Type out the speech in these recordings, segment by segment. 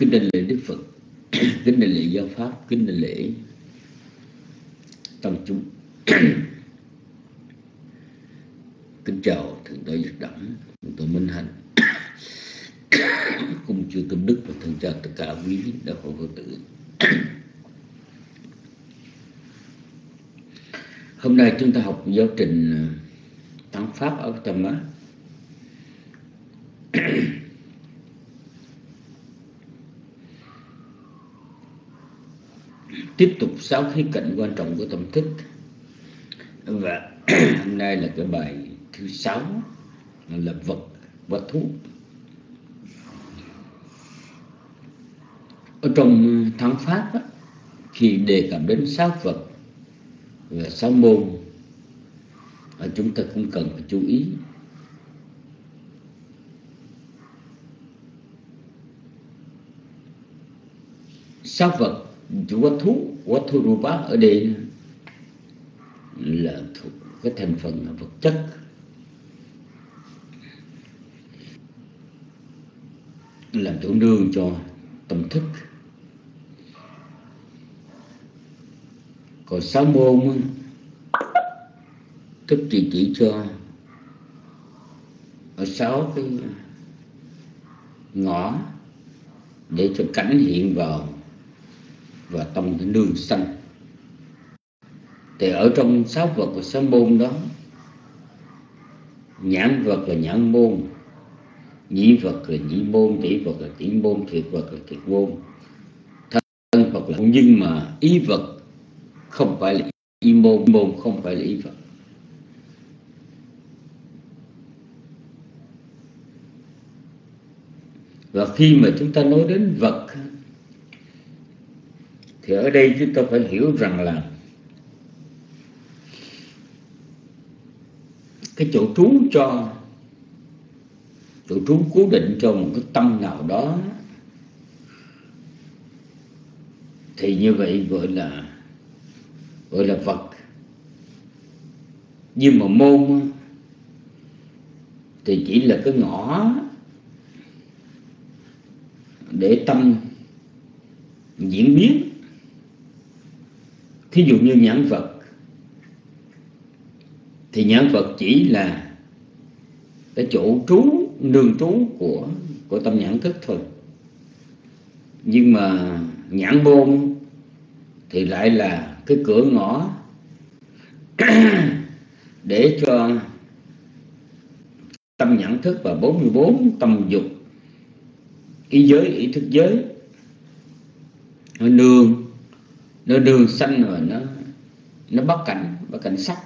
kính đảnh lễ đức phật. Kính đảnh lễ giáo pháp. Kính đảnh lễ tăng chúng. Kính chào thượng tọa nhật đẳng, thượng tọa minh hạnh. Cùng chư tôn đức và thượng chào tất cả quý đạo hữu phật tử. Hôm nay chúng ta học giáo trình à, tăng pháp ở tâm á. Tiếp tục sáu khía cạnh quan trọng của tâm thức. Và hôm nay là cái bài thứ sáu là vật và thú. Ở trong thắng pháp á, khi đề cập đến sáu vật và sáu môn chúng ta cũng cần phải chú ý. Sáu vật chủ quán thú quán thu rupa ở đây là thuộc cái thành phần vật chất. Làm chỗ nương cho tâm thức. Còn sáu môn tức chỉ chỉ cho ở sáu cái ngõ để cho cảnh hiện vào và tâm cái nương sanh. Thì ở trong sáu vật và sáu môn đó, nhãn vật là nhãn môn, nhĩ vật là nhĩ môn, tỷ vật là tỷ môn, thiệt vật là thiệt môn. Thân vật là nhưng mà ý vật không phải là ý môn môn không phải là ý vật. Và khi mà chúng ta nói đến vật thì ở đây chúng ta phải hiểu rằng là cái chỗ trú cho, chỗ trú cố định cho một cái tâm nào đó, thì như vậy gọi là gọi là vật nhưng mà môn thì chỉ là cái ngõ để tâm diễn biến thí dụ như nhãn vật, thì nhãn vật chỉ là cái chỗ trú, nương trú của của tâm nhãn thức thôi. Nhưng mà nhãn môn thì lại là cái cửa ngõ để cho tâm nhãn thức và 44 tâm dục ý giới, ý thức giới nương nó đường xanh rồi nó nó bất cảnh bất cảnh sắc.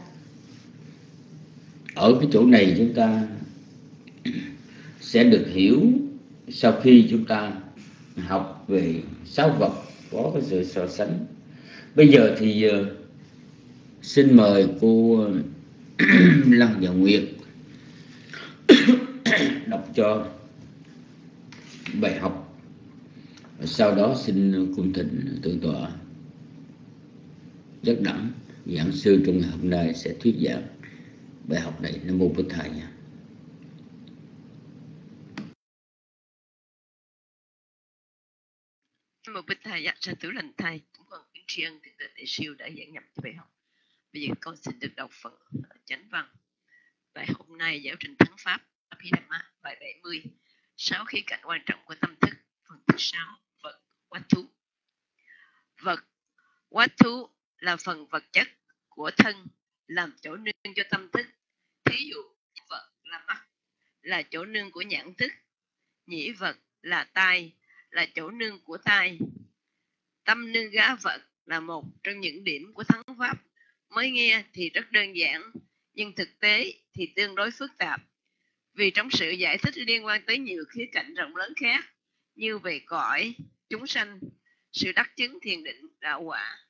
Ở cái chỗ này chúng ta sẽ được hiểu sau khi chúng ta học về sáu vật có cái sự so sánh. Bây giờ thì uh, xin mời cô Lăng và Nguyệt đọc cho bài học. Sau đó xin cung thỉnh tự tọa rất đẳng. Giảng sư trong ngày hôm nay sẽ thuyết giảng bài học này. Nam mô bổn thầy nha. Nam mô bổn Thầy, dạ, sa tử lành thầy, cũng còn kính tri ân thượng đại siêu đã giảng nhập cho bài học. Bây giờ con xin được đọc phần chánh văn. Bài hôm nay giáo trình thắng pháp Abhidhamma bài 70 sáu khía cạnh quan trọng của tâm thức. Phần thứ sáu vật quát thú. Vật quát thú là phần vật chất của thân làm chỗ nương cho tâm thức. Thí dụ vật là mắt, là chỗ nương của nhãn thức. Nhĩ vật là tai, là chỗ nương của tai. Tâm nương gá vật là một trong những điểm của thắng pháp. Mới nghe thì rất đơn giản, nhưng thực tế thì tương đối phức tạp. Vì trong sự giải thích liên quan tới nhiều khía cạnh rộng lớn khác, như về cõi, chúng sanh, sự đắc chứng thiền định, đạo quả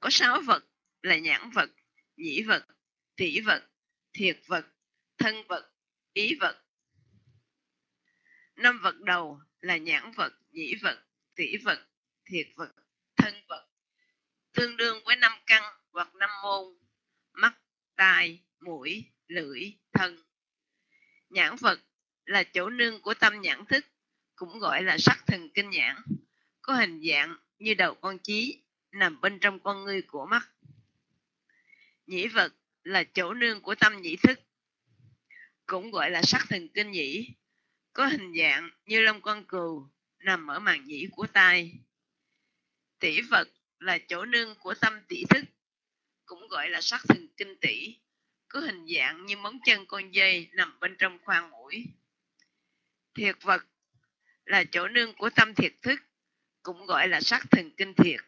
có sáu vật là nhãn vật, nhĩ vật tỷ vật, thiệt vật, thân vật, ý vật. Năm vật đầu là nhãn vật, nhĩ vật tỷ vật, thiệt vật, thân vật. Tương đương với năm căn hoặc năm môn, mắt, tai, mũi, lưỡi, thân. Nhãn vật là chỗ nương của tâm nhãn thức, cũng gọi là sắc thần kinh nhãn, có hình dạng như đầu con chí nằm bên trong con ngươi của mắt. Nhĩ vật là chỗ nương của tâm nhĩ thức, cũng gọi là sắc thần kinh nhĩ, có hình dạng như lông con cừu nằm ở màng nhĩ của tai. Tỷ vật là chỗ nương của tâm tỷ thức, cũng gọi là sắc thần kinh tỷ, có hình dạng như móng chân con dây nằm bên trong khoang mũi. Thiệt vật là chỗ nương của tâm thiệt thức, cũng gọi là sắc thần kinh thiệt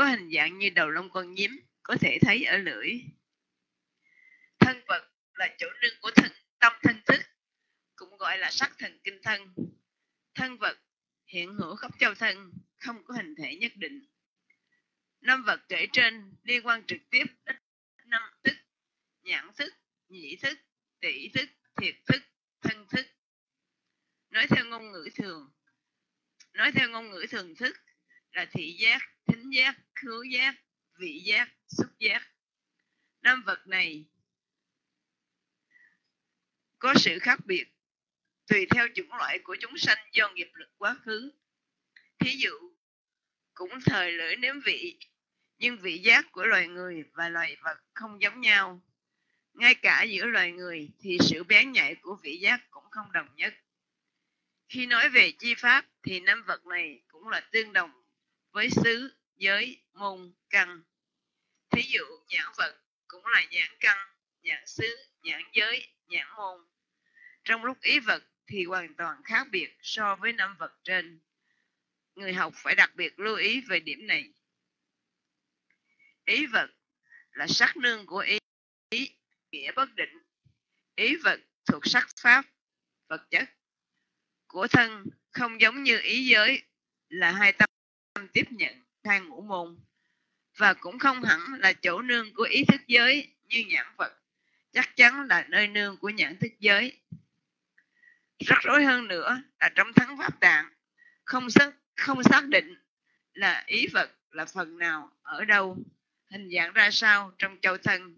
có hình dạng như đầu lông con nhím, có thể thấy ở lưỡi. Thân vật là chỗ nương của thần, tâm thân thức, cũng gọi là sắc thần kinh thân. Thân vật hiện hữu khắp châu thân, không có hình thể nhất định. Năm vật kể trên liên quan trực tiếp đến năm thức, nhãn thức, nhĩ thức tỷ thức, thiệt thức, thân thức. Nói theo ngôn ngữ thường, nói theo ngôn ngữ thường thức là thị giác, thính giác, khứu giác, vị giác, xúc giác. Năm vật này có sự khác biệt tùy theo chủng loại của chúng sanh do nghiệp lực quá khứ. Thí dụ, cũng thời lưỡi nếm vị, nhưng vị giác của loài người và loài vật không giống nhau. Ngay cả giữa loài người thì sự bén nhạy của vị giác cũng không đồng nhất. Khi nói về chi pháp thì năm vật này cũng là tương đồng với xứ giới môn căn. Thí dụ nhãn vật cũng là nhãn căn nhãn xứ nhãn giới nhãn môn. Trong lúc ý vật thì hoàn toàn khác biệt so với năm vật trên. Người học phải đặc biệt lưu ý về điểm này. Ý vật là sắc nương của ý, ý nghĩa bất định. Ý vật thuộc sắc pháp vật chất của thân không giống như ý giới là hai tâm tiếp nhận hai ngũ môn, và cũng không hẳn là chỗ nương của ý thức giới như nhãn vật chắc chắn là nơi nương của nhãn thức giới. Rắc rối hơn nữa là trong thắng pháp tạng, không xác không xác định là ý vật là phần nào ở đâu, hình dạng ra sao trong châu thân.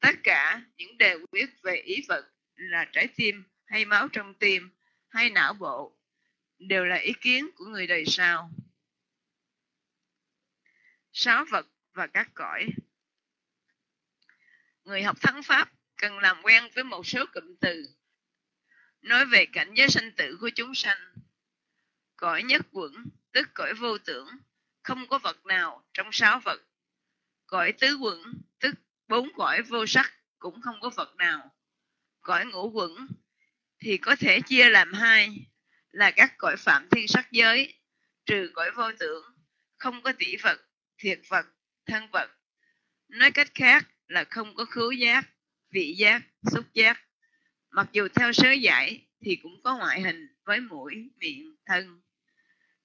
Tất cả những đề quyết về ý vật là trái tim hay máu trong tim hay não bộ đều là ý kiến của người đời sau sáu vật và các cõi. Người học thắng pháp cần làm quen với một số cụm từ, nói về cảnh giới sanh tử của chúng sanh. Cõi nhất quẩn, tức cõi vô tưởng, không có vật nào trong sáu vật. Cõi tứ quẩn, tức bốn cõi vô sắc, cũng không có vật nào. Cõi ngũ quẩn thì có thể chia làm hai, là các cõi phạm thiên sắc giới, trừ cõi vô tưởng, không có tỷ vật thiệt vật, thân vật. Nói cách khác là không có khứu giác, vị giác, xúc giác. Mặc dù theo sớ giải thì cũng có ngoại hình với mũi, miệng, thân.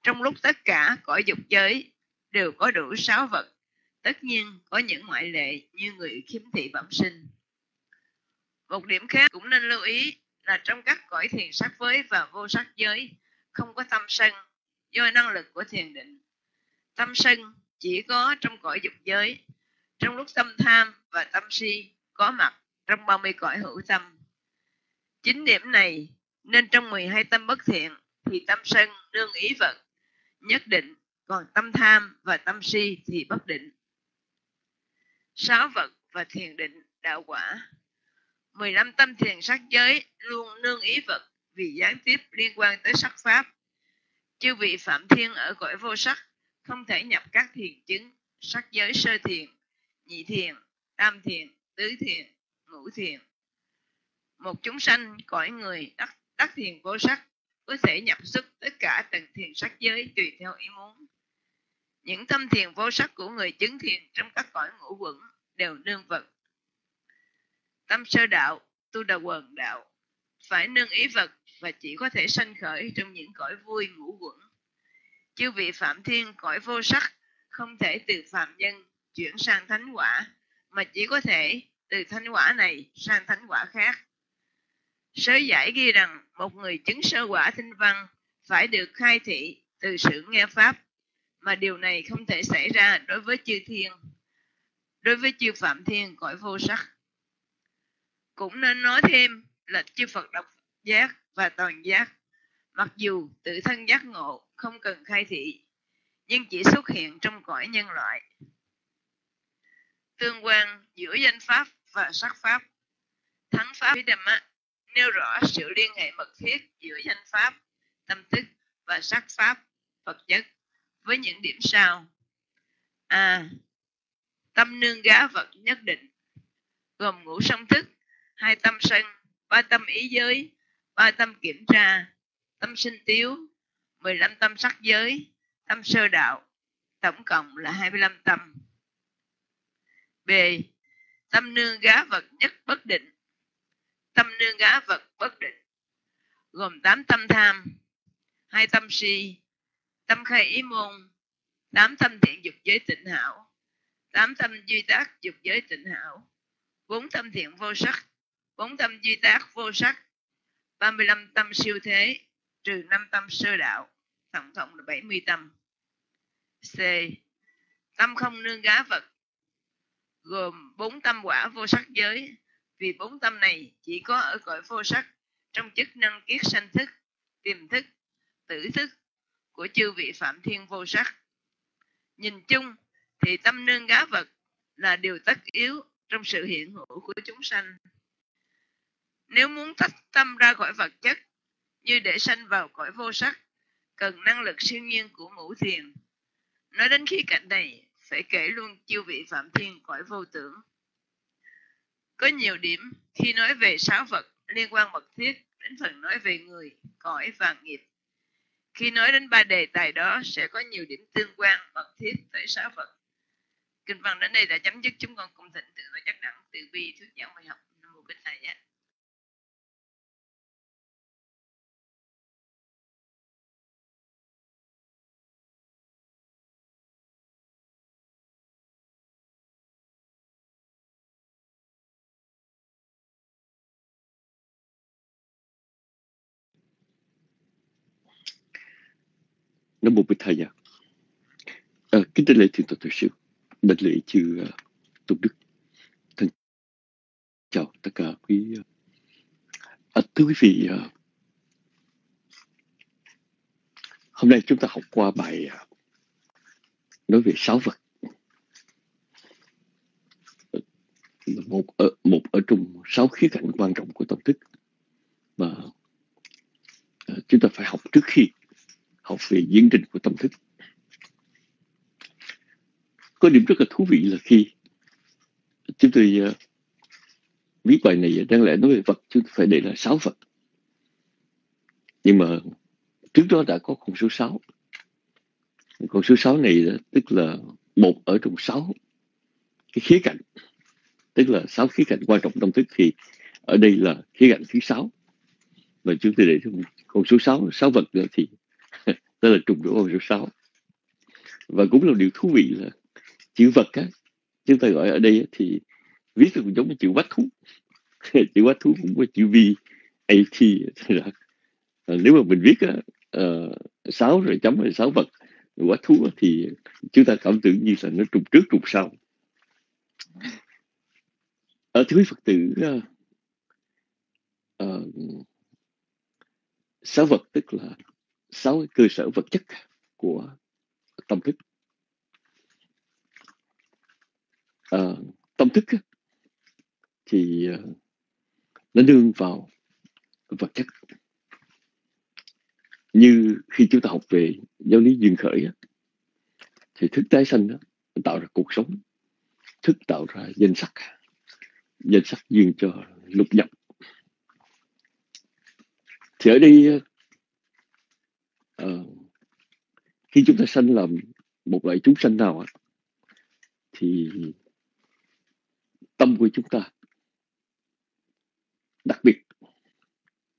Trong lúc tất cả cõi dục giới đều có đủ sáu vật, tất nhiên có những ngoại lệ như người khiếm thị bẩm sinh. Một điểm khác cũng nên lưu ý là trong các cõi thiền sắc với và vô sắc giới, không có tâm sân do năng lực của thiền định. Tâm sân chỉ có trong cõi dục giới, trong lúc tâm tham và tâm si có mặt trong 30 cõi hữu tâm. Chính điểm này nên trong 12 tâm bất thiện thì tâm sân đương ý vật nhất định, còn tâm tham và tâm si thì bất định. Sáu vật và thiền định đạo quả. 15 tâm thiền sắc giới luôn nương ý vật vì gián tiếp liên quan tới sắc pháp. Chư vị phạm thiên ở cõi vô sắc không thể nhập các thiền chứng sắc giới sơ thiền nhị thiền tam thiền tứ thiền ngũ thiền. Một chúng sanh cõi người đắc, đắc thiền vô sắc có thể nhập xuất tất cả tầng thiền sắc giới tùy theo ý muốn. Những tâm thiền vô sắc của người chứng thiền trong các cõi ngũ quẩn đều nương vật. Tâm sơ đạo tu đà quần đạo phải nương ý vật và chỉ có thể sanh khởi trong những cõi vui ngũ quẩn chư vị phạm thiên cõi vô sắc, không thể từ phạm nhân chuyển sang thánh quả, mà chỉ có thể từ thánh quả này sang thánh quả khác. Sớ giải ghi rằng một người chứng sơ quả tinh văn phải được khai thị từ sự nghe pháp, mà điều này không thể xảy ra đối với chư thiên, đối với chư phạm thiên cõi vô sắc. Cũng nên nói thêm là chư Phật độc giác và toàn giác, mặc dù tự thân giác ngộ không cần khai thị nhưng chỉ xuất hiện trong cõi nhân loại. Tương quan giữa danh pháp và sắc pháp. Thắng pháp với đầm á nêu rõ sự liên hệ mật thiết giữa danh pháp tâm thức và sắc pháp vật chất với những điểm sau. A. À, tâm nương gá vật nhất định gồm ngũ song thức hai tâm sân ba tâm ý giới ba tâm kiểm tra tâm sinh tiếu 15 tâm sắc giới, tâm sơ đạo, tổng cộng là 25 tâm. B, tâm nương gá vật nhất bất định. Tâm nương gá vật bất định gồm 8 tâm tham, hai tâm si, tâm khai ý môn, tám tâm thiện dục giới tịnh hảo, tám tâm duy tác dục giới tịnh hảo, bốn tâm thiện vô sắc, bốn tâm duy tác vô sắc 35 tâm siêu thế, trừ 5 tâm sơ đạo tổng cộng là 70 tâm C. Tâm không nương gá vật, gồm bốn tâm quả vô sắc giới. Vì bốn tâm này chỉ có ở cõi vô sắc, trong chức năng kiết sanh thức, tiềm thức, tử thức của chư vị phạm thiên vô sắc. Nhìn chung thì tâm nương gá vật là điều tất yếu trong sự hiện hữu của chúng sanh. Nếu muốn tách tâm ra khỏi vật chất như để sanh vào cõi vô sắc cần năng lực siêu nhiên của ngũ thiền. Nói đến khía cạnh này, phải kể luôn chiêu vị phạm thiên cõi vô tưởng. Có nhiều điểm khi nói về sáu vật liên quan mật thiết đến phần nói về người, cõi và nghiệp. Khi nói đến ba đề tài đó, sẽ có nhiều điểm tương quan mật thiết tới sáu vật. Kinh văn đến đây đã chấm dứt. Chúng con cùng thịnh tự và chắc đẳng từ bi, thuyết giảng bài học. Nam mô bích thầy nó Nam mô Bích Thầy à, kính thưa lễ thiền tổ thượng sư đảnh lễ chư uh, tôn đức. Thân chào tất cả quý uh, à, thưa quý vị uh, hôm nay chúng ta học qua bài uh, nói về sáu vật. Một ở một ở trong sáu khía cạnh quan trọng của tâm thức. Mà uh, chúng ta phải học trước khi học về diễn trình của tâm thức. Có điểm rất là thú vị là khi chúng tôi uh, viết bài này đáng lẽ nói về vật chúng tôi phải để là sáu vật nhưng mà trước đó đã có con số 6 con số 6 này tức là một ở trong sáu cái khía cạnh. Tức là sáu khía cạnh quan trọng tâm thức thì ở đây là khía cạnh thứ sáu. Và chúng tôi để con số 6 sáu vật nữa thì đó là trùng của con số 6 và cũng là điều thú vị là chữ vật á chúng ta gọi ở đây thì viết cũng giống như chữ vách thú. Chữ vách thú cũng có chữ V A T ờ, nếu mà mình viết á, uh, sáu rồi chấm rồi sáu vật quách thú thì chúng ta cảm tưởng như là nó trùng trước trùng sau. Ở thứ phật tử uh, uh, sáu vật tức là sáu cơ sở vật chất của tâm thức. À, tâm thức thì ờ, nó nương vào vật chất. Như khi chúng ta học về giáo lý duyên khởi thì thức tái sanh tạo ra cuộc sống thức tạo ra danh sắc danh sắc duyên cho lục nhập. Thì ở đây uh, khi chúng ta sanh làm một loại chúng sanh nào thì tâm của chúng ta đặc biệt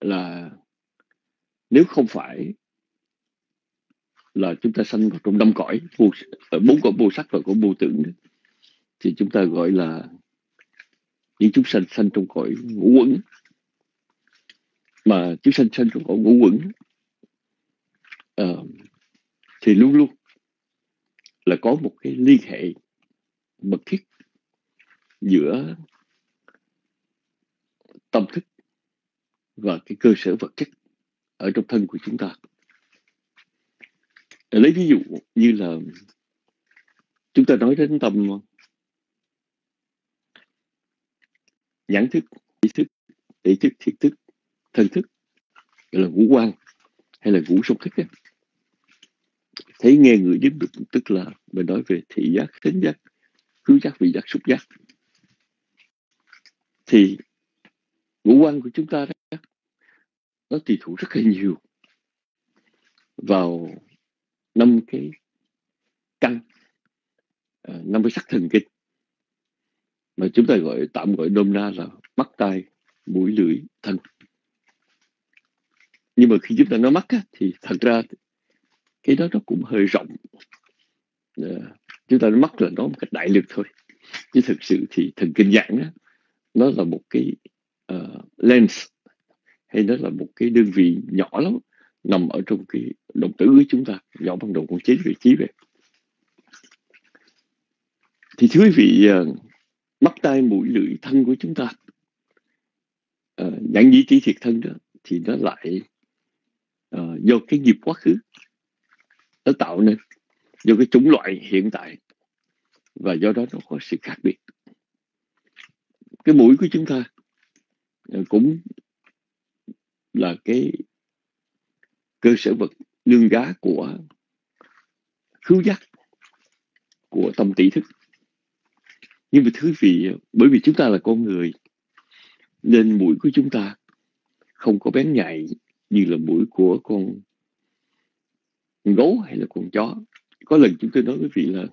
là nếu không phải là chúng ta sanh vào trong năm cõi ờ, bốn cõi vô sắc và cõi vô tưởng thì chúng ta gọi là những chúng sanh sanh trong cõi ngũ quẩn mà chúng sanh sanh trong cõi ngũ quẩn uh, thì luôn luôn là có một cái liên hệ mật thiết giữa tâm thức và cái cơ sở vật chất ở trong thân của chúng ta lấy ví dụ như là chúng ta nói đến tâm nhãn thức ý thức ý thức thiệt thức thân thức gọi là ngũ quan hay là ngũ sông thức ấy thấy nghe người đến được tức là mình nói về thị giác thính giác khứu giác vị giác xúc giác. Thì ngũ quan của chúng ta đó nó tùy thuộc rất là nhiều vào năm cái căn à, năm cái sắc thần kinh. Mà chúng ta gọi tạm gọi nôm na là mắt tai mũi lưỡi thân. Nhưng mà khi chúng ta nói mắt á, thì thật ra cái đó nó cũng hơi rộng. À, chúng ta mắc là nó một cách đại lực thôi. Chứ thực sự thì thần kinh giãn á, nó là một cái uh, lens hay nó là một cái đơn vị nhỏ lắm nằm ở trong cái động tử của chúng ta nhỏ bằng đầu con chế vị trí vậy. Thì thưa quý vị ờ, uh, mắt tai mũi lưỡi thân của chúng ta uh, nhãn nhĩ trí thiệt thân đó thì nó lại uh, do cái nghiệp quá khứ nó tạo nên do cái chủng loại hiện tại, và do đó nó có sự khác biệt. Cái mũi của chúng ta ờ, cũng là cái cơ sở vật lương giá của khứu giác của tâm tỷ thức. Nhưng mà thứ vị bởi vì chúng ta là con người, nên mũi của chúng ta không có bén nhạy như là mũi của con gấu hay là con chó. Có lần chúng tôi nói với vị là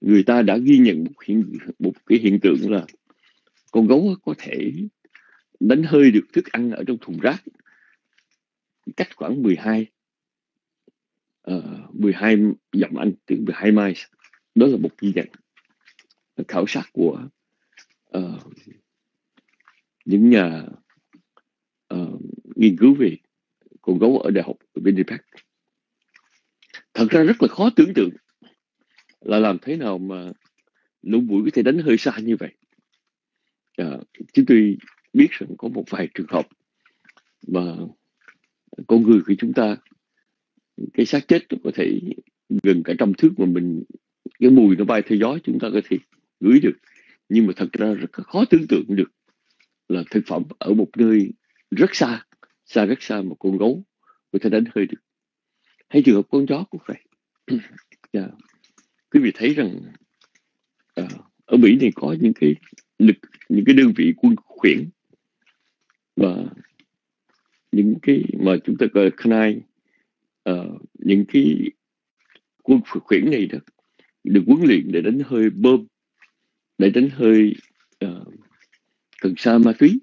người ta đã ghi nhận một hiện một cái hiện tượng là con gấu có thể đánh hơi được thức ăn ở trong thùng rác cách khoảng 12 uh, 12 dặm Anh từ 12 miles. Đó là một ghi nhận khảo sát của uh, những nhà uh, nghiên cứu về con gấu ở đại học Winnipeg thật ra rất là khó tưởng tượng là làm thế nào mà lũ mũi có thể đánh hơi xa như vậy. À, chúng tôi biết rằng có một vài trường hợp mà con người của chúng ta cái xác chết có thể gần cả trăm thước mà mình cái mùi nó bay theo gió chúng ta có thể ngửi được. Nhưng mà thật ra rất khó tưởng tượng được là thực phẩm ở một nơi rất xa xa rất xa một con gấu có thể đánh hơi được hay trường hợp con chó cũng vậy yeah. Dạ. quý vị thấy rằng uh, ở Mỹ này có những cái lực những cái đơn vị quân khuyển và những cái mà chúng ta gọi là canai uh, ờ, những cái quân khuyển này đó được huấn luyện để đánh hơi bơm để đánh hơi uh, cần sa ma túy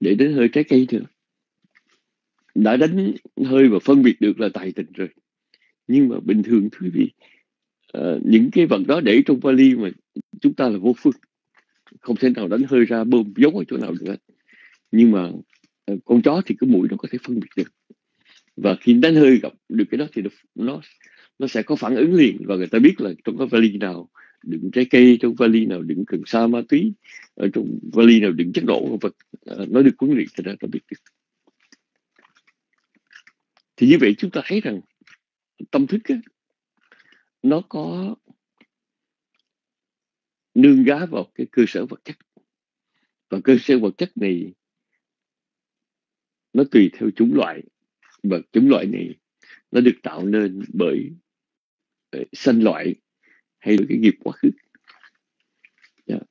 để đánh hơi trái cây nữa đã đánh hơi và phân biệt được là tài tình rồi. Nhưng mà bình thường thưa vị uh, ờ, những cái vật đó để trong vali mà chúng ta là vô phương. Không thể nào đánh hơi ra bơm giống ở chỗ nào được nhưng mà uh, con chó thì cái mũi nó có thể phân biệt được. Và khi đánh hơi gặp được cái đó thì nó nó sẽ có phản ứng liền và người ta biết là trong cái vali nào đựng trái cây trong vali nào đựng cần sa ma túy ở trong vali nào đựng chất nổ vật à, nó được huấn luyện thì ta biết được thì như vậy chúng ta thấy rằng tâm thức á, nó có nương gá vào cái cơ sở vật chất. Và cơ sở vật chất này nó tùy theo chủng loại. Và chủng loại này nó được tạo nên bởi ờ, sanh loại hay là cái nghiệp quá khứ. Yeah.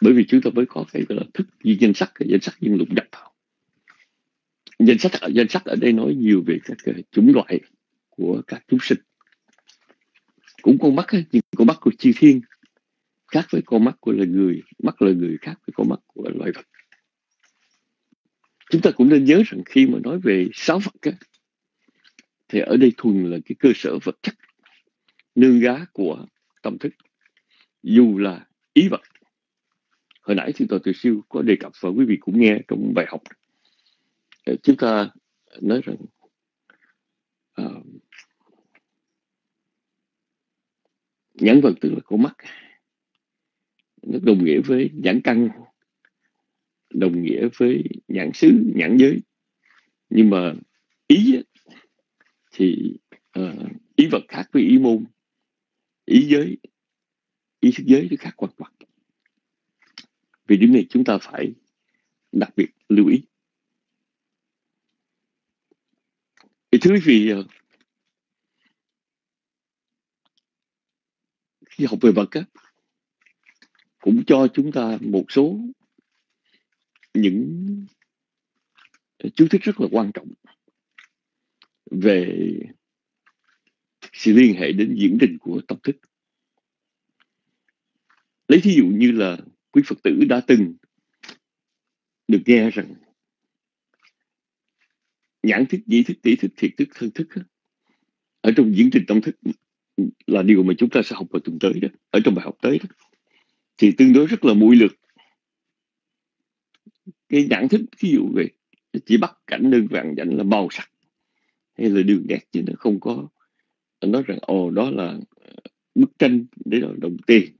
Bởi vì chúng ta mới có cái gọi là thức duy danh sắc danh sắc duyên lục nhập vào danh sách danh sách ở đây nói nhiều về các uh, chủng loại của các chúng sinh. Cũng con mắt nhưng con mắt của chư thiên khác với con mắt của loài người mắt loài người khác với con mắt của loài vật. Chúng ta cũng nên nhớ rằng khi mà nói về sáu vật á, thì ở đây thuần là cái cơ sở vật chất nương gá của tâm thức. Dù là ý vật hồi nãy thì tôi từ siêu có đề cập và quý vị cũng nghe trong bài học. Ờ, chúng ta nói rằng uh, nhãn vật tức là con mắt. Nó đồng nghĩa với nhãn căn đồng nghĩa với nhãn xứ nhãn giới. Nhưng mà ý thì uh, ý vật khác với ý môn ý giới ý thức giới nó khác hoàn toàn. Vì điểm này chúng ta phải đặc biệt lưu ý. Thì thưa quý vị khi học về vật á, cũng cho chúng ta một số những chú thích rất là quan trọng về sự liên hệ đến diễn trình của tâm thức. Lấy thí dụ như là quý phật tử đã từng được nghe rằng nhãn thức nhĩ thức tỷ thức thiệt thức, thân thức ở trong diễn trình tâm thức là điều mà chúng ta sẽ học vào tuần tới đó, ở trong bài học tới đó. Thì tương đối rất là mũi lực cái nhãn thức ví dụ về chỉ bắt cảnh đơn vàng dành là màu sắc, hay là đường nét chứ nó không có. Nói rằng, ồ, đó là ờ, bức tranh để là đồng tiền,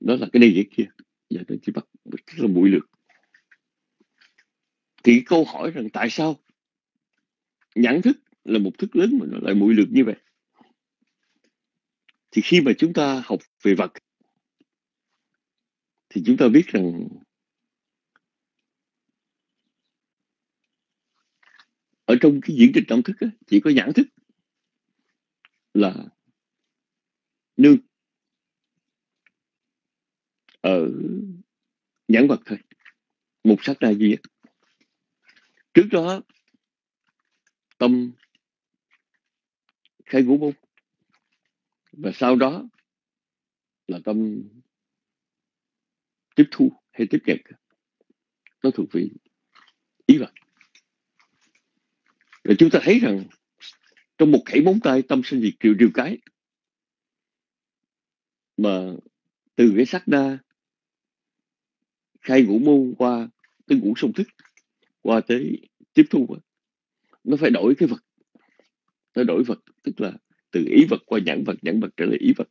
đó là cái này cái kia. Giờ nó chỉ bắt rất là mũi lược. Thì câu hỏi rằng tại sao nhãn thức là một thức lớn mà nó lại mũi lược như vậy. Thì khi mà chúng ta học về vật thì chúng ta biết rằng ở trong cái diễn trình tâm thức á, chỉ có nhãn thức là nương ở nhãn vật thôi một sát na duy nhất. Trước đó tâm khai ngũ môn và sau đó là tâm tiếp thu hay tiếp nhận nó thuộc về ý vật. Và chúng ta thấy rằng trong một khẩy móng tay tâm sinh diệt triệu điều cái, mà từ cái sắc đa khai ngũ môn qua tới ngũ sông thức, qua tới tiếp thu nó phải đổi cái vật. Nó đổi vật, tức là từ ý vật qua nhãn vật nhãn vật trở lại ý vật.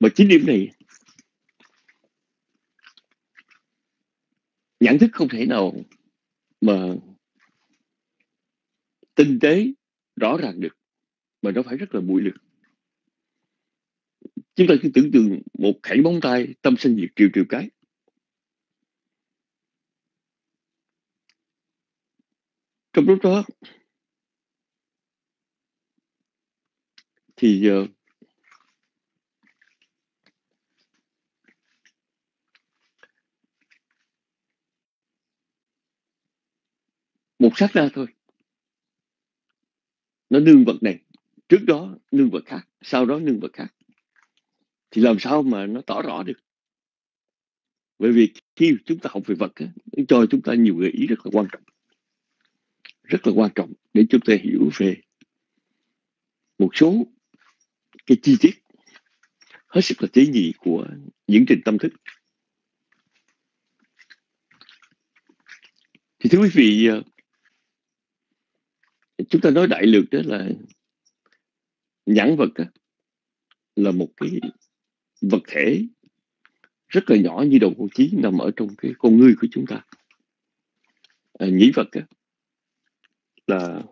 Mà chính điểm này, nhãn thức không thể nào mà tinh tế, rõ ràng được. Mà nó phải rất là bụi lực chúng ta cứ tưởng tượng một khẩy bóng tay tâm sinh diệt triệu triệu cái. Trong lúc đó thì uh, một sát na thôi. Nó nương vật này trước đó nương vật khác sau đó nương vật khác thì làm sao mà nó tỏ rõ được? Bởi vì khi chúng ta học về vật á, nó cho chúng ta nhiều gợi ý rất là quan trọng. Rất là quan trọng để chúng ta hiểu về một số cái chi tiết hết sức là tế nhị của những trình tâm thức. Thì thưa quý vị ờ, chúng ta nói đại lược đó là nhãn vật đó, là một cái vật thể rất là nhỏ như đầu con chí nằm ở trong cái con người của chúng ta. À, nhĩ vật á, là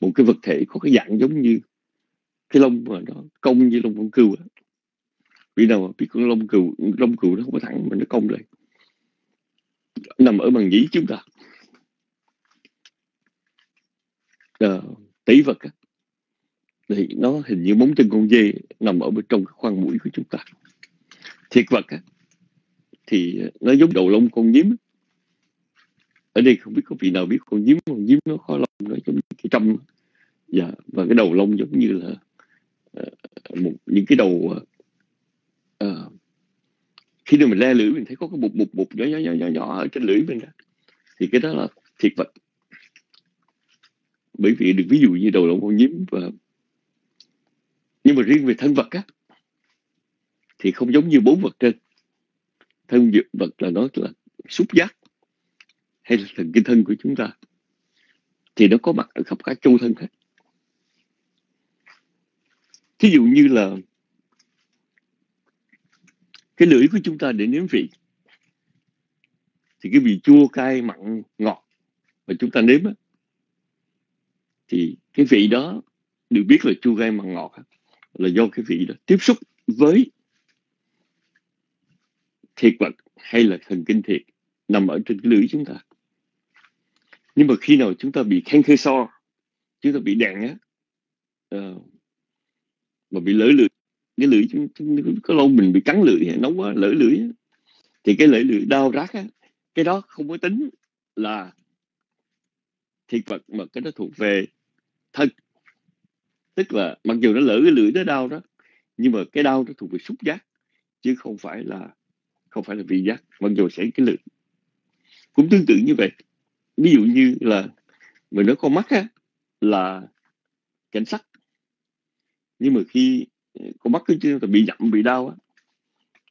một cái vật thể có cái dạng giống như cái lông mà nó cong như lông con cừu á. Vì nào mà biết con lông cừu lông cừu nó không có thẳng mà nó cong lên nằm ở bằng nhĩ chúng ta. À, tỷ vật á, thì nó hình như móng chân con dê nằm ở bên trong cái khoang mũi của chúng ta. Thiệt vật á, thì ờ, nó giống đầu lông con nhím ở đây không biết có vị nào biết con nhím con nhím nó khó lông nó giống như cái trăm dạ, và cái đầu lông giống như là uh, một những cái đầu uh, khi mình le lưỡi mình thấy có cái bụt bụt bụt nhỏ nhỏ nhỏ nhỏ nhỏ ở trên lưỡi mình đó thì cái đó là thiệt vật bởi vì được ví dụ như đầu lông con nhím và nhưng mà riêng về thân vật á thì không giống như bốn vật trên. Thân vật là nó là xúc giác hay là thần kinh thân của chúng ta. Thì nó có mặt ở khắp cả châu thân hết. Thí dụ như là cái lưỡi của chúng ta để nếm vị thì cái vị chua cay mặn ngọt mà chúng ta nếm á, thì cái vị đó được biết là chua cay mặn ngọt là do cái vị đó. Tiếp xúc với thiệt vật hay là thần kinh thiệt nằm ở trên cái lưỡi chúng ta. Nhưng mà khi nào chúng ta bị cancer so chúng ta bị đạn á uh, mà bị lỡ lưỡi cái lưỡi chúng, chúng, có lâu mình bị cắn lưỡi nóng quá lỡ lưỡi thì cái lưỡi lưỡi đau rát á cái đó không có tính là thiệt vật mà cái đó thuộc về thân tức là mặc dù nó lỡ cái lưỡi nó đau đó nhưng mà cái đau nó thuộc về xúc giác chứ không phải là không phải là vị giác mặc dù sẽ cái lưỡi. Cũng tương tự như vậy. Ví dụ như là mình nói con mắt á, là cảnh sắc. Nhưng mà khi ờ, con mắt cứ chưa bị nhậm bị đau á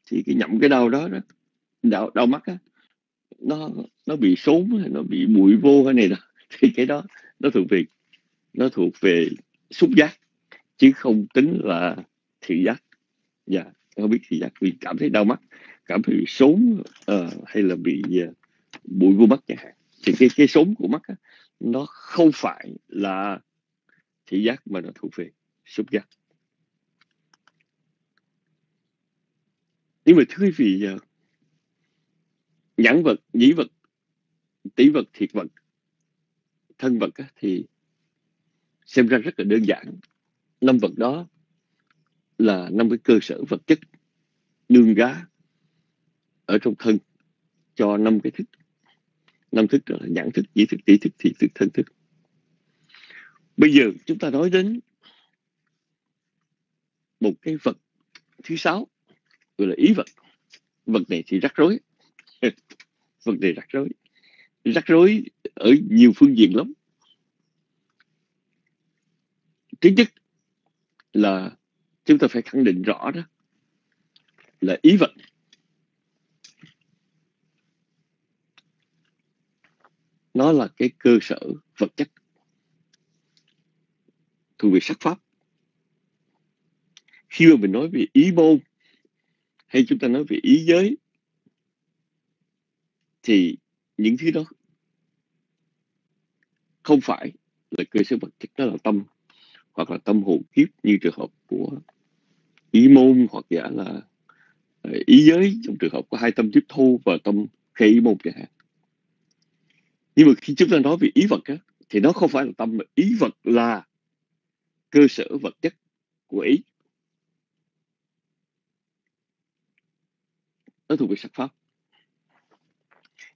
thì cái nhậm cái đau đó đó đau, đau mắt á nó nó bị sốn hay nó bị bụi vô hay này đó thì cái đó nó thuộc về nó thuộc về xúc giác chứ không tính là thị giác. Dạ yeah, không biết thị giác vì cảm thấy đau mắt cảm thấy bị sốn uh, hay là bị uh, bụi vô mắt chẳng hạn. Thì cái cái sốn của mắt á, nó không phải là thị giác mà nó thuộc về xúc giác. Nhưng mà thưa quý vị uh, nhãn vật nhĩ vật tỷ vật thiệt vật thân vật á, thì xem ra rất là đơn giản. Năm vật đó là năm cái cơ sở vật chất đương giá ở trong thân cho năm cái thức. Năm thức đó là nhãn thức nhĩ thức tỷ thức, thị thức, thân thức. Bây giờ chúng ta nói đến một cái vật thứ sáu, gọi là ý vật. Vật này thì rắc rối. Vật này rắc rối. Rắc rối ở nhiều phương diện lắm thứ nhất là chúng ta phải khẳng định rõ đó là ý vật. Nó là cái cơ sở vật chất thuộc về sắc pháp. Khi mà mình nói về ý môn hay chúng ta nói về ý giới, thì những thứ đó không phải là cơ sở vật chất đó là tâm hoặc là tâm hồn kiếp như trường hợp của ý môn hoặc giả là ờ, ý giới trong trường hợp có hai tâm tiếp thu và tâm khê ý môn chẳng hạn. Nhưng mà khi chúng ta nói về ý vật á, thì nó không phải là tâm mà ý vật là cơ sở vật chất của ý. Nó thuộc về sắc pháp.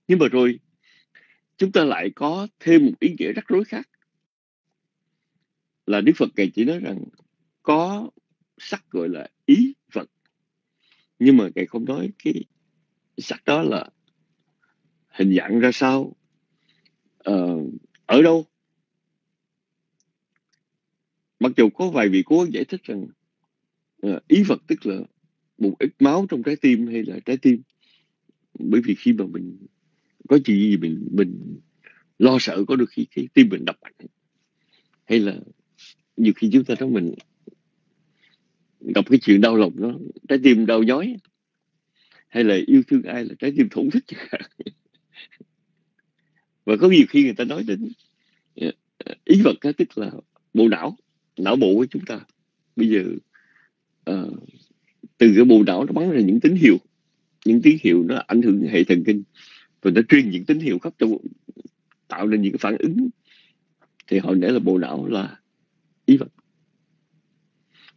Nhưng mà rồi chúng ta lại có thêm một ý nghĩa rắc rối khác là Đức Phật Ngài chỉ nói rằng có sắc gọi là ý vật nhưng mà Ngài không nói cái sắc đó là hình dạng ra sao uh, ở đâu. Mặc dù có vài vị cố giải thích rằng uh, ý vật tức là một ít máu trong trái tim hay là trái tim. Bởi vì khi mà mình có chuyện gì mình mình lo sợ có được khi cái tim mình đập mạnh hay là nhiều khi chúng ta nói mình gặp cái chuyện đau lòng nó trái tim đau nhói hay là yêu thương ai là trái tim thổn thức và có nhiều khi người ta nói đến ý vật đó, tức là bộ não não bộ của chúng ta. Bây giờ uh, từ cái bộ não nó bắn ra những tín hiệu những tín hiệu nó ảnh hưởng hệ thần kinh và nó truyền những tín hiệu khắp trong tạo nên những cái phản ứng. Thì họ nói là bộ não là ý vật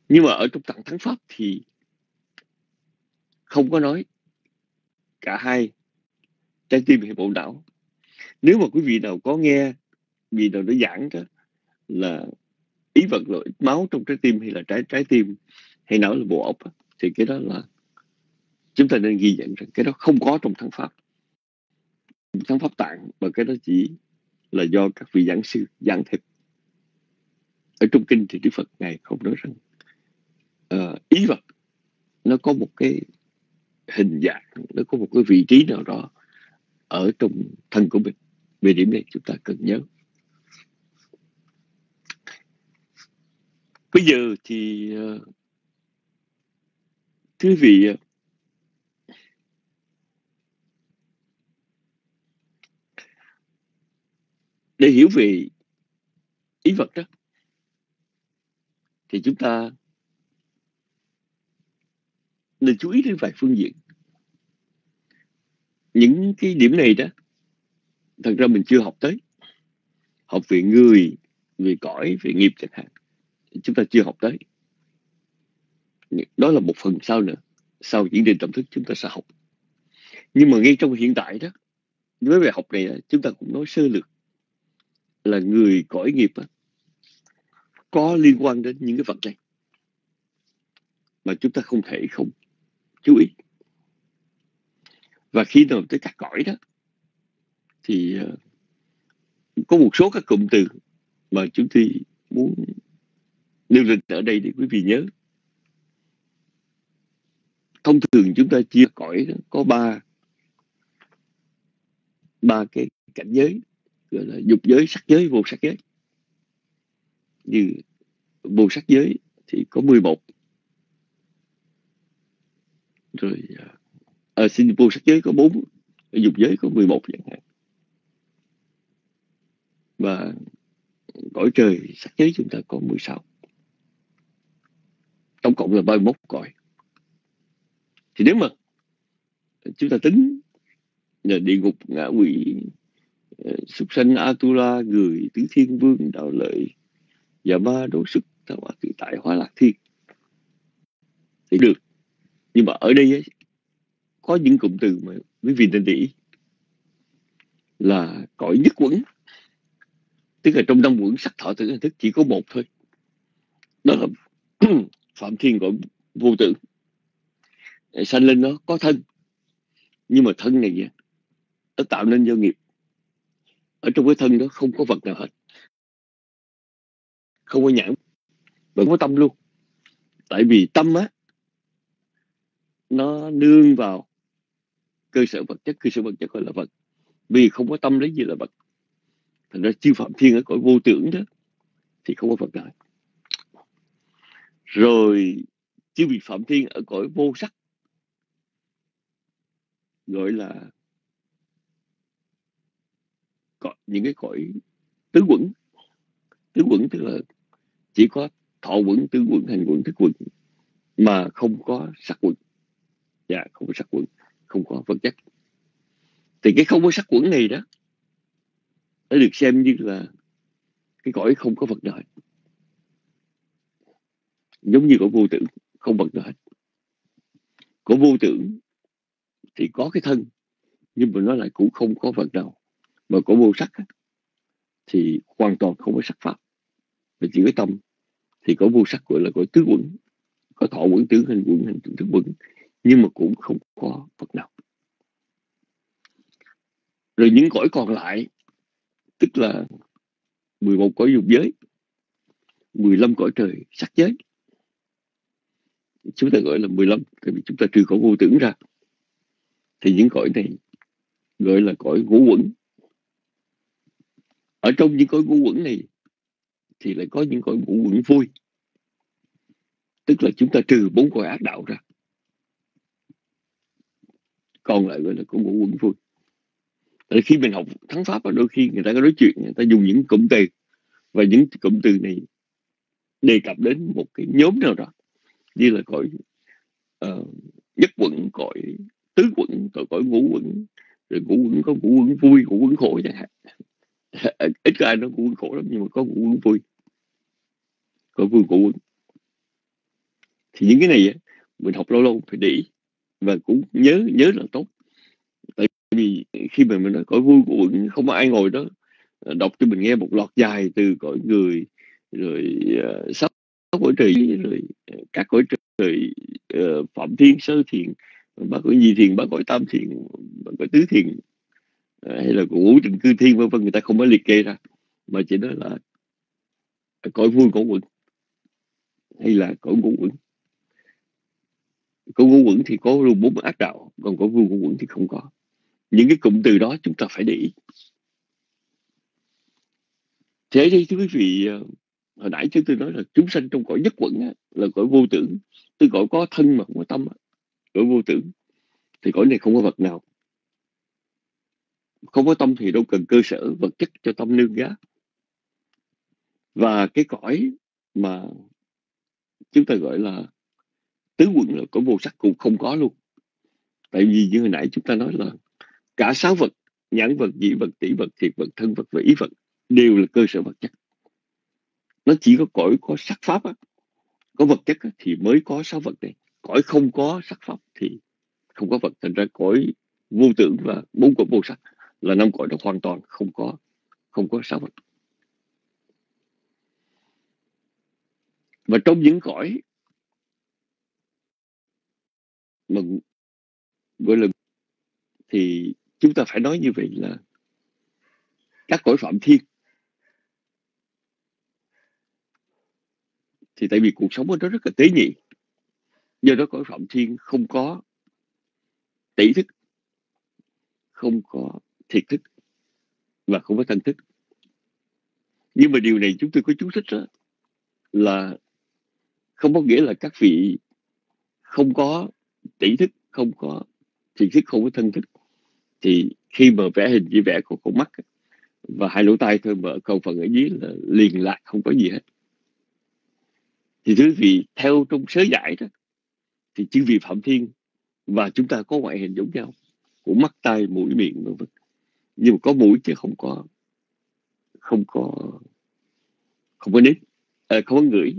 nhưng mà ở trong tặng thắng pháp thì không có nói cả hai trái tim hay bộ não nếu mà quý vị nào có nghe, vì nào nó giảng đó, là ý vật là máu trong trái tim hay là trái trái tim hay não là bộ óc thì cái đó là chúng ta nên ghi nhận rằng cái đó không có trong thắng pháp. Thắng pháp tạng mà cái đó chỉ là do các vị giảng sư giảng thịt ở trong kinh thì đức phật ngài không nói rằng uh, ý vật nó có một cái hình dạng nó có một cái vị trí nào đó ở trong thân của mình. Về điểm này chúng ta cần nhớ. Bây giờ thì uh, thưa quý vị ờ, để hiểu về ý vật đó thì chúng ta nên chú ý đến vài phương diện. Những cái điểm này đó thật ra mình chưa học tới. Học về người về cõi về nghiệp chẳng hạn chúng ta chưa học tới. Đó là một phần sau nữa sau diễn định tâm thức chúng ta sẽ học. Nhưng mà ngay trong hiện tại đó với bài học này chúng ta cũng nói sơ lược là người cõi nghiệp đó, có liên quan đến những cái vật này mà chúng ta không thể không chú ý. Và khi nào tới các cõi đó thì ờ, có một số các cụm từ mà chúng tôi muốn nêu lên ở đây để quý vị nhớ. Thông thường chúng ta chia cõi đó, có ba ba cái cảnh giới gọi là dục giới sắc giới vô sắc giới như vô sắc giới thì có 11 rồi à, à, xin vô sắc giới có 4 dục giới có 11 chẳng hạn. Và cõi trời sắc giới chúng ta có 16 tổng cộng là 31 cõi. Thì nếu mà chúng ta tính là địa ngục ngạ quỷ ờ, súc sanh atula người tứ thiên vương đạo lợi và ba đủ sức thảo hòa tự tại hoa lạc thiên. Thì được. Nhưng mà ở đây ấy, có những cụm từ mà quý vị nên để ý. Là cõi nhất quẩn. Tức là trong năm quẩn sắc thọ tưởng thức chỉ có một thôi. Đó là phạm thiên gọi vô tử. Sanh lên nó có thân. Nhưng mà thân này nó tạo nên do nghiệp. Ở trong cái thân đó không có vật nào hết không có nhãn vẫn có tâm luôn. Tại vì tâm á, nó nương vào cơ sở vật chất. Cơ sở vật chất gọi là vật. Vì không có tâm lấy gì là vật. Thành ra chư phạm thiên ở cõi vô tưởng đó, thì không có vật nào rồi, chư vị phạm thiên ở cõi vô sắc, gọi là những cái cõi tứ quẩn. Tứ quẩn tức là chỉ có thọ quẩn tứ quẩn, hành quẩn, thức quẩn mà không có sắc quẩn. Dạ không có sắc quẩn, không có vật chất. Thì cái không có sắc quẩn này đó, nó được xem như là cái cõi không có vật nào hết. Giống như cõi vô tưởng, không vật nào hết. Cõi vô tưởng thì có cái thân, nhưng mà nó lại cũng không có vật nào. Mà cõi vô sắc thì hoàn toàn không có sắc pháp và chỉ có tâm. Thì có vô sắc gọi là cõi tứ quẩn. Có thọ quẩn tướng hành quẩn hành thức quẩn. Nhưng mà cũng không có phật nào. Rồi những cõi còn lại, tức là 11 cõi dục giới 15 cõi trời sắc giới. Chúng ta gọi là 15 tại vì chúng ta trừ cõi vô tưởng ra. Thì những cõi này gọi là cõi ngũ quẩn. Ở trong những cõi ngũ quẩn này thì lại có những cõi ngũ quẩn vui. Tức là chúng ta trừ bốn cõi ác đạo ra. Còn lại gọi là cõi ngũ quẩn vui. Tại khi mình học thắng pháp đôi khi người ta có nói chuyện người ta dùng những cụm từ. Và những cụm từ này đề cập đến một cái nhóm nào đó. Như là cõi uh, nhất quẩn cõi tứ quẩn cõi, cõi ngũ quẩn. Rồi ngũ quẩn có ngũ quẩn vui ngũ quẩn khổ chẳng hạn. Ít có ai nói ngũ quẩn khổ lắm nhưng mà có ngũ quẩn vui của vui ngũ quận thì những cái này mình học lâu lâu phải để ý. Và cũng nhớ nhớ là tốt. Tại vì khi mà mình nói cõi vui của quận không có ai ngồi đó ờ, đọc cho mình nghe một loạt dài từ cõi người rồi ờ, uh, sáu cõi trời rồi ờ, các cõi trời uh, phạm thiên sơ thiền ba cõi nhị thiền ba cõi tam thiền ba cõi tứ thiền uh, hay là ngũ trình cư thiên vân vân người ta không có liệt kê ra. Mà chỉ nói là cõi vui của quận hay là cõi ngũ quẩn? Cõi ngũ quẩn thì có luôn bốn ác đạo còn cõi ngũ quẩn thì không có. Những cái cụm từ đó chúng ta phải để ý. Thế đây thưa quý vị ờ, hồi nãy chúng tôi nói là chúng sanh trong cõi nhất quẩn á, là cõi vô tưởng. Tôi gọi có thân mà không có tâm á, cõi vô tưởng thì cõi này không có vật nào. Không có tâm thì đâu cần cơ sở vật chất cho tâm nương giá. Và cái cõi mà chúng ta gọi là tứ quận là có vô sắc cũng không có luôn. Tại vì như hồi nãy chúng ta nói là cả sáu vật nhãn vật dị vật tỷ vật thiệt vật thân vật và ý vật đều là cơ sở vật chất. Nó chỉ có cõi có sắc pháp á, có vật chất á, thì mới có sáu vật này. Cõi không có sắc pháp thì không có vật. Thành ra cõi vô tưởng và bốn cõi vô sắc là năm cõi đó hoàn toàn không có không có sáu vật. Và trong những cõi mà gọi là thì chúng ta phải nói như vậy là các cõi phạm thiên. Thì tại vì cuộc sống ở nó rất là tế nhị, do đó cõi phạm thiên không có tỷ thức, không có thiệt thức và không có thân thức. Nhưng mà điều này chúng tôi có chú thích đó là không có nghĩa là các vị không có tỷ thức không có thiền thức không có thân thức. Thì khi mà vẽ hình chỉ vẽ của con mắt và hai lỗ tai thôi mà câu phần ở dưới là liền lạc không có gì hết. Thì thứ vị theo trong sớ giải đó thì chư vị phạm thiên và chúng ta có ngoại hình giống nhau của mắt tai mũi miệng vân vân. Nhưng mà có mũi chứ không có không có không có nếp à, không có ngửi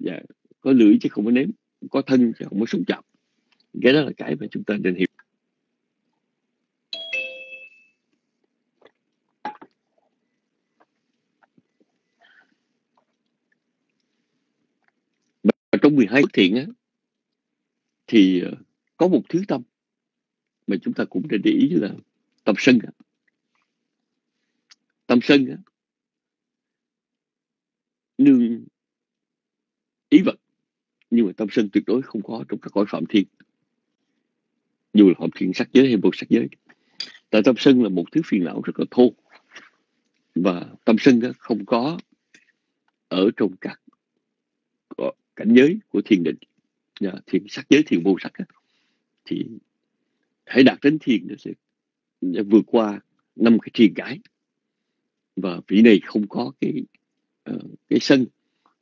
dạ, có lưỡi chứ không có nếm có thân chứ không có xúc chạm cái đó là cái mà chúng ta nên hiểu. Và trong 12 bất thiện á thì ờ, có một thứ tâm mà chúng ta cũng nên để ý là tâm sân tâm sân nương ý vật. Nhưng mà tâm sân tuyệt đối không có trong các cõi phạm thiên. Dù là phạm thiên sắc giới hay vô sắc giới tại tâm sân là một thứ phiền não rất là thô. Và tâm sân không có ở trong các cảnh giới của thiền định. Thiền sắc giới thiền vô sắc thì hãy đạt đến thiền nó sẽ vượt qua năm cái thiền cái và vị này không có cái uh, cái sân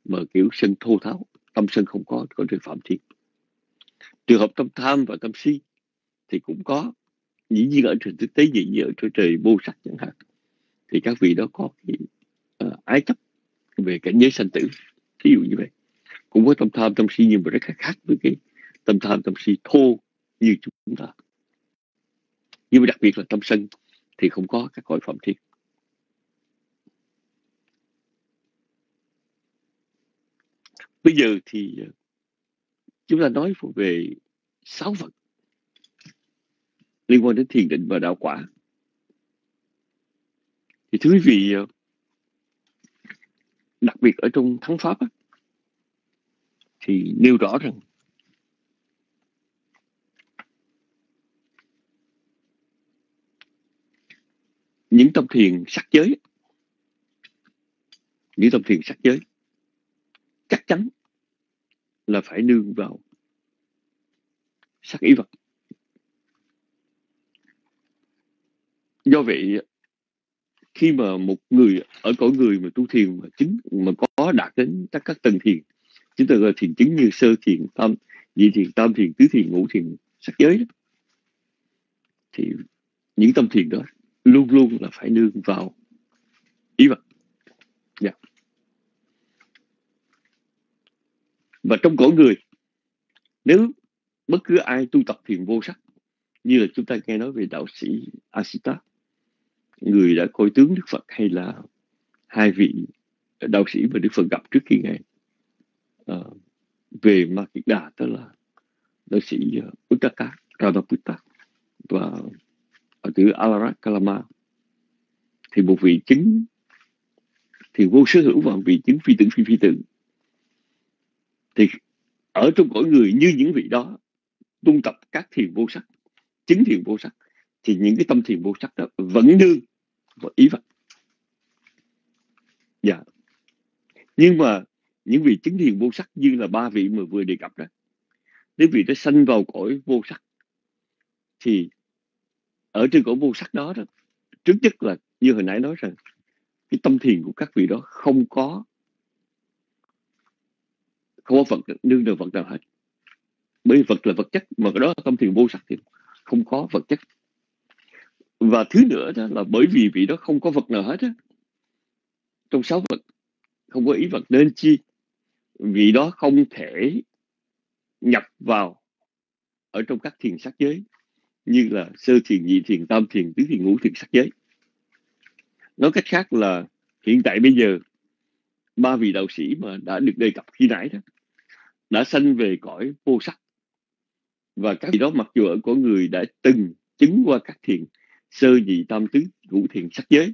mà kiểu sân thô tháo tâm sân không có có trời phạm thiên. Trường hợp tâm tham và tâm si thì cũng có. Dĩ nhiên ở trên thực tế dĩ nhiên ở trên trời vô sắc chẳng hạn thì các vị đó có cái uh, ái chấp về cảnh giới sanh tử ví dụ như vậy. Cũng có tâm tham tâm si nhưng mà rất khác khác với cái tâm tham tâm si thô như chúng ta. Nhưng mà đặc biệt là tâm sân thì không có các cõi phạm thiên. Bây giờ thì ờ, chúng ta nói về sáu vật liên quan đến thiền định và đạo quả. Thì thưa quý vị ờ, đặc biệt ở trong thắng pháp á, thì nêu rõ rằng những tâm thiền sắc giới những tâm thiền sắc giới chắc chắn là phải nương vào sắc ý vật do vậy, khi mà một người ở cõi người mà tu thiền mà chính mà có đạt đến các các tầng thiền, chúng ta gọi thiền chứng như sơ thiền tâm nhị thiền, tam thiền, tứ thiền, ngũ thiền, sắc giới đó. thì những tâm thiền đó luôn luôn là phải nương vào ý vật yeah. Dạ và trong cõi người nếu bất cứ ai tu tập thiền vô sắc như là chúng ta nghe nói về đạo sĩ Asita người đã coi tướng Đức Phật hay là hai vị đạo sĩ mà Đức Phật gặp trước khi ngài uh, về Ma Kiệt Đà tức là đạo sĩ ờ, Uttaka Radhaputta và ở từ Alarak Kalama thì một vị chứng thì vô sở hữu và vị chứng phi tưởng phi phi tưởng thì ở trong cõi người như những vị đó tu tập các thiền vô sắc chứng thiền vô sắc thì những cái tâm thiền vô sắc đó vẫn đương và ý vật dạ. Nhưng mà những vị chứng thiền vô sắc như là ba vị mà vừa đề cập đó nếu vị đã sanh vào cõi vô sắc thì ở trên cõi vô sắc đó, đó trước nhất là như hồi nãy nói rằng cái tâm thiền của các vị đó không có không có vật nương được vật nào hết. Bởi vì vật là vật chất, mà cái đó tâm thiền vô sắc thì không có vật chất. Và thứ nữa đó là bởi vì vị đó không có vật nào hết á, trong sáu vật, không có ý vật. Nên chi? Vị đó không thể nhập vào ở trong các thiền sắc giới, như là sơ thiền, nhị thiền, tam thiền, tứ thiền, ngũ thiền sắc giới. Nói cách khác là hiện tại bây giờ, ba vị đạo sĩ mà đã được đề cập khi nãy đó đã sanh về cõi vô sắc. Và các vị đó mặc dù ở của người đã từng chứng qua các thiền sơ nhị tam tứ ngũ thiền sắc giới,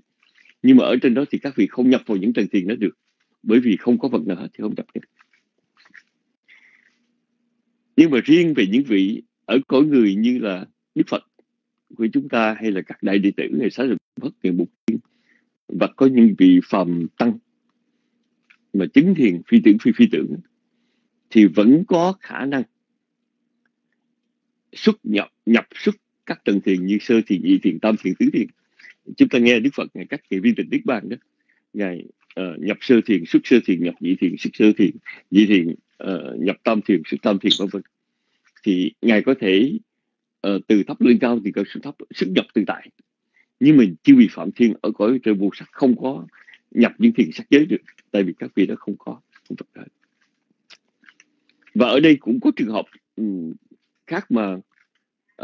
nhưng mà ở trên đó thì các vị không nhập vào những trần thiền đó được, bởi vì không có vật nào hết thì không nhập được. Nhưng mà riêng về những vị ở cõi người như là Đức Phật, của chúng ta hay là các đại đệ tử ngày sáng được Phật ngày Bục Tiên, và có những vị phàm tăng mà chứng thiền phi tưởng phi phi tưởng thì vẫn có khả năng xuất nhập nhập xuất các tầng thiền như sơ thiền nhị thiền tam thiền tứ thiền. Chúng ta nghe đức phật ngày các ngày viên tịch đức bàn đó. Ngài uh, nhập sơ thiền xuất sơ thiền nhập nhị thiền xuất sơ thiền nhị thiền uh, nhập tam thiền xuất tam thiền vân vân. Thì ngài có thể uh, từ thấp lên cao thì có sự thấp xuất nhập tự tại. Nhưng mình chưa bị phạm thiên ở cõi trời vô sắc không có nhập những thiền sắc giới được tại vì các vị đó không có không thực hết và ở đây cũng có trường hợp um, khác mà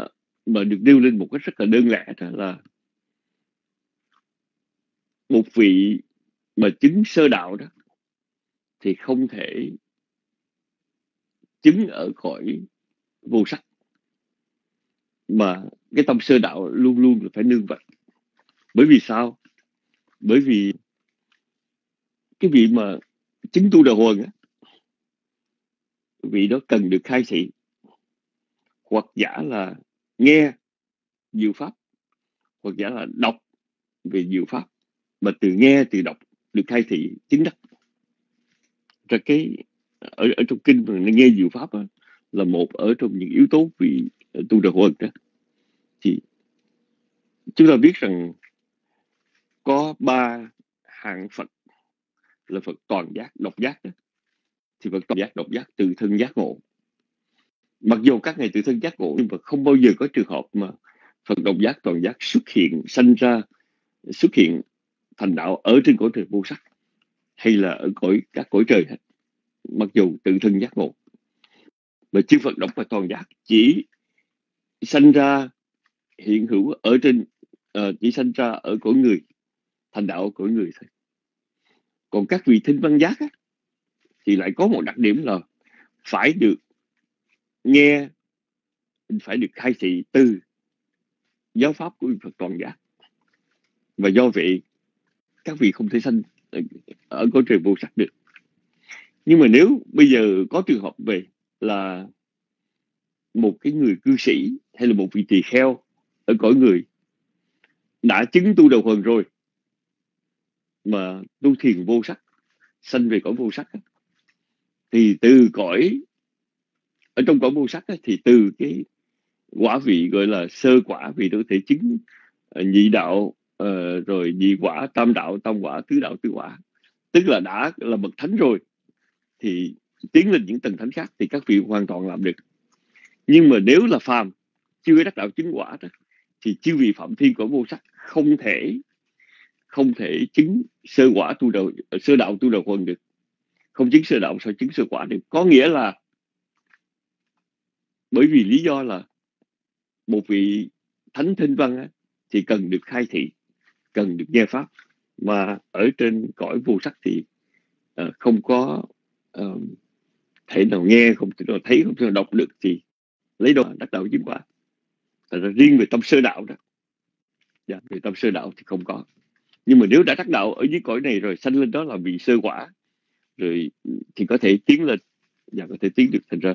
uh, mà được nêu lên một cách rất là đơn lẻ đó là một vị mà chứng sơ đạo đó thì không thể chứng ở khỏi vô sắc. Mà cái tâm sơ đạo luôn luôn là phải nương vật bởi vì sao? Bởi vì cái vị mà chứng tu đạo huân á vị đó cần được khai thị. Hoặc giả là nghe diệu pháp. Hoặc giả là đọc về diệu pháp. Mà từ nghe từ đọc được khai thị chính đắc. Ra cái ở ở trong kinh mà nghe diệu pháp đó, là một ở trong những yếu tố vì tu đạo huân đó. Thì chúng ta biết rằng có ba hạng Phật là Phật toàn giác độc giác đó thì Phật còn giác độc giác từ thân giác ngộ. Mặc dù các ngày tự thân giác ngộ nhưng mà không bao giờ có trường hợp mà Phật độc giác toàn giác xuất hiện sanh ra xuất hiện thành đạo ở trên cõi trời vô sắc hay là ở cõi các cõi trời hết. Mặc dù tự thân giác ngộ. Mà chư Phật độc và toàn giác chỉ sanh ra hiện hữu ở trên uh, chỉ sanh ra ở cõi người thành đạo ở cõi người thôi. Còn các vị thinh văn giác á, thì lại có một đặc điểm là phải được nghe, phải được khai thị từ giáo pháp của Phật toàn giác. Và do vậy, các vị không thể sanh ở cõi trời vô sắc được. Nhưng mà nếu bây giờ có trường hợp về là một cái người cư sĩ hay là một vị tỳ kheo ở cõi người đã chứng tu đầu phần rồi mà tu thiền vô sắc, sanh về cõi vô sắc thì từ cõi ở trong cõi vô sắc thì từ cái quả vị gọi là sơ quả vị có thể chứng ờ, nhị đạo uh, rồi nhị quả tam đạo tam quả tứ đạo tứ quả. Tức là đã là bậc thánh rồi thì tiến lên những tầng thánh khác thì các vị hoàn toàn làm được. Nhưng mà nếu là phàm chưa đắc đạo chứng quả đó thì chư vị phạm thiên của vô sắc không thể không thể chứng sơ quả tu đầu sơ đạo tu đầu quân được không chứng sơ đạo sao chứng sơ quả được có nghĩa là bởi vì lý do là một vị thánh thinh văn á, thì cần được khai thị cần được nghe pháp. Mà ở trên cõi vô sắc thì uh, không có uh, thể nào nghe không thể nào thấy không thể nào đọc được thì lấy đâu đắc đạo chứng quả. Thật ra riêng về tâm sơ đạo đó. Dạ, về tâm sơ đạo thì không có. Nhưng mà nếu đã đắc đạo ở dưới cõi này rồi sanh lên đó là vị sơ quả rồi thì có thể tiến lên và có thể tiến được thành ra.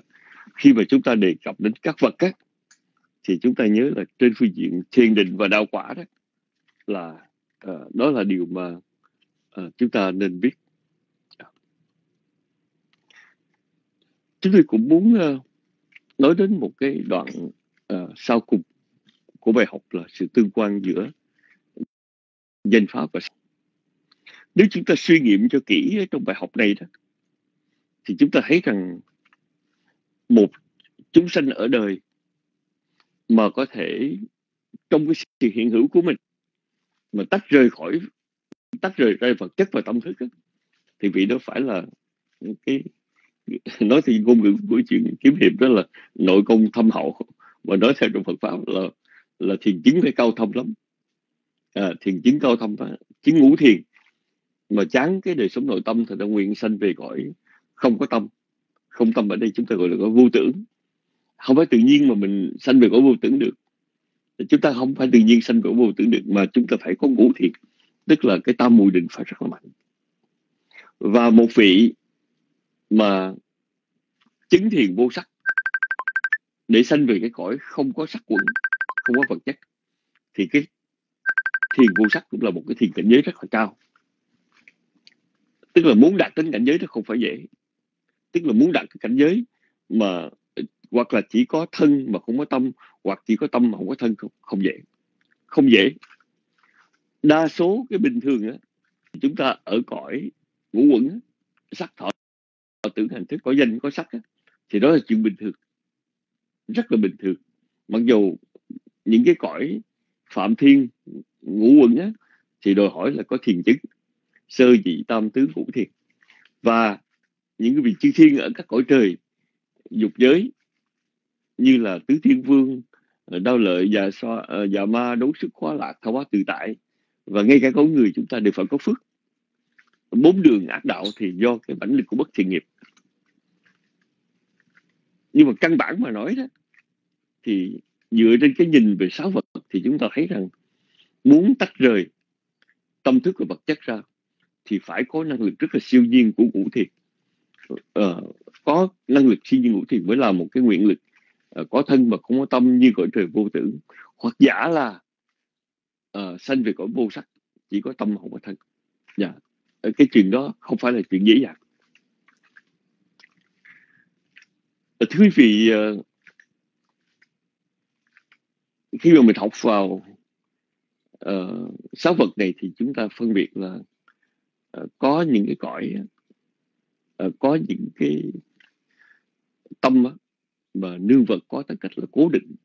Khi mà chúng ta đề cập đến các vật á thì chúng ta nhớ là trên phương diện thiền định và đạo quả đó là uh, đó là điều mà uh, chúng ta nên biết. Chúng tôi cũng muốn uh, nói đến một cái đoạn uh, sau cùng của bài học là sự tương quan giữa danh pháp và nếu chúng ta suy nghiệm cho kỹ trong bài học này đó thì chúng ta thấy rằng một chúng sanh ở đời mà có thể trong cái sự hiện hữu của mình mà tách rời khỏi tách rời ra vật chất và tâm thức đó, thì vị đó phải là cái nói thì ngôn ngữ của chuyện kiếm hiệp đó là nội công thâm hậu. Mà nói theo trong Phật pháp là là thiền chứng phải cao thâm lắm. À, thiền chứng cao thâm đó, chứng ngũ thiền mà chán cái đời sống nội tâm thì ta nguyện sanh về cõi không có tâm. Không tâm ở đây chúng ta gọi là có vô tưởng. Không phải tự nhiên mà mình sanh về cõi vô tưởng được. Chúng ta không phải tự nhiên sanh cõi vô tưởng được mà chúng ta phải có ngũ thiệt, tức là cái tam mùi định phải rất là mạnh. Và một vị mà chứng thiền vô sắc để sanh về cái cõi không có sắc quẩn không có vật chất thì cái thiền vô sắc cũng là một cái thiền cảnh giới rất là cao tức là muốn đạt đến cảnh giới nó không phải dễ. Tức là muốn đạt cái cảnh giới mà hoặc là chỉ có thân mà không có tâm hoặc chỉ có tâm mà không có thân không, không dễ. Không dễ. Đa số cái bình thường á chúng ta ở cõi ngũ quẩn sắc thọ tưởng hành thức có danh có sắc á, thì đó là chuyện bình thường. Rất là bình thường. Mặc dù những cái cõi phạm thiên ngũ quẩn á, thì đòi hỏi là có thiền chứng sơ dị tam tướng ngũ thiệt. Và những cái vị chư thiên ở các cõi trời, dục giới, như là tứ thiên vương ờ, đau lợi và so ờ, và ma đấu sức khóa lạc thao hóa tự tại, và ngay cả con người chúng ta đều phải có phước. Bốn đường ác đạo thì do cái bản lực của bất thiện nghiệp. Nhưng mà căn bản mà nói đó, thì dựa trên cái nhìn về sáu vật thì chúng ta thấy rằng muốn tách rời tâm thức và vật chất ra thì phải có năng lực rất là siêu nhiên của ngũ thiền. Uh, có năng lực siêu nhiên ngũ thiền mới là một cái nguyện lực uh, có thân mà không có tâm như cõi trời vô tưởng. Hoặc giả là uh, sanh về cõi vô sắc chỉ có tâm không có thân. Dạ yeah. cái chuyện đó không phải là chuyện dễ dàng. Thưa quý vị uh, khi mà mình học vào uh, sáu vật này thì chúng ta phân biệt là Ờ, có những cái cõi ờ, có những cái tâm mà nương vật có tất cả là cố định.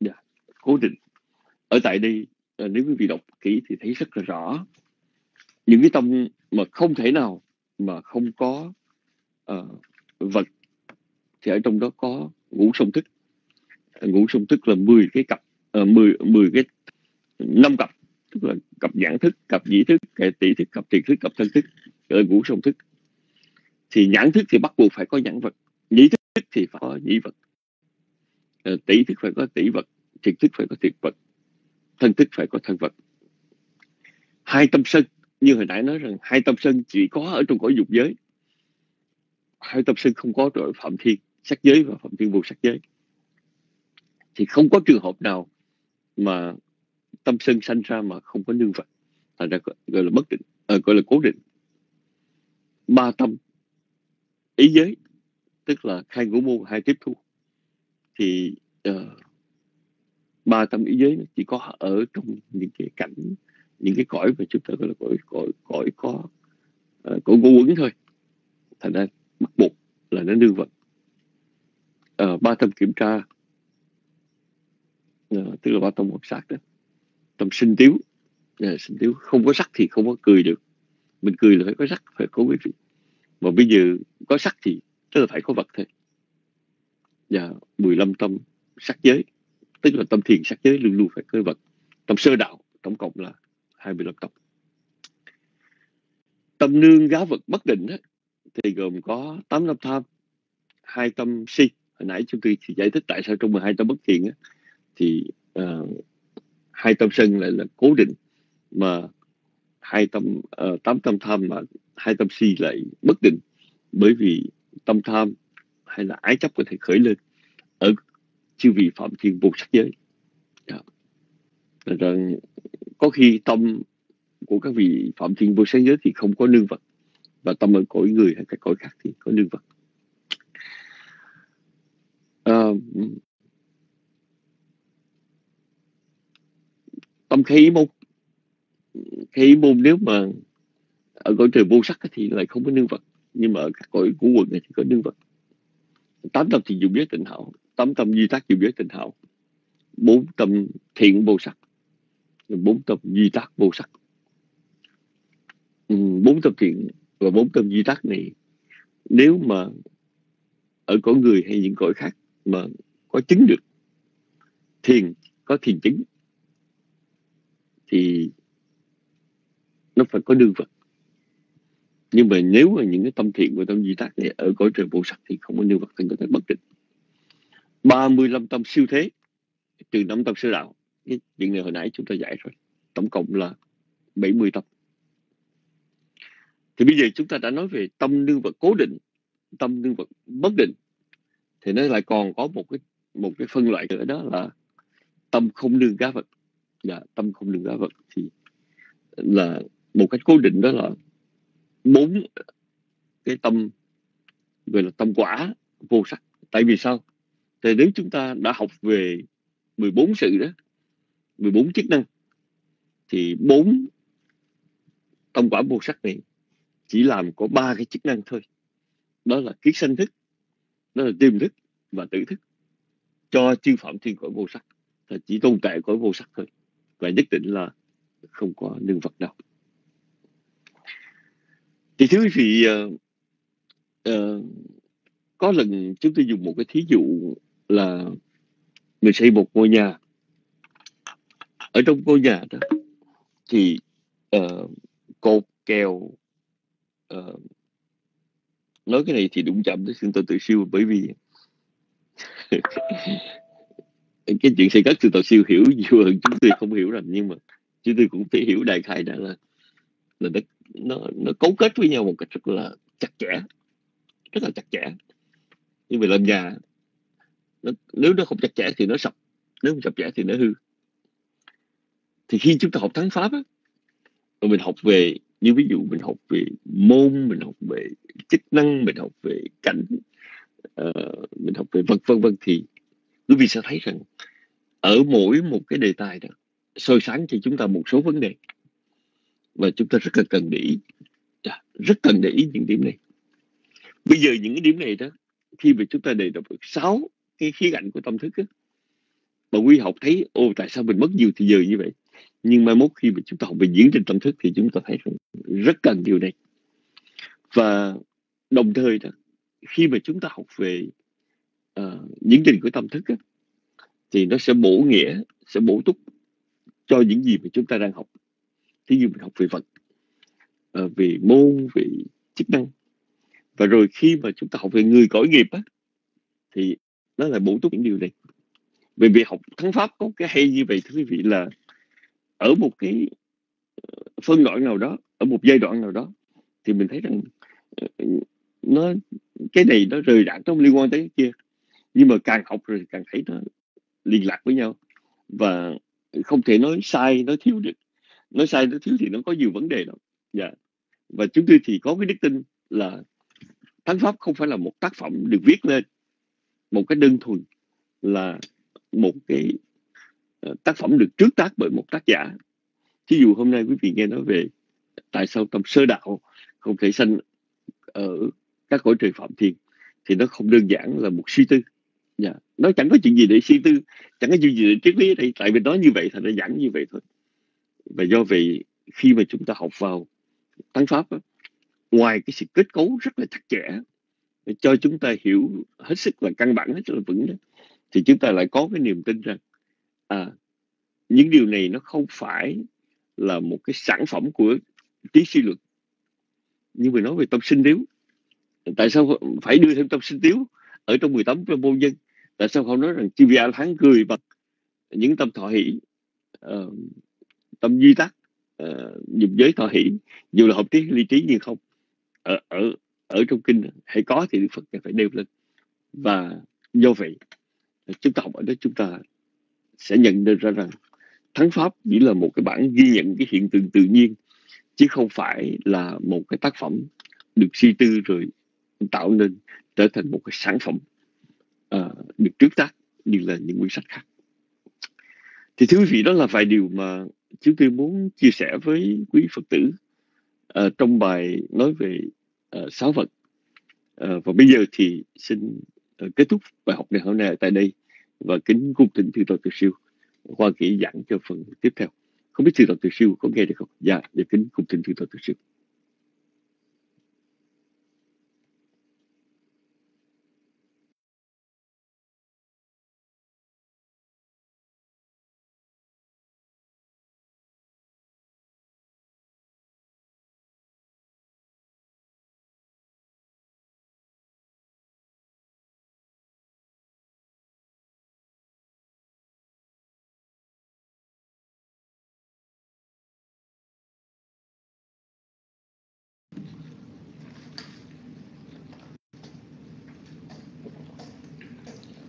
Yeah, cố định. Ở tại đây ờ, nếu quý vị đọc kỹ thì thấy rất là rõ. Những cái tâm mà không thể nào mà không có uh, vật thì ở trong đó có ngũ sông thức. Ngũ sông thức là 10 cái cặp uh, 10, 10 cái năm cặp tức là cặp nhãn thức, cặp dĩ thức cặp tỷ thức, cặp tiền thức, cặp thân thức ở ngũ sông thức. Thì nhãn thức thì bắt buộc phải có nhãn vật, nhĩ thức thì phải có nhĩ vật. Ờ, tỷ thức phải có tỷ vật thiệt thức phải có thiệt vật, thân thức phải có thân vật. Hai tâm sân, như hồi nãy nói rằng hai tâm sân chỉ có ở trong cõi dục giới. Hai tâm sân không có ở phạm thiên sắc giới và phạm thiên vô sắc giới. Thì không có trường hợp nào mà tâm sân sanh ra mà không có nương vật thành ra gọi là bất định à, gọi là cố định. Ba tâm ý giới tức là khai ngũ môn hai tiếp thu. Thì ờ, uh, ba tâm ý giới chỉ có ở trong những cái cảnh những cái cõi mà chúng ta gọi là cõi cõi cõi có uh, cõi ngũ quấn thôi. Thành ra bắt buộc là nó nương vật uh, ba tâm kiểm tra uh, tức là ba tâm quan sát đó tâm sinh tiếu. À, sinh tiếu không có sắc thì không có cười được. Mình cười là phải có sắc phải có quý vị. Mà bây giờ có sắc thì tức là phải có vật thôi. Dạ, Và 15 tâm sắc giới tức là tâm thiền sắc giới luôn luôn phải có vật. Tâm sơ đạo tổng cộng là 25 tâm. Tâm nương giá vật bất định đó, thì gồm có 8 tâm tham hai tâm si. Hồi nãy chúng tôi thì giải thích tại sao trong 12 tâm bất thiện đó, thì uh, hai tâm sân lại là cố định mà hai tâm uh, tám tâm tham mà hai tâm si lại bất định. Bởi vì tâm tham hay là ái chấp có thể khởi lên ở chư vị phạm thiên vô sắc giới. Dạ. Yeah. Rằng có khi tâm của các vị phạm thiên vô sắc giới thì không có nương vật và tâm ở cõi người hay các cõi khác thì có nương vật. Uh, tâm khí môn khí môn nếu mà ở cõi trời vô sắc thì lại không có nương vật. Nhưng mà ở các cõi của quần này thì có nương vật. Tám tâm thì dùng giới tịnh hảo. Tám tâm duy tác dùng giới tịnh hảo. Bốn tâm thiện vô sắc. Bốn tâm duy tác vô sắc. Ừ, bốn tâm thiện và bốn tâm duy tác này, nếu mà ở cõi người hay những cõi khác mà có chứng được, thiền, có thiền chứng thì nó phải có đương vật. Nhưng mà nếu mà những cái tâm thiện và tâm di tác này ở cõi trời bồ sắc thì không có đương vật thì có thể bất định. 35 tâm siêu thế, trừ năm tâm sơ đạo. Cái chuyện này hồi nãy chúng ta giải rồi. Tổng cộng là 70 tâm. Thì bây giờ chúng ta đã nói về tâm nương vật cố định, tâm nương vật bất định. Thì nó lại còn có một cái một cái phân loại nữa đó là tâm không nương cá vật dạ tâm không nương ngã vật thì là một cách cố định đó là bốn cái tâm, gọi là tâm quả vô sắc. Tại vì sao? Thì nếu chúng ta đã học về 14 sự đó 14 chức năng, thì bốn tâm quả vô sắc này chỉ làm có ba cái chức năng thôi. Đó là kiết sanh thức, đó là tiềm thức và tử thức. Cho chư phẩm thiên cõi vô sắc, là chỉ tồn tại cõi vô sắc thôi và nhất định là không có nương vật nào. Thì thưa quý vị uh, uh, có lần chúng tôi dùng một cái thí dụ là mình xây một ngôi nhà. Ở trong ngôi nhà đó thì uh, cột kèo uh, nói cái này thì đúng chậm tới xin tôi tự siêu bởi vì cái chuyện xây cất từ tàu siêu hiểu nhiều hơn chúng tôi không hiểu rằng nhưng mà chúng tôi cũng phải hiểu đại khái đã là là nó nó, nó cấu kết với nhau một cách rất là chặt chẽ rất là chặt chẽ. Nhưng mà làm nhà nó, nếu nó không chặt chẽ thì nó sập nếu không chặt chẽ thì nó hư. Thì khi chúng ta học thắng pháp á mình học về như ví dụ mình học về môn mình học về chức năng mình học về cảnh uh, mình học về vân vân vân thì quý vị sẽ thấy rằng ở mỗi một cái đề tài đó, soi sáng cho chúng ta một số vấn đề. Và chúng ta rất là cần để ý. Dạ, rất cần để ý những điểm này. Bây giờ những cái điểm này đó, khi mà chúng ta đề đọc được sáu cái khía cạnh của tâm thức á, mà quý học thấy, ô, tại sao mình mất nhiều thời giờ như vậy? Nhưng mai mốt khi mà chúng ta học về diễn trình tâm thức thì chúng ta thấy rằng rất cần điều này. Và đồng thời đó, khi mà chúng ta học về Ờ, uh, diễn trình của tâm thức á, thì nó sẽ bổ nghĩa sẽ bổ túc cho những gì mà chúng ta đang học. Thí dụ mình học về vật uh, về môn về chức năng. Và rồi khi mà chúng ta học về người cõi nghiệp á, thì nó lại bổ túc những điều này. Về việc học thắng pháp có cái hay như vậy thưa quý vị là ở một cái ờ, phân đoạn nào đó ở một giai đoạn nào đó thì mình thấy rằng nó cái này nó rời rạc trong liên quan tới cái kia nhưng mà càng học rồi càng thấy nó liên lạc với nhau. Và không thể nói sai, nói thiếu được. Nói sai, nói thiếu thì nó có nhiều vấn đề lắm. Dạ. Và chúng tôi thì có cái đức tin là thánh pháp không phải là một tác phẩm được viết lên một cái đơn thuần, là một cái ờ, tác phẩm được trước tác bởi một tác giả. Thí dụ hôm nay quý vị nghe nói về tại sao tâm sơ đạo không thể sanh ở các cõi trời phạm thiên, thì nó không đơn giản là một suy tư dạ. nó chẳng có chuyện gì để suy tư chẳng có chuyện gì để triết lý ở đây tại vì nó như vậy thì nó giảng như vậy thôi. Và do vậy khi mà chúng ta học vào tăng pháp đó, ngoài cái sự kết cấu rất là chặt chẽ để cho chúng ta hiểu hết sức là căn bản hết sức là vững đó, thì chúng ta lại có cái niềm tin rằng à, những điều này nó không phải là một cái sản phẩm của trí suy luận. Nhưng mà nói về tâm sinh tiếu. Tại sao phải đưa thêm tâm sinh tiếu ở trong 18 trong môn nhân? Tại sao không nói rằng chi vi thắng cười bật những tâm thọ hỷ uh, tâm duy tác ờ, uh, dục giới thọ hỷ dù là học trí ly trí nhưng không. Ở ở ở trong kinh hãy có thì đức phật phải nêu lên. Và do vậy chúng ta học ở đó chúng ta sẽ nhận được ra rằng thắng pháp chỉ là một cái bản ghi nhận cái hiện tượng tự nhiên chứ không phải là một cái tác phẩm được suy tư rồi tạo nên trở thành một cái sản phẩm uh, được trước tác như là những quyển sách khác. Thì thưa quý vị đó là vài điều mà chúng tôi muốn chia sẻ với quý phật tử uh, trong bài nói về uh, sáu vật. Uh, và bây giờ thì xin uh, kết thúc bài học ngày hôm nay tại đây và kính cung thỉnh thưa Tọa từ siêu hoa kỹ giảng cho phần tiếp theo. Không biết thưa Tọa từ siêu có nghe được không? Dạ dạ kính cung thỉnh thưa Tọa từ siêu.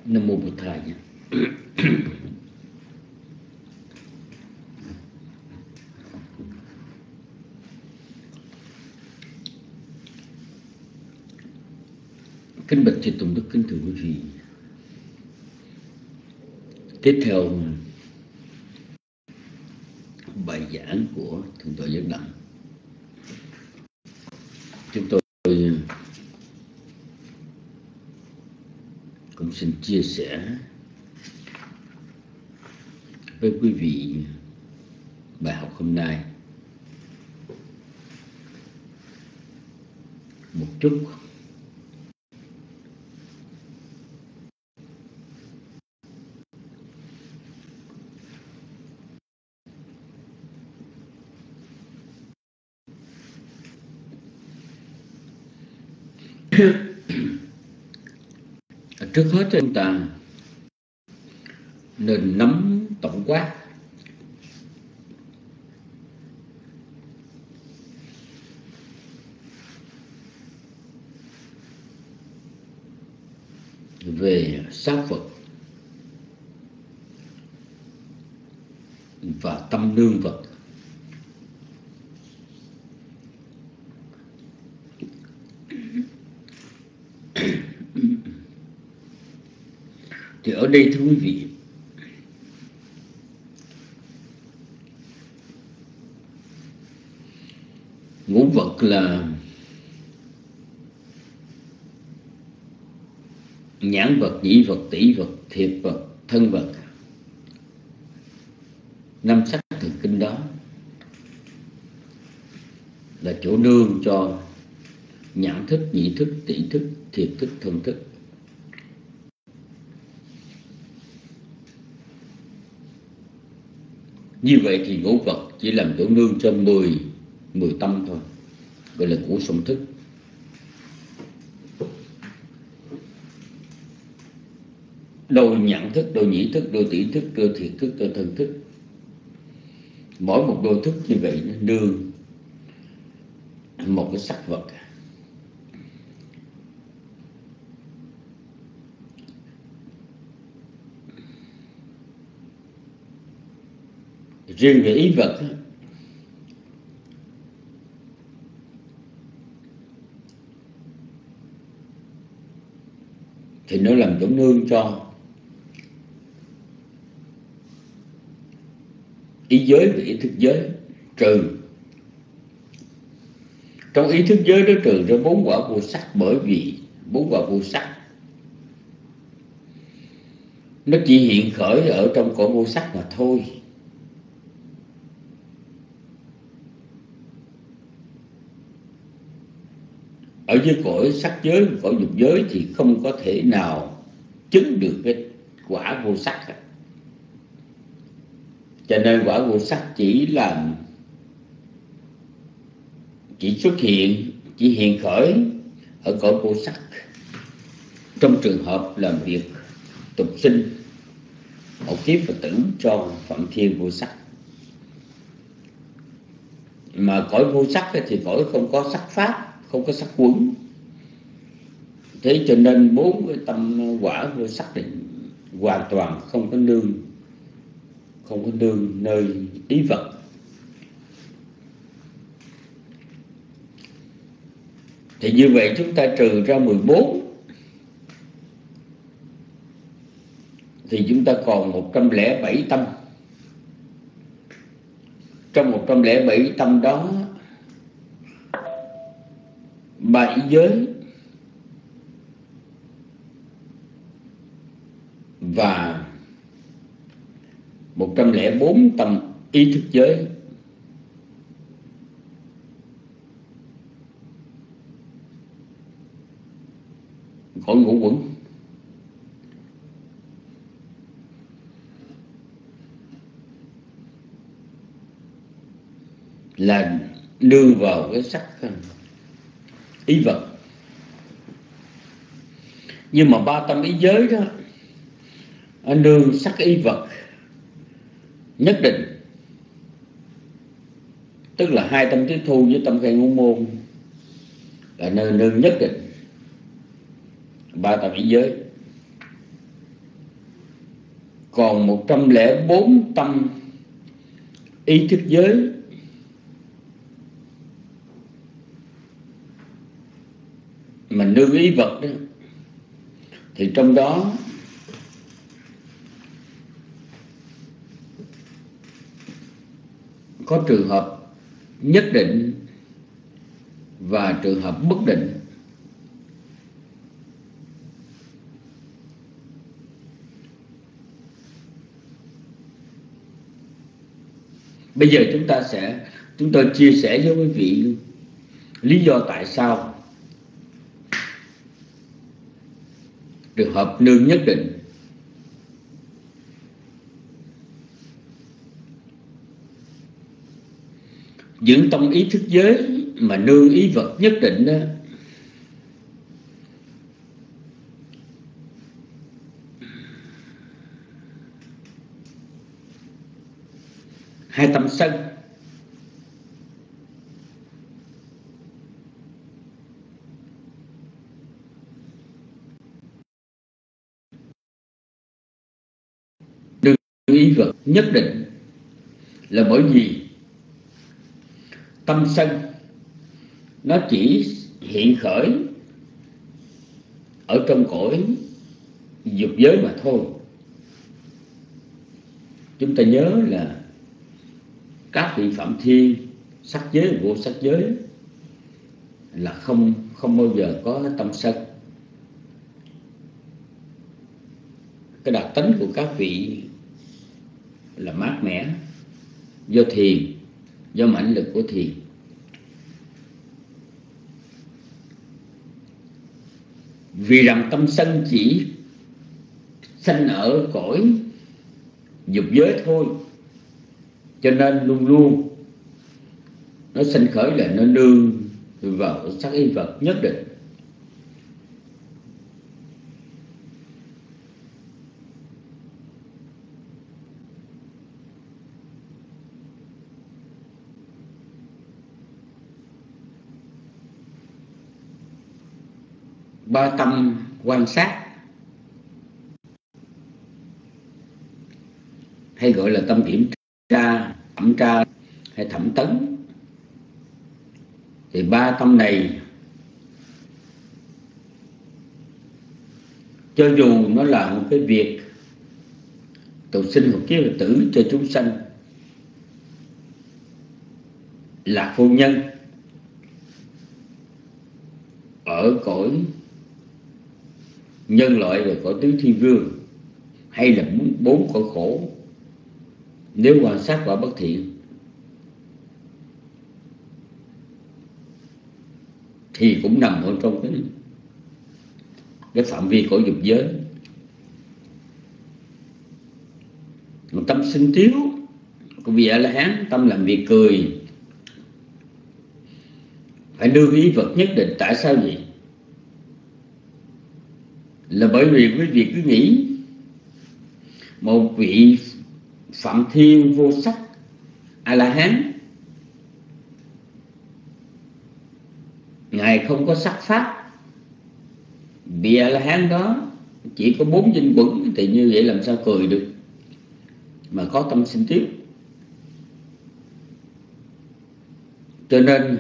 Nam mô bụt thầy kính bạch chư tùng đức kính thưa quý vị. Tiếp theo, bài giảng của thượng tọa giác đặng chúng tôi cũng xin chia sẻ với quý vị bài học hôm nay. Một chút trước hết chúng ta nên nắm tổng quát. Về sát Phật và tâm nương vật thì ở đây thưa quý vị. Ngũ vật là nhãn vật, nhĩ vật, tỷ vật, thiệt vật, thân vật. Năm sắc thực kinh đó là chỗ nương cho nhãn thức nhị thức, tỷ thức, thiệt thức, thân thức. Như vậy thì ngũ vật chỉ làm chỗ nương cho 10 10 tâm thôi. Gọi là ngũ sủng thức. Đôi nhận thức, đôi nhĩ thức, đôi tỷ thức, đôi thiệt thức, đôi thân thức. Mỗi một đôi thức như vậy nó nương một cái sắc vật. Riêng về ý vật thì nó làm chỗ nương cho ý giới và ý thức giới, trừ. Trong ý thức giới đó trừ ra bốn quả vô sắc bởi vì, bốn quả vô sắc. Nó chỉ hiện khởi ở trong cõi vô sắc mà thôi. Với cõi sắc giới, cõi dục giới thì không có thể nào chứng được cái quả vô sắc cho nên quả vô sắc chỉ là chỉ xuất hiện, chỉ hiện khởi ở cõi vô sắc. Trong trường hợp làm việc tục sinh một kiếp và tử cho phạm thiên vô sắc. Mà cõi vô sắc thì cõi không có sắc pháp không có sắc quấn. Thế cho nên bốn cái tâm quả vừa xác định hoàn toàn không có nương, không có nương nơi ý vật thì như vậy chúng ta trừ ra 14 thì chúng ta còn 107 tâm. Trong 107 tâm đó bảy giới và 104 tâm ý thức giới. Khỏi ngũ quẩn. Là đưa vào cái sắc ý vật. Nhưng mà ba tâm ý giới đó anh nương sắc ý vật nhất định. Tức là hai tâm tiếp thu với tâm khai ngũ môn là nơi nương nhất định. Ba tâm ý giới. Còn 104 tâm ý thức giới mà nương ý vật đó, thì trong đó có trường hợp nhất định và trường hợp bất định. Bây giờ chúng ta sẽ, chúng tôi chia sẻ với quý vị lý do tại sao được hợp nương nhất định. Dưỡng tông ý thức giới mà nương ý vật nhất định đó, hai tâm sân đừng ý vật nhất định là bởi vì tâm sân nó chỉ hiện khởi ở trong cõi dục giới mà thôi. Chúng ta nhớ là các vị phạm thiên sắc giới, vô sắc giới là không không bao giờ có tâm sân. Cái đặc tính của các vị là mát mẻ. Do thiền, do mãnh lực của thiền. Vì rằng tâm sân chỉ sanh ở cõi dục giới thôi, cho nên luôn luôn nó sinh khởi là nó nương vào sắc y vật nhất định. Ba tâm quan sát. Hay gọi là tâm kiểm tra, thẩm tra hay thẩm tấn. Thì ba tâm này, cho dù nó là một cái việc cầu sinh hoặc kiếp là tử cho chúng sanh, là phu nhân, ở cõi nhân loại và cõi tứ thiên vương, hay là bốn cõi khổ, nếu quan sát quả bất thiện. Thì cũng nằm ở trong cái cái phạm vi của dục giới. Một tâm sinh tiếu của vị a la hán tâm làm việc cười, phải đưa ý vật nhất định tại sao vậy? Là bởi vì quý vị cứ nghĩ một vị phạm thiên vô sắc a la hán ngài không có sắc pháp vị a la hán đó chỉ có bốn dinh quẩn, thì như vậy làm sao cười được mà có tâm sinh tiếu? cho nên,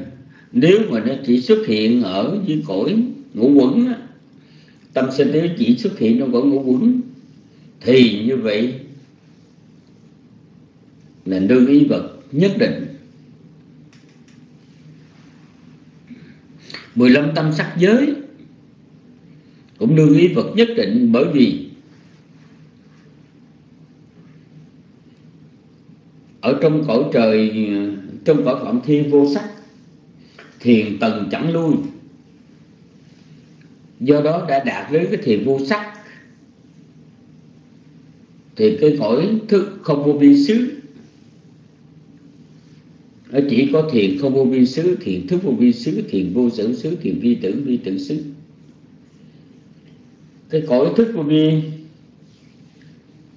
nếu mà nó chỉ xuất hiện ở dưới cõi ngũ quẩn á tâm sinh tiết chỉ xuất hiện trong cõi ngũ quẩn, thì như vậy là nương ý vật nhất định. 15 tâm sắc giới cũng nương ý vật nhất định bởi vì ở trong cõi trời, trong cõi phạm thiên vô sắc, thiền tầng chẳng lui do đó đã đạt đến cái thiền vô sắc. Thì cái cõi thức không vô biên xứ. Nó chỉ có thiền không vô biên xứ, thiền thức vô biên xứ, thiền vô sở xứ, thiền vi tử vi tử xứ. Cái cõi thức vô biên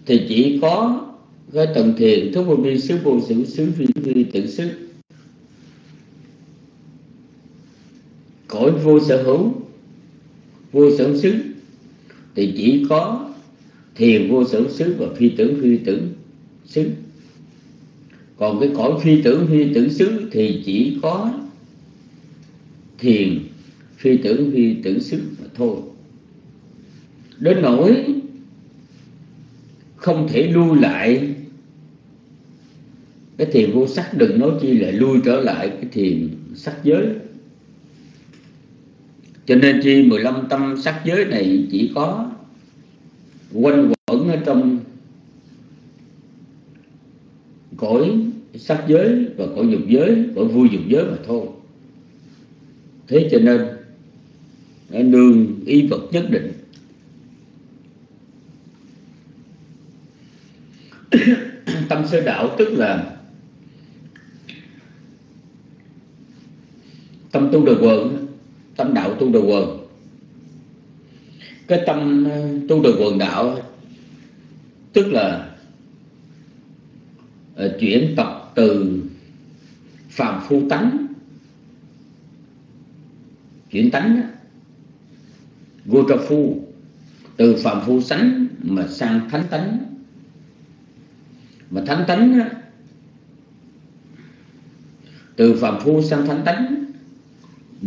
thì chỉ có cái tầng thiền thức vô biên xứ, vô sở xứ, vi vi tử xứ. Cõi vô sở hữu vô sở xứ, thì chỉ có thiền vô sở xứ và phi tưởng phi tưởng xứ. Còn cái cõi phi tưởng phi tưởng xứ thì chỉ có thiền phi tưởng phi tưởng xứ mà thôi. Đến nỗi không thể lui lại, cái thiền vô sắc đừng nói chi là lui trở lại cái thiền sắc giới cho nên chi 15 tâm sắc giới này chỉ có quanh quẩn ở trong cõi sắc giới và cõi dục giới, cõi vui dục giới mà thôi thế cho nên đường nương vật nhất định tâm sơ đạo tức là tâm tu đời quận tâm đạo tu đồ quần. Cái tâm ờ, tu đồ quần đạo, tức là ờ, chuyển tập từ phàm phu tánh. Chuyển tánh vô trà phu, từ phàm phu sánh mà sang thánh tánh. Mà thánh tánh từ phàm phu sang thánh tánh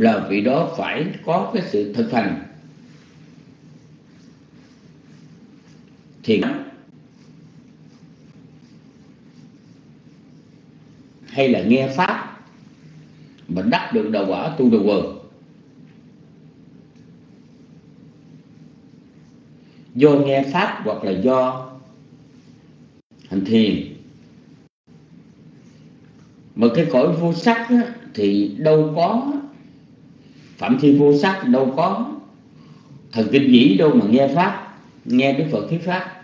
là vị đó phải có cái sự thực hành. Thiền hay là nghe pháp mà đắc được đầu quả tu được quần do nghe pháp hoặc là do hành thiền. Mà cái cõi vô sắc á, thì đâu có phạm thiên vô sắc đâu có. Thần kinh dĩ đâu mà nghe pháp, nghe đức phật thuyết pháp.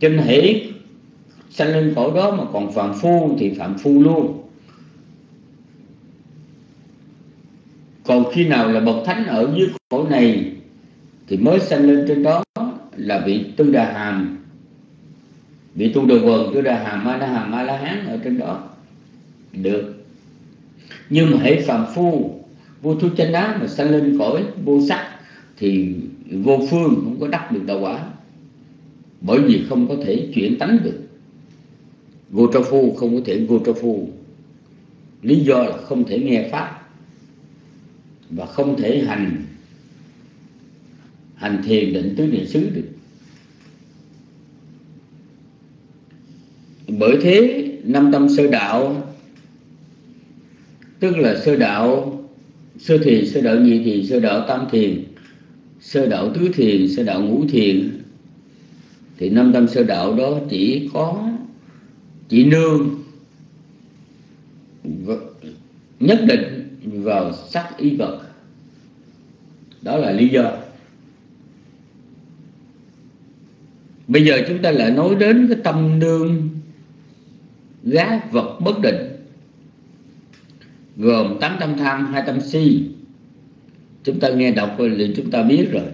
Cho nên hễ sanh lên khổ đó mà còn phạm phu thì phạm phu luôn. Còn khi nào là bậc thánh ở dưới khổ này thì mới sanh lên trên đó là vị tư đà hàm. Vị tu đồ quần, tư đà hàm ma la hàm ma la hán ở trên đó. Được. Nhưng mà hãy phạm phu vô thu chân đá mà sanh lên cõi vô sắc thì vô phương không có đắc được đạo quả. Bởi vì không có thể chuyển tánh được. Vô tra phu không có thể vô tra phu. Lý do là không thể nghe pháp và không thể hành hành thiền định tứ niệm xứ được. Bởi thế năm tâm sơ đạo, tức là sơ đạo sơ thiền, sơ đạo nhị thiền, sơ đạo tam thiền, sơ đạo tứ thiền, sơ đạo ngũ thiền. Thì năm tâm sơ đạo đó chỉ có, chỉ nương. Nhất định vào sắc y vật. Đó là lý do. Bây giờ chúng ta lại nói đến cái tâm nương giá vật bất định gồm tám tâm tham, hai tâm si. Chúng ta nghe đọc rồi thì chúng ta biết rồi.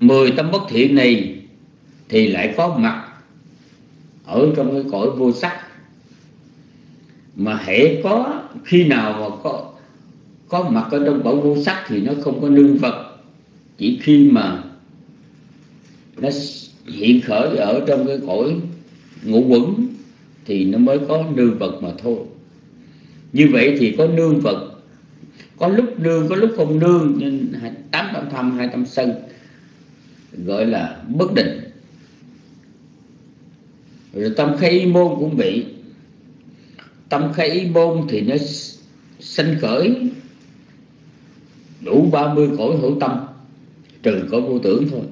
Mười tâm bất thiện này thì lại có mặt ở trong cái cõi vô sắc. Mà hễ có, khi nào mà có có mặt ở trong cõi vô sắc thì nó không có nương vật chỉ khi mà nó hiện khởi ở trong cái cõi ngũ quẩn thì nó mới có nương vật mà thôi. Như vậy thì có nương vật, có lúc nương, có lúc không nương nhưng tám tâm tham hai tâm sân, gọi là bất định. Rồi tâm khai môn cũng bị. Tâm khai môn thì nó sanh khởi, đủ 30 cõi hữu tâm, trừ cõi vô tưởng thôi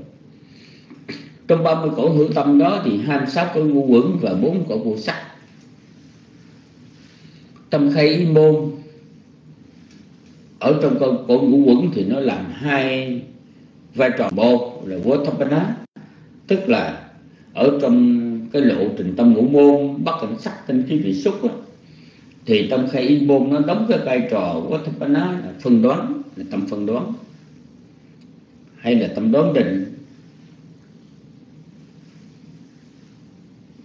trong 30 cổ hữu tâm đó thì 26 cổ ngu quẩn và bốn cổ vô sắc. Tâm khai môn ở trong cổ, cổ ngũ quẩn thì nó làm hai vai trò. Một là Votapana tức là ở trong cái lộ trình tâm ngũ môn bắt cảnh sắc tinh khí vị xúc đó, thì tâm khai ý môn nó đóng cái vai trò Votapana là phân đoán là tâm phân đoán hay là tâm đoán định.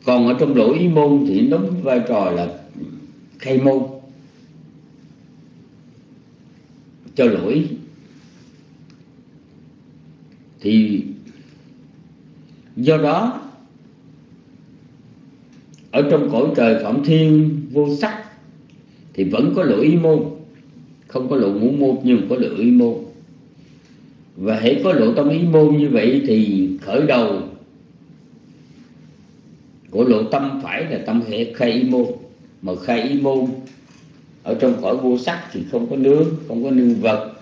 Còn ở trong lỗ ý môn thì nó đóng vai trò là khai môn. Cho lỗi. Thì do đó, ở trong cõi trời phạm thiên vô sắc thì vẫn có lỗi ý môn. Không có lộ ngũ môn nhưng có lỗ ý môn. Và hãy có lộ tâm ý môn như vậy thì khởi đầu của lộ tâm phải là tâm hệ khai y môn. Mà khai y môn, ở trong cõi vô sắc thì không có nương không có nương vật.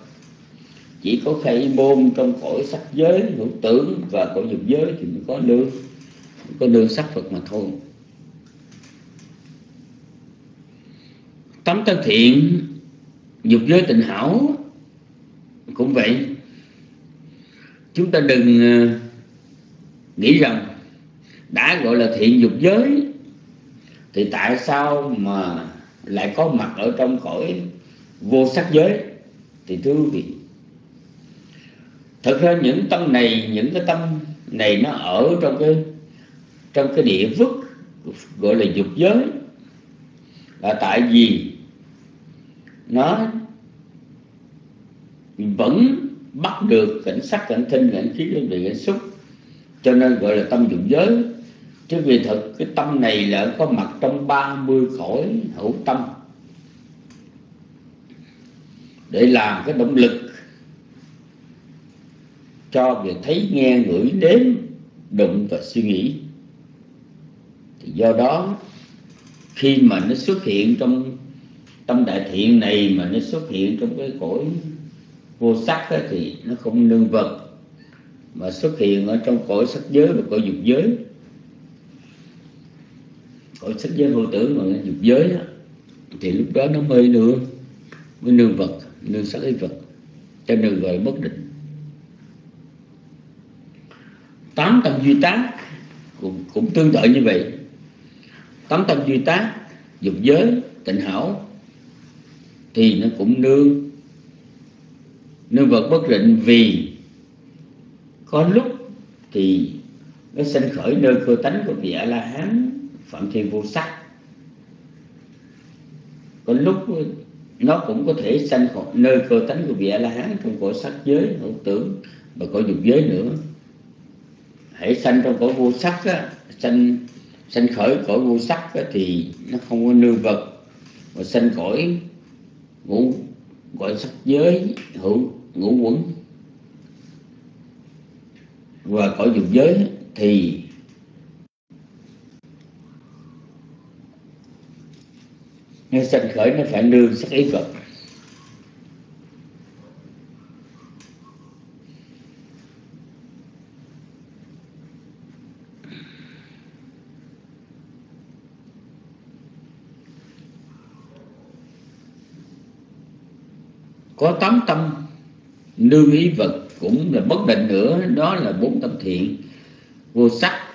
Chỉ có khai môn trong cõi sắc giới hữu tưởng và cõi dục giới thì mới có nương. Có nương sắc phật mà thôi. Tấm thân thiện, dục giới tình hảo, cũng vậy. Chúng ta đừng ờ, nghĩ rằng đã gọi là thiện dục giới, thì tại sao mà lại có mặt ở trong cõi vô sắc giới? Thì thưa quý vị, thật ra những tâm này, những cái tâm này nó ở trong cái trong cái địa vức gọi là dục giới. Là tại vì nó vẫn bắt được cảnh sắc, cảnh thinh, cảnh khí, cảnh vị, cảnh xúc, cho nên gọi là tâm dục giới chứ vì thực cái tâm này là có mặt trong 30 khối hữu tâm. Để làm cái động lực cho việc thấy nghe ngửi đếm đụng và suy nghĩ. Thì do đó khi mà nó xuất hiện trong tâm đại thiện này mà nó xuất hiện trong cái cõi vô sắc ấy, thì nó không nương vật. Mà xuất hiện ở trong cõi sắc giới và cõi dục giới cõi sách giới vô tưởng mà dục giới đó, thì lúc đó nó mới nương mới nương vật nương sắc y vật cho nên gọi bất định. Tám tâm duy tác cũng, cũng tương tự như vậy. Tám tâm duy tác dục giới tịnh hảo thì nó cũng nương. Nương vật bất định vì có lúc thì nó sinh khởi nơi cơ tánh của vị a la hán phạm thiên vô sắc. Có lúc nó cũng có thể sanh khỏi nơi cơ tánh của vị a la hán trong cõi sắc giới hữu tưởng và cõi dục giới nữa. Hãy sanh trong cõi vô sắc á, sanh sanh khởi cõi vô sắc á, thì nó không có nương vật. Mà sanh cõi ngũ cõi sắc giới hữu ngũ quẩn và cõi dục giới thì nó sanh khởi, nó phải nương sắc ý vật có tám tâm, nương ý vật cũng là bất định nữa, đó là bốn tâm thiện, vô sắc,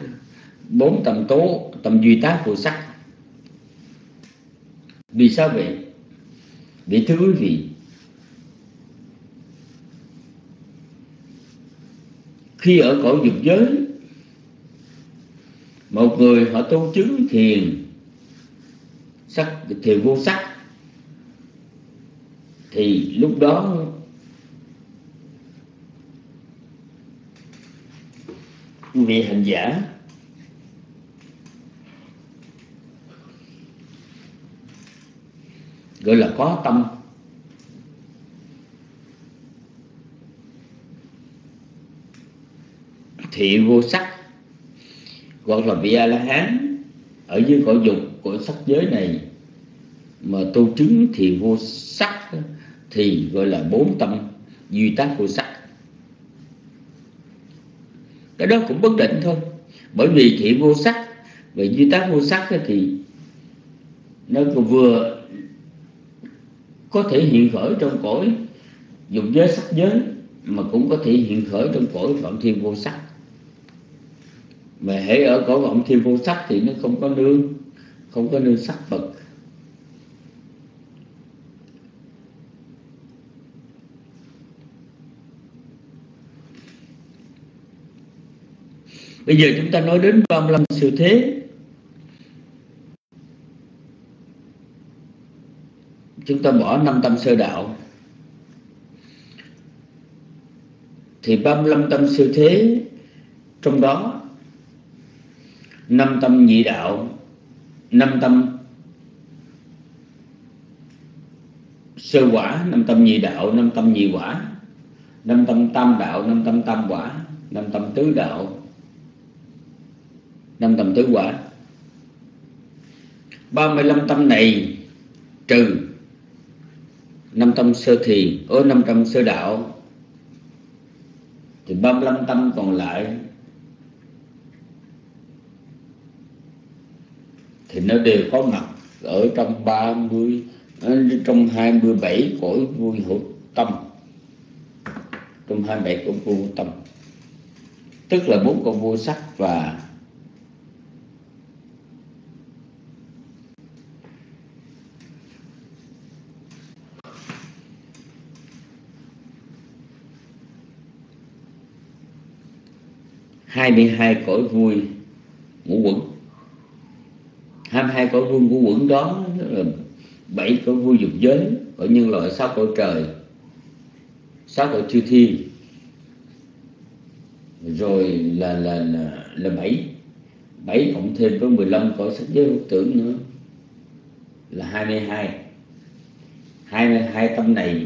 bốn tâm tố, tâm duy tác vô sắc vì sao vậy? Vì thưa quý vị, khi ở cõi dục giới, một người họ tu chứng thiền sắc, thiền vô sắc, thì lúc đó vị hành giả gọi là có tâm. Thị vô sắc, hoặc là vị a la hán ở dưới cõi dục của sắc giới này mà tu chứng thì vô sắc, thì gọi là bốn tâm, duy tác vô sắc. Cái đó cũng bất định thôi. Bởi vì thị vô sắc về duy tác vô sắc thì nó vừa có thể hiện khởi trong cõi dục giới sắc giới, mà cũng có thể hiện khởi trong cõi vọng thiên vô sắc. Mà hãy ở cõi vọng thiên vô sắc thì nó không có nương, không có nương sắc vật Bây giờ chúng ta nói đến 35 sự thế. Chúng ta bỏ năm tâm sơ đạo. Thì 35 tâm siêu thế, Trong đó năm tâm nhị đạo, năm tâm sơ quả, năm tâm nhị đạo, năm tâm nhị quả, năm tâm tam đạo, năm tâm tam quả, năm tâm tứ đạo, năm tâm tứ quả. 35 tâm này trừ năm tâm sơ thiền ô năm tâm sơ đạo. Thì 35 tâm còn lại. Thì nó đều có mặt ở trong 30 ờ, trong 27 cõi vui hữu tâm. Trong 27 cõi vui hữu tâm. Tức là bốn con vua sắc và hai mươi hai cõi vui ngũ quẩn. 22 cõi vui ngũ quẩn đó là bảy cõi vui dục giới cõi nhân loại, sáu cõi trời, sáu cõi chư thiên. Rồi là là là là bảy. Bảy cộng thêm với 15 cõi sắc giới hữu tưởng nữa là 22 22 tâm này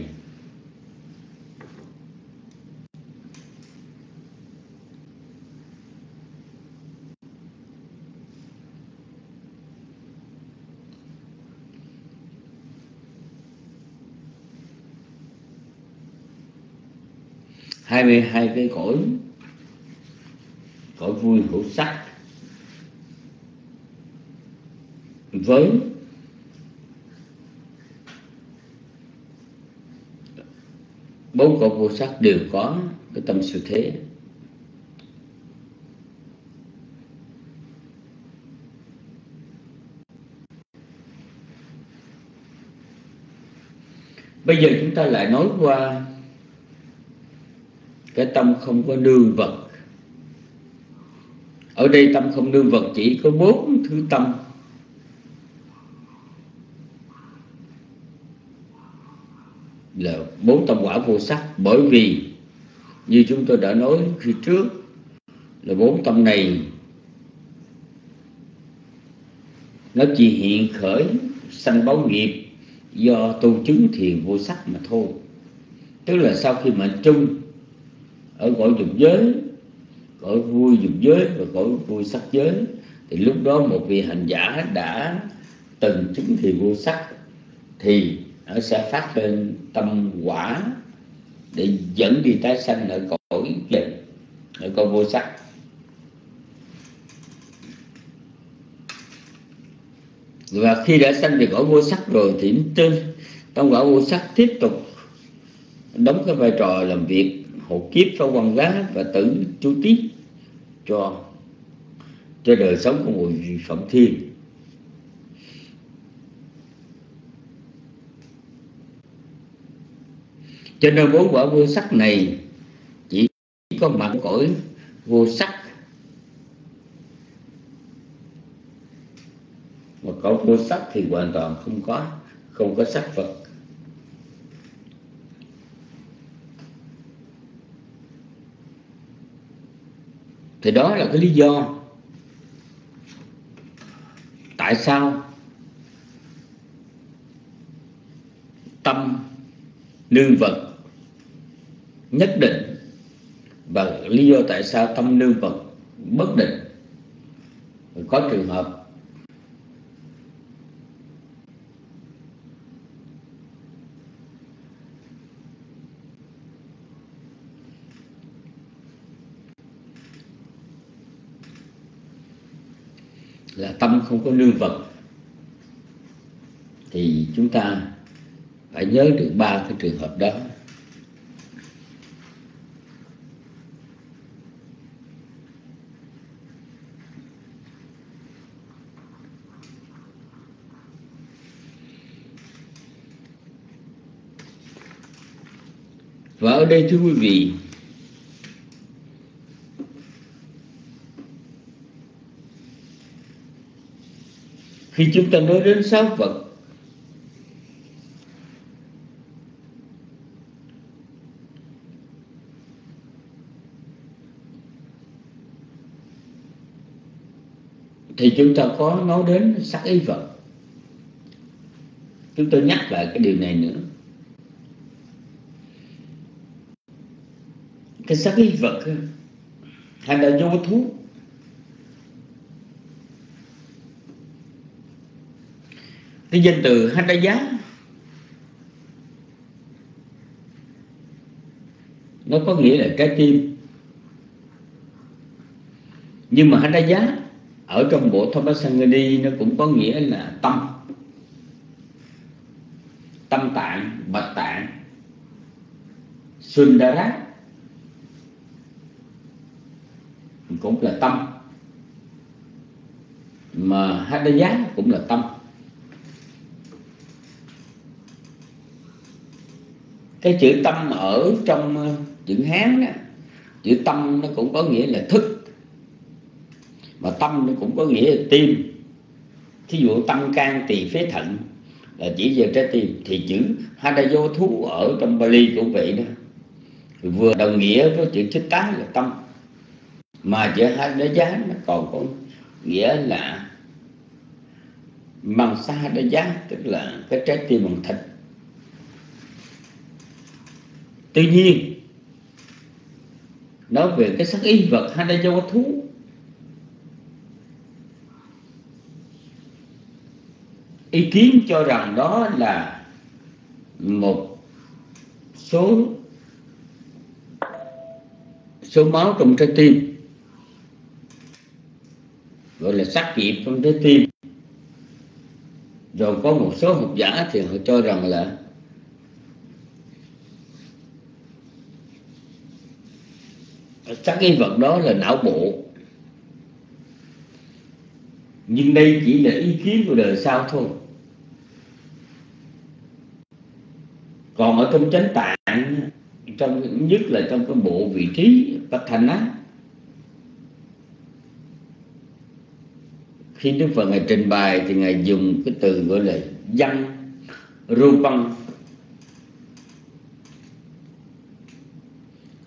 hai mươi hai cái cõi cõi vui hữu sắc, với bốn cõi vô sắc đều có cái tâm sự thế. Bây giờ chúng ta lại nói qua cái tâm không có nương vật. Ở đây tâm không nương vật, chỉ có bốn thứ tâm. Là bốn tâm quả vô sắc. Bởi vì, như chúng tôi đã nói khi trước, là bốn tâm này, nó chỉ hiện khởi sanh báo nghiệp do tu chứng thiền vô sắc mà thôi. Tức là sau khi mệnh chung ở cõi dục giới, cõi vui dục giới và cõi vui sắc giới. Thì lúc đó một vị hành giả đã từng chứng thì vô sắc, thì nó sẽ phát lên tâm quả để dẫn đi tái sanh ở cõi định, ở cõi vô sắc. Và khi đã sanh về cõi vô sắc rồi thì trên trong cõi vô sắc tiếp tục đóng cái vai trò làm việc hộ kiếp cho quan giá và tử chú tiết cho cho đời sống của một vị phẩm thiên. Cho nên bốn quả vô sắc này chỉ có mặt cõi vô sắc mà cõi vô sắc thì hoàn toàn không có không có sắc vật thì đó là cái lý do tại sao tâm nương vật nhất định và lý do tại sao tâm nương vật bất định. Có trường hợp là tâm không có nương vật thì chúng ta phải nhớ được ba cái trường hợp đó. Và ở đây thưa quý vị khi chúng ta nói đến sáu vật thì chúng ta có nói đến sắc ý vật chúng tôi nhắc lại cái điều này nữa. Cái sắc ý vật hay là vô thuốc cái danh từ giá nó có nghĩa là trái tim. Nhưng mà giá ở trong bộ Thomasangani nó cũng có nghĩa là tâm. Tâm tạng, bạch tạng. Sundara. Cũng là tâm. Mà Hadaya cũng là tâm. Cái chữ tâm ở trong ờ, chữ hán đó, chữ tâm nó cũng có nghĩa là thức. Mà tâm nó cũng có nghĩa là tim. Thí dụ tâm can tỳ phế thận là chỉ về trái tim thì chữ hadayo thú ở trong Bali cũng vậy đó. Vừa đồng nghĩa với chữ chích tá là tâm. Mà chữ giá nó còn có nghĩa là bằng sa giá tức là cái trái tim bằng thịt tuy nhiên, nói về cái sắc y vật hay là do thú, ý kiến cho rằng đó là một số số máu trong trái tim, gọi là sắc nghiệp trong trái tim. Rồi có một số học giả thì họ cho rằng là các cái vật đó là não bộ. Nhưng đây chỉ là ý kiến của đời sau thôi. Còn ở trong chánh tạng, trong nhất là trong cái bộ vị trí bạch thành á, khi đức phật ngài trình bày thì ngài dùng cái từ gọi là văn rupang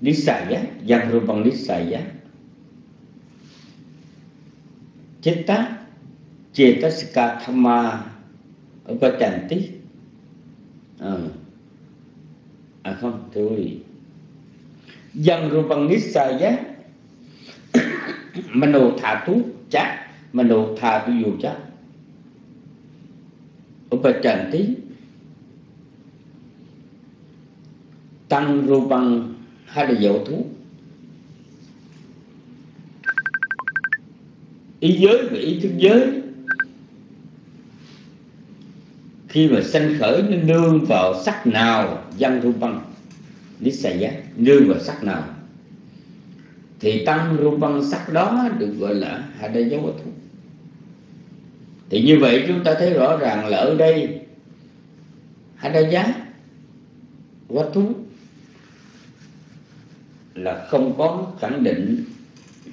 nisaya yang rupang nisaya chitta cetasika thamma upatanti à. à không, thưa quý vị. Dân rupang nisaya mano thả tú chắc mano thả tu dù chắc upatanti tăng rupang hay là dậu thú. Ý giới và ý thức giới. Khi mà sanh khởi, nó nương vào sắc nào, văn thu băng. Lý xà giác, nương vào sắc nào. Thì tăng ru băng sắc đó được gọi là hạ đây dấu thú. Thì như vậy chúng ta thấy rõ ràng là ở đây hạ đây giá quá thú là không có khẳng định,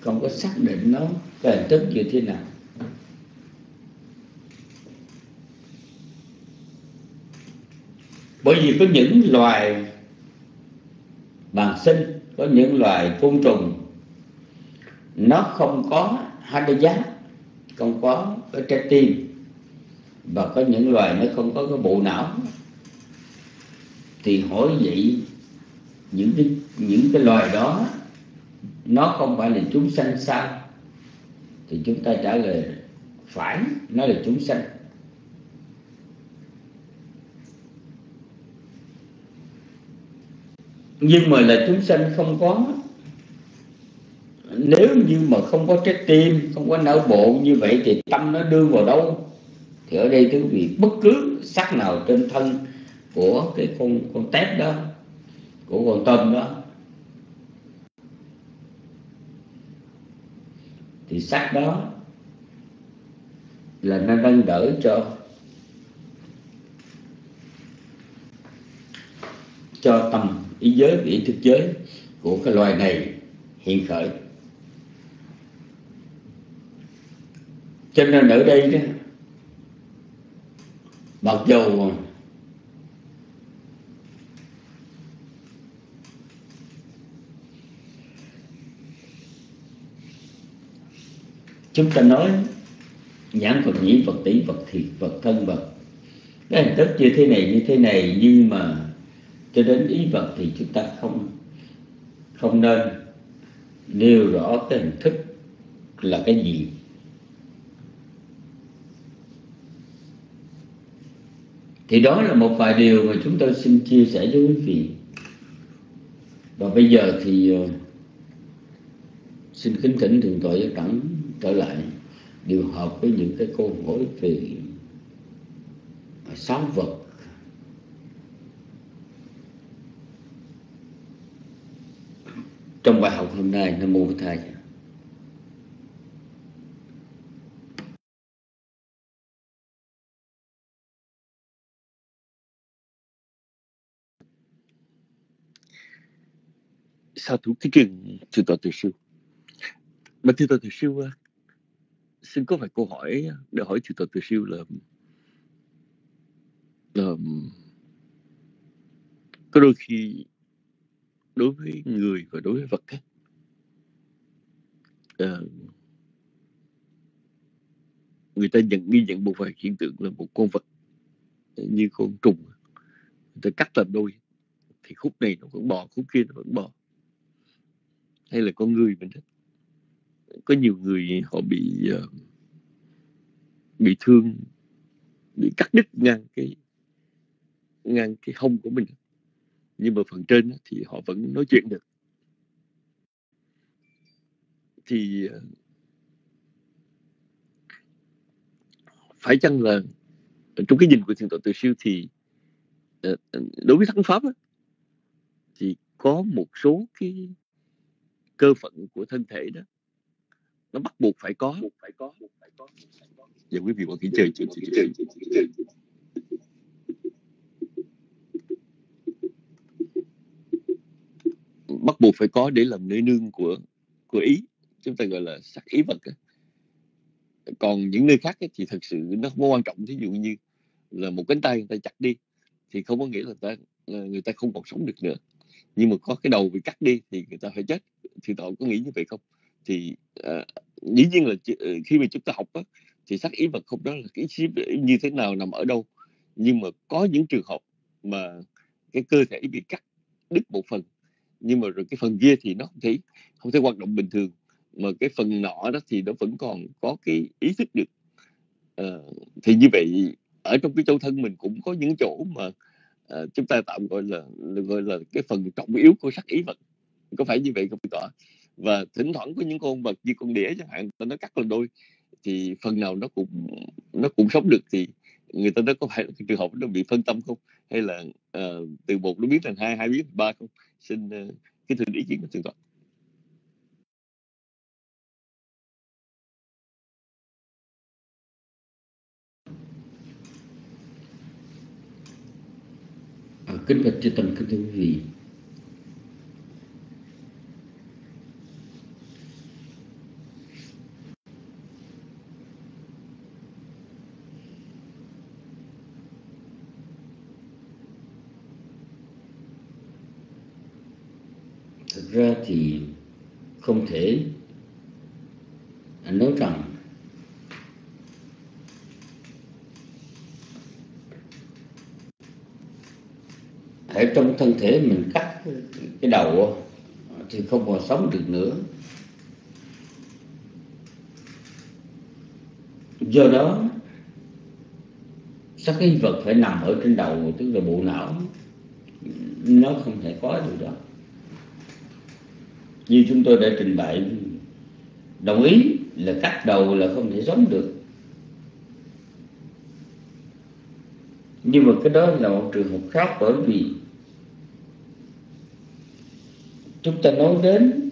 không có xác định nó cái hình thức như thế nào. Bởi vì có những loài bằng sinh, có những loài côn trùng, nó không có hadaya không có cái trái tim, và có những loài nó không có cái bộ não. Thì hỏi vậy, những cái những cái loài đó, nó không phải là chúng sanh sao? Thì chúng ta trả lời phải, nó là chúng sanh. Nhưng mà là chúng sanh không có, nếu như mà không có trái tim, không có não bộ như vậy thì tâm nó đưa vào đâu? Thì ở đây quý vị, bất cứ sắc nào trên thân của cái con con tép đó, của con tôm đó thì sắc đó là nó nâng đỡ cho cho tâm ý giới và ý thức giới của cái loài này hiện khởi. Cho nên ở đây đó mặc dù chúng ta nói nhãn vật nhĩ vật tỷ vật thiệt vật thân vật. Cái hình thức như thế này như thế này nhưng mà cho đến ý vật thì chúng ta không không nên nêu rõ cái hình thức là cái gì. Thì đó là một vài điều mà chúng tôi xin chia sẻ với quý vị. Và bây giờ thì uh, xin kính thỉnh thượng tọa giáo đẳng trở lại điều hợp với những cái câu hỏi về sáu vật. Trong bài học hôm nay, nam mô thầy sao thủ kính kiên thưa tọa từ sư. Mà thưa tọa từ sư xin có phải câu hỏi để hỏi chủ tịch từ siêu là là có đôi khi đối với người và đối với vật ấy, à, ờ, người ta nhận ghi nhận một vài hiện tượng là một con vật như con trùng người ta cắt làm đôi thì khúc này nó vẫn bò khúc kia nó vẫn bò. Hay là con người mình đó? Có nhiều người họ bị uh, bị thương bị cắt đứt ngang cái ngang cái hông của mình. Nhưng mà phần trên thì họ vẫn nói chuyện được. Thì ờ, phải chăng là trong cái nhìn của thiền tọa từ siêu thì ờ, đối với thắng pháp á, thì có một số cái cơ phận của thân thể đó nó bắt buộc phải có có có giờ quý vị bọn kỹ chơi bắt buộc phải có để làm nơi nương của của ý chúng ta gọi là sắc ý vật còn những nơi khác thì thật sự nó không quan trọng thí dụ như là một cánh tay người ta chặt đi thì không có nghĩa là ta người ta không còn sống được nữa nhưng mà có cái đầu bị cắt đi thì người ta phải chết thì tội có nghĩ như vậy không thì uh, dĩ nhiên là ờ, khi mà chúng ta học á, thì sắc ý vật không đó là cái như thế nào nằm ở đâu. Nhưng mà có những trường hợp mà cái cơ thể bị cắt đứt một phần nhưng mà rồi cái phần kia thì nó không thể không thể hoạt động bình thường. Mà cái phần nọ đó thì nó vẫn còn có cái ý thức được. Uh, thì như vậy ở trong cái châu thân mình cũng có những chỗ mà uh, chúng ta tạm gọi là gọi là cái phần trọng yếu của sắc ý vật. Có phải như vậy không tọa và thỉnh thoảng có những con vật như con đĩa chẳng hạn ta nó cắt lên đôi thì phần nào nó cũng nó cũng sống được thì người ta nó có phải trường hợp nó bị phân tâm không? Hay là uh, từ một nó biến thành hai hai biến thành ba không? Xin ờ, uh, cái thưa ý kiến của thượng tọa. À, kính bạch chư tăng kính thưa quý vị thực ra thì không thể nói rằng ở trong thân thể mình cắt cái đầu thì không còn sống được nữa. Do đó sắc cái vật phải nằm ở trên đầu, tức là bộ não, nó không thể có được đó như chúng tôi đã trình bày, đồng ý là cắt đầu là không thể sống được. Nhưng mà cái đó là một trường hợp khác bởi vì chúng ta nói đến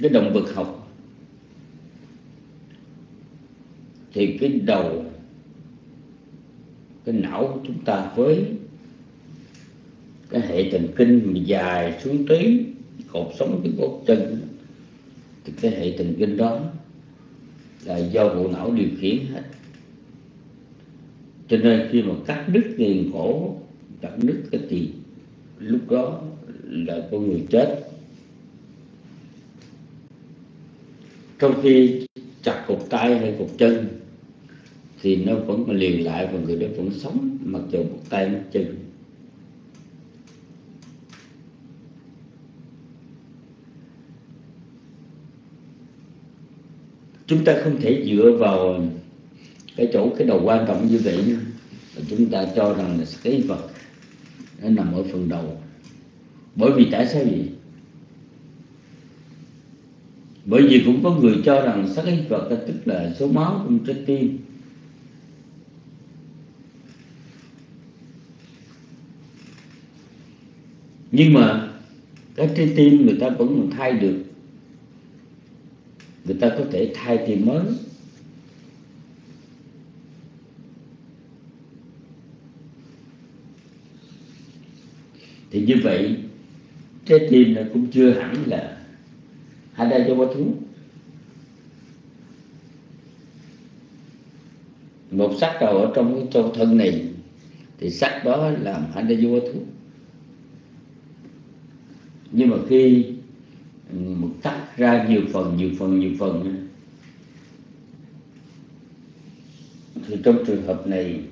cái động vật học, thì cái đầu, cái não của chúng ta với cái hệ thần kinh mà dài xuống tới cột sống cái cột chân, thì cái hệ thần kinh đó là do bộ não điều khiển hết. Cho nên khi mà cắt đứt tiền cổ cắt đứt cái tiền, lúc đó là con người chết. Trong khi chặt cục tay hay cục chân, thì nó vẫn còn liền lại và người đó vẫn sống, mặc dù một tay một chân. Chúng ta không thể dựa vào cái chỗ, cái đầu quan trọng như vậy nữa. chúng ta cho rằng là cái vật nó nằm ở phần đầu. Bởi vì tại sao vậy? Bởi vì cũng có người cho rằng sắc ý vật tức là số máu trong trái tim. Nhưng mà cái trái tim người ta vẫn còn thay được người ta có thể thay tim mới. Thì như vậy, trái tim nó cũng chưa hẳn là hada cho quá thú một sắc nào ở trong cái trong thân này, thì sắc đó làm hada vô thú nhưng mà khi cắt ra nhiều phần nhiều phần nhiều phần thì trong trường hợp này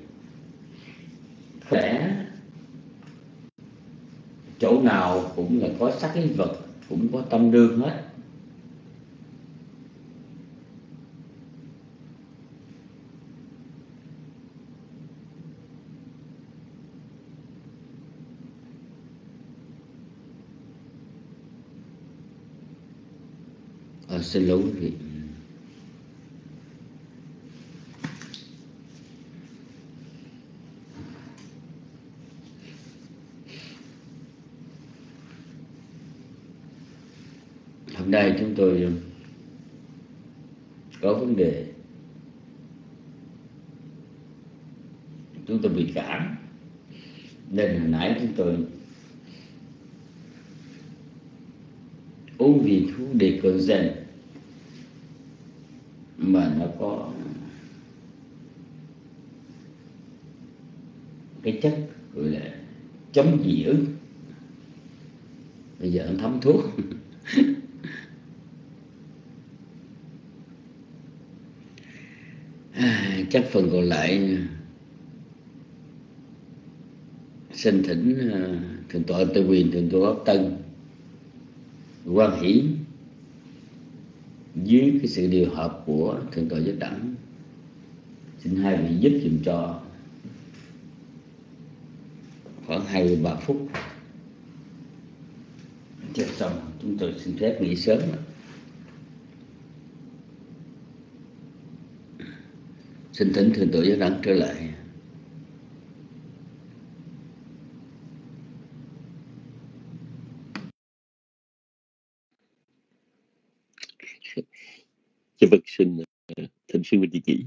sẽ chỗ nào cũng là có sắc ý vật, cũng có tâm đương hết à, xin lỗi quý vị. Hôm nay chúng tôi có vấn đề chúng tôi bị cảm nên hồi nãy chúng tôi uống vị thuốc đề cơn dần mà nó có cái chất gọi là chống dị ứng bây giờ anh thấm thuốc. À, chắc phần còn lại xin thỉnh uh, thượng tọa tư quyền thượng tọa pháp tân quan hỷ dưới cái sự điều hợp của thượng tọa giác đẳng. Xin hai vị giúp dùm cho khoảng hai ba phút cho xong chúng tôi xin phép nghỉ sớm. Xin thỉnh thượng tọa giáo đẳng trở lại. Cho vật sinh thành sư minh kỹ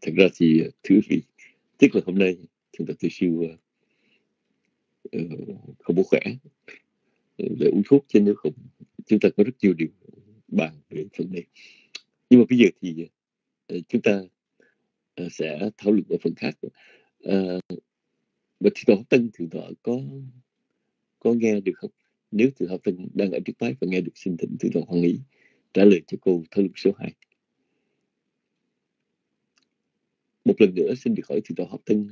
thật ra thì thứ vị tức là hôm nay chúng ta tự siêu không có khỏe. Để uống thuốc trên nếu không. Chúng ta có rất nhiều điều bàn về phần này nhưng mà bây giờ thì ờ, chúng ta ờ, sẽ thảo luận ở phần khác. Và thì tòa tân, thượng thọ có có nghe được không? Nếu thượng hợp tân đang ở trước máy và nghe được xin thỉnh thượng thọ hoàng ý trả lời cho cô thảo luận số 2 một lần nữa xin được hỏi thượng tọa học tân,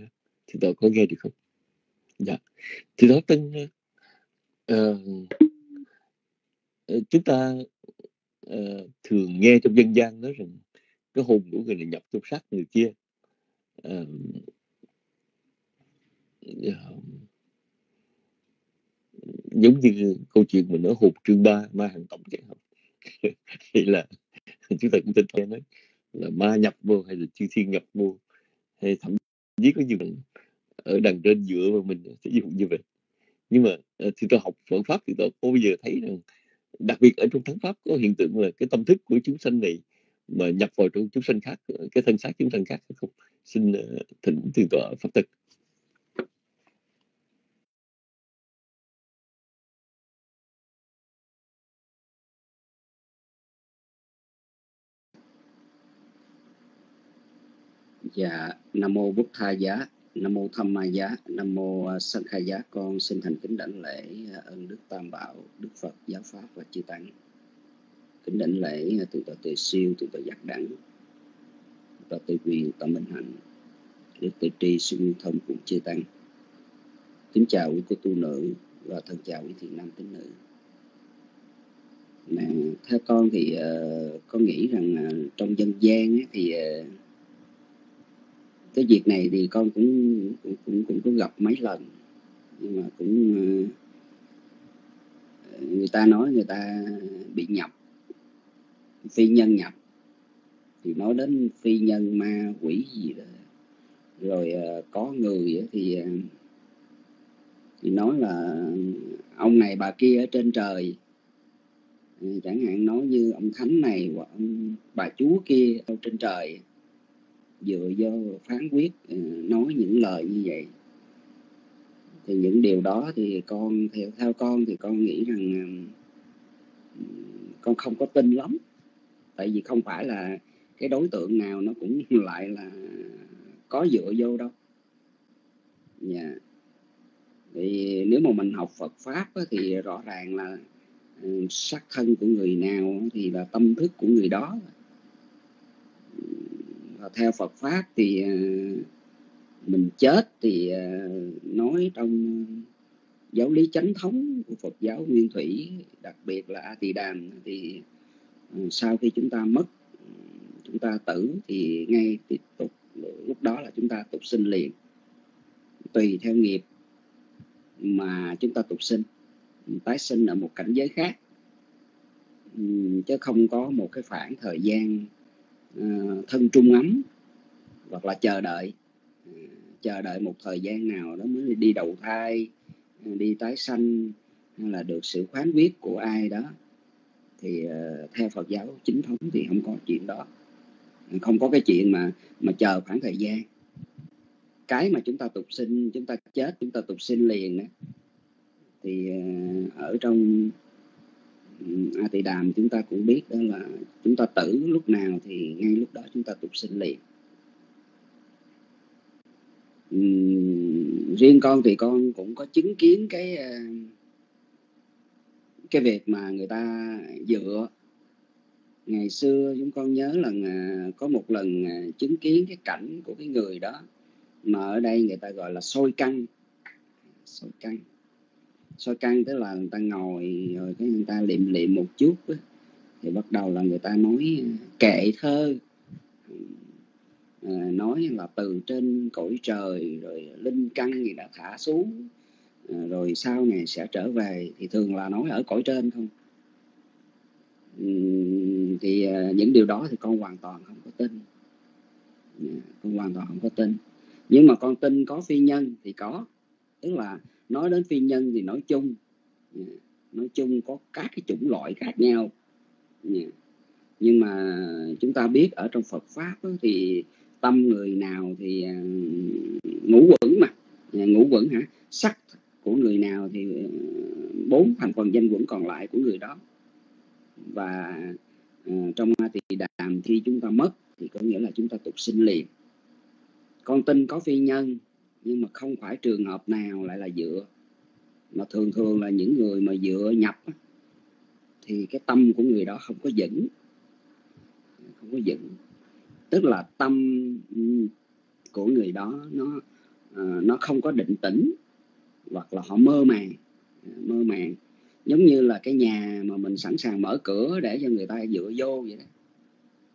thượng tọa có nghe được không? Dạ. Thì đó tân uh, chúng ta uh, thường nghe trong dân gian nói rằng cái hồn của người này nhập trong xác người kia. Uh, uh, giống như câu chuyện mình nói hồn trương ba ma hàng tổng chẳng hạn. Thì là chúng ta cũng tin nghe nói là ma nhập vô hay là chư thiên nhập vô hay thậm chí có nhiều ở đằng trên dựa vào mình sử dụng như vậy. Nhưng mà ờ, thì tôi học Phật pháp thì tôi có bây giờ thấy rằng đặc biệt ở trong thắng pháp có hiện tượng là cái tâm thức của chúng sanh này mà nhập vào trong chúng sanh khác cái thân xác chúng sanh khác không? Xin ờ, thỉnh tiền tọa pháp thực Dạ, Nam mô bút Tha Giá, Nam mô Tham Ma Giá, Nam mô à, Sanh Khai Giá, con xin thành kính đảnh lễ à, ơn Đức Tam Bảo, Đức Phật, Giáo Pháp và Chư Tăng. Kính đảnh lễ à, từ tọa tề siêu, từ tọa giác đẳng, tọa tề quyền, tọa minh hạnh, Đức Tề Tri, Sư Thông cùng Chư Tăng. Kính chào quý cô tu nữ và thân chào quý thiện nam tín nữ. Mà theo con thì uh, con nghĩ rằng uh, trong dân gian ấy, thì uh, cái việc này thì con cũng cũng cũng, cũng có gặp mấy lần. Nhưng mà cũng ờ, người ta nói người ta bị nhập phi nhân nhập. Thì nói đến phi nhân ma quỷ gì đó. Rồi ờ, có người thì ờ, thì nói là ông này bà kia ở trên trời. Chẳng hạn nói như ông thánh này hoặc ông bà chúa kia ở trên trời dựa vô phán quyết à, nói những lời như vậy. Thì những điều đó thì con, theo theo con thì con nghĩ rằng à, con không có tin lắm. Tại vì không phải là cái đối tượng nào nó cũng lại là có dựa vô đâu. Dạ. Yeah. thì nếu mà mình học Phật pháp thì rõ ràng là à, sắc thân của người nào thì là tâm thức của người đó. Ờ, theo Phật pháp thì ờ, mình chết thì ờ, nói trong giáo lý chánh thống của Phật giáo Nguyên Thủy, đặc biệt là A Tỳ Đàm, thì sau khi chúng ta mất, chúng ta tử thì ngay tiếp tục, lúc đó là chúng ta tục sinh liền. Tùy theo nghiệp mà chúng ta tục sinh, tái sinh ở một cảnh giới khác. Chứ không có một cái khoảng thời gian Ờ, thân trung ấm, hoặc là chờ đợi. Ờ, chờ đợi một thời gian nào đó mới đi đầu thai ờ, đi tái sanh, hay là được sự khoán quyết của ai đó. Thì theo Phật giáo chính thống thì không có chuyện đó. Không có cái chuyện mà mà chờ khoảng thời gian. Cái mà chúng ta tục sinh, chúng ta chết, chúng ta tục sinh liền đó thì ở trong À, A Tỳ Đàm chúng ta cũng biết đó là chúng ta tử lúc nào thì ngay lúc đó chúng ta tục sinh liền. Uhm, riêng con thì con cũng có chứng kiến cái ờ, cái việc mà người ta dựa. Ngày xưa chúng con nhớ là ờ, có một lần ờ, chứng kiến cái cảnh của cái người đó mà ở đây người ta gọi là sôi căng. Sôi căng soi căng tức là người ta ngồi rồi cái người ta liệm liệm một chút á, thì bắt đầu là người ta nói kệ thơ. À, nói là từ trên cõi trời rồi linh căn thì đã thả xuống à, rồi sau này sẽ trở về thì thường là nói ở cõi trên không. Ừ, thì à, những điều đó thì con hoàn toàn không có tin. À, con hoàn toàn không có tin. Nhưng mà con tin có phi nhân thì có tức là nói đến phi nhân thì nói chung. Nói chung có các cái chủng loại khác nhau. Nhưng mà chúng ta biết ở trong Phật pháp thì tâm người nào thì à, ngũ quẩn mà. Ngũ quẩn hả? Sắc của người nào thì à, bốn thành phần danh quẩn còn lại của người đó. Và à, trong ma thì đàm khi chúng ta mất thì có nghĩa là chúng ta tục sinh liền. Con tin có phi nhân nhưng mà không phải trường hợp nào lại là dựa. Mà thường thường là những người mà dựa nhập thì cái tâm của người đó không có vững. Không có vững. Tức là tâm của người đó nó à, nó không có định tĩnh, hoặc là họ mơ màng mơ màng. Giống như là cái nhà mà mình sẵn sàng mở cửa để cho người ta dựa vô vậy đó.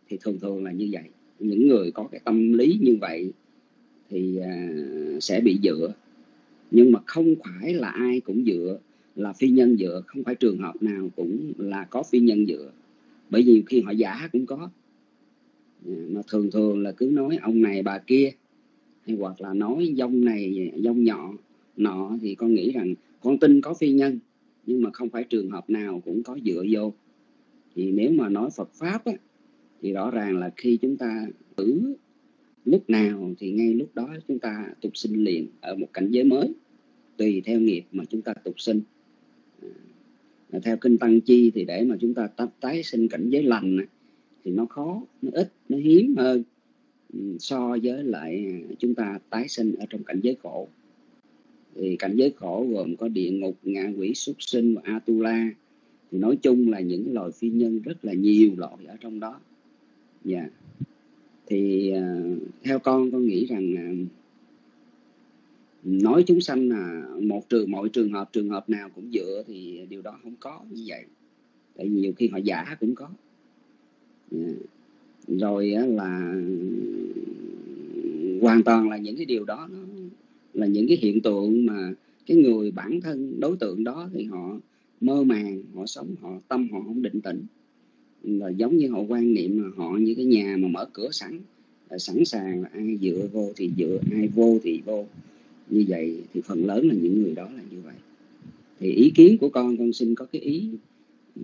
Thì thường thường là như vậy. Những người có cái tâm lý như vậy thì à, sẽ bị dựa. Nhưng mà không phải là ai cũng dựa là phi nhân dựa không phải trường hợp nào cũng là có phi nhân dựa. Bởi vì khi họ giả cũng có. À, mà thường thường là cứ nói ông này bà kia hay hoặc là nói dông này dông nhỏ nọ thì con nghĩ rằng con tin có phi nhân nhưng mà không phải trường hợp nào cũng có dựa vô. Thì nếu mà nói Phật pháp á, thì rõ ràng là khi chúng ta tử lúc nào thì ngay lúc đó chúng ta tục sinh liền ở một cảnh giới mới tùy theo nghiệp mà chúng ta tục sinh. À, theo kinh tăng chi thì để mà chúng ta tái sinh cảnh giới lành thì nó khó nó ít nó hiếm hơn ừ, so với lại à, chúng ta tái sinh ở trong cảnh giới khổ. Thì cảnh giới khổ gồm có địa ngục ngạ quỷ súc sinh và atula. Thì nói chung là những loài phi nhân rất là nhiều loại ở trong đó. Dạ. yeah thì à, theo con con nghĩ rằng à, nói chúng sanh là một trường, mọi trường hợp trường hợp nào cũng dựa thì điều đó không có như vậy. Tại vì nhiều khi họ giả cũng có. Dạ. Rồi là hoàn toàn là những cái điều đó, nó là những cái hiện tượng mà cái người bản thân, đối tượng đó thì họ mơ màng, họ sống, họ tâm họ không định tĩnh là giống như họ quan niệm mà họ như cái nhà mà mở cửa sẵn, là sẵn sàng là ai dựa vô thì dựa, ai vô thì vô. Như vậy thì phần lớn là những người đó là như vậy. Thì ý kiến của con con xin có cái ý ừ,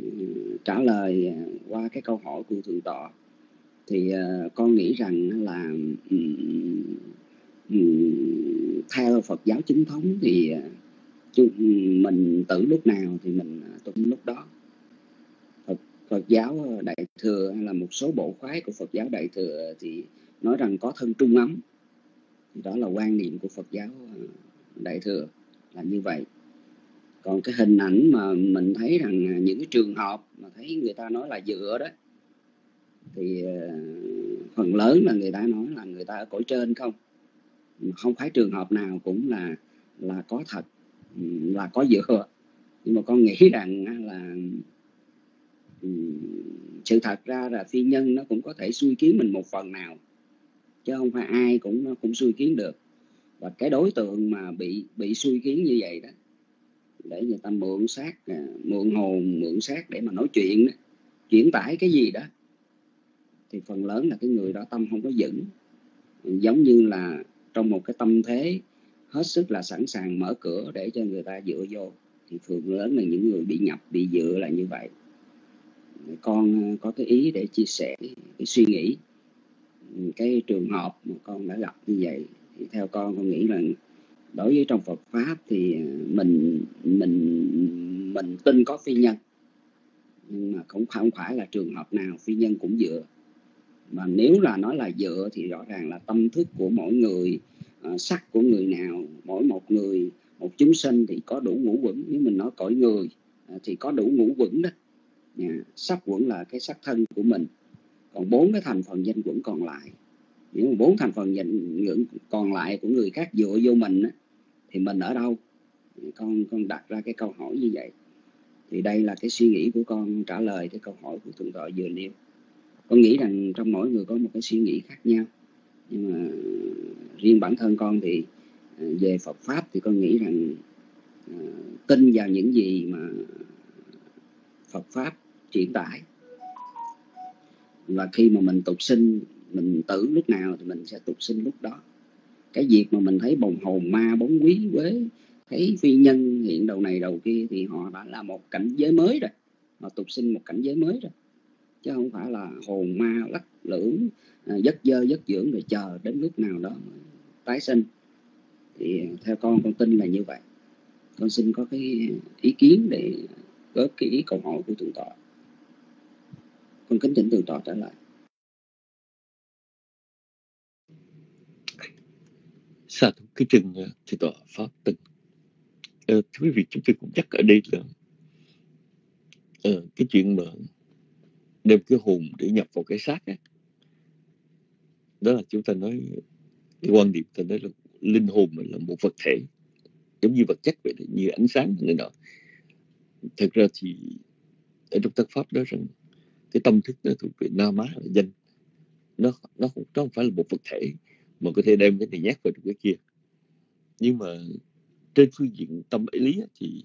trả lời à, qua cái câu hỏi của thượng tọa. Thì à, con nghĩ rằng là ừ, ừ, theo Phật giáo chính thống thì à, mình tự lúc nào thì mình tu lúc đó. Phật, giáo ờ, Đại thừa hay là một số bộ khoái của Phật giáo Đại thừa thì nói rằng có thân trung ấm. Đó là quan niệm của Phật giáo ờ, Đại thừa là như vậy. Còn cái hình ảnh mà mình thấy rằng à, những cái trường hợp mà thấy người ta nói là dựa đó thì ờ, phần lớn là người ta nói là người ta ở cõi trên không. Không phải trường hợp nào cũng là là có thật là có dựa. Nhưng mà con nghĩ rằng là sự thật ra là phi nhân nó cũng có thể suy kiến mình một phần nào chứ không phải ai cũng nó cũng suy kiến được. Và cái đối tượng mà bị bị suy kiến như vậy đó để người ta mượn xác à, mượn hồn mượn xác để mà nói chuyện đó, chuyển tải cái gì đó thì phần lớn là cái người đó tâm không có vững. Giống như là trong một cái tâm thế hết sức là sẵn sàng mở cửa để cho người ta dựa vô thì thường lớn là những người bị nhập bị dựa là như vậy con ờ, có cái ý để chia sẻ cái suy nghĩ ừ, cái trường hợp mà con đã gặp như vậy. Thì theo con con nghĩ là đối với trong Phật pháp thì ờ, mình mình mình tin có phi nhân, nhưng mà cũng không phải là trường hợp nào phi nhân cũng dựa. Mà nếu là nói là dựa thì rõ ràng là tâm thức của mỗi người ờ, sắc của người nào, mỗi một người, một chúng sinh thì có đủ ngũ quẩn. Nếu mình nói cõi người thì có đủ ngũ quẩn đó sắc quẩn là cái sắc thân của mình. Còn bốn cái thành phần danh quẩn còn lại. Những bốn thành phần danh quẩn còn lại của người khác dựa vô mình á, thì mình ở đâu? Con con đặt ra cái câu hỏi như vậy. Thì đây là cái suy nghĩ của con trả lời cái câu hỏi của thượng tọa vừa nêu. Con nghĩ rằng trong mỗi người có một cái suy nghĩ khác nhau. Nhưng mà riêng bản thân con thì à, về Phật pháp thì con nghĩ rằng uh, tin vào những gì mà Phật pháp truyền tải và khi mà mình tục sinh, mình tử lúc nào thì mình sẽ tục sinh lúc đó. Cái việc mà mình thấy bồng hồn ma bóng quý quế thấy phi nhân hiện đầu này đầu kia thì họ đã là một cảnh giới mới rồi. Họ tục sinh một cảnh giới mới rồi. Chứ không phải là hồn ma lắc lưỡng à, giấc dơ, giấc dưỡng rồi chờ đến lúc nào đó tái sinh. Thì theo con con tin là như vậy. Con xin có cái ý kiến để góp cái ý câu hỏi của thượng tọa con kính thỉnh thượng tọa trả lại. sa thú cái chân ờ, thượng tọa pháp tịnh à, ờ, thưa quý vị chúng tôi cũng chắc ở đây là à, cái chuyện mà đem cái hồn để nhập vào cái xác ấy. đó là chúng ta nói cái quan điểm ta nói là linh hồn là một vật thể giống như vật chất vậy như ánh sáng này nọ thật ra thì ở trong tác pháp đó rằng cái tâm thức nó thuộc về na má là danh. Nó nó không nó không phải là một vật thể mà có thể đem cái này nhét vào trong cái kia. Nhưng mà trên phương diện tâm lý thì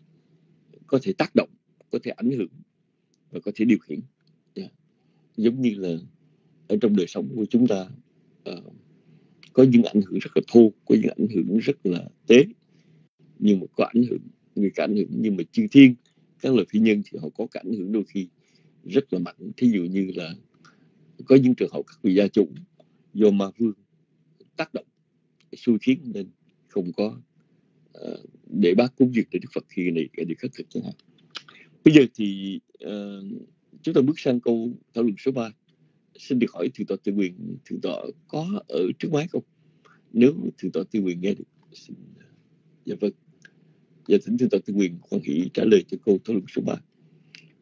có thể tác động có thể ảnh hưởng và có thể điều khiển. Yeah. giống như là ở trong đời sống của chúng ta uh, có những ảnh hưởng rất là thô có những ảnh hưởng rất là tế. Nhưng mà có ảnh hưởng người cả ảnh hưởng nhưng mà chư thiên các loài phi nhân thì họ có cả ảnh hưởng đôi khi rất là mạnh. Thí dụ như là có những trường hợp các vị gia chủ do ma vương tác động xui khiến nên không có uh, để bác cúng dường để Đức Phật khi này để được khất thực chẳng hạn. Bây giờ thì uh, chúng ta bước sang câu thảo luận số 3 xin được hỏi thượng tọa tự quyền thượng tọa có ở trước máy không? Nếu thượng tọa tự quyền nghe được xin ờ, dạ vâng. Dạ thỉnh thượng tọa tự quyền quan hỷ trả lời cho câu thảo luận số 3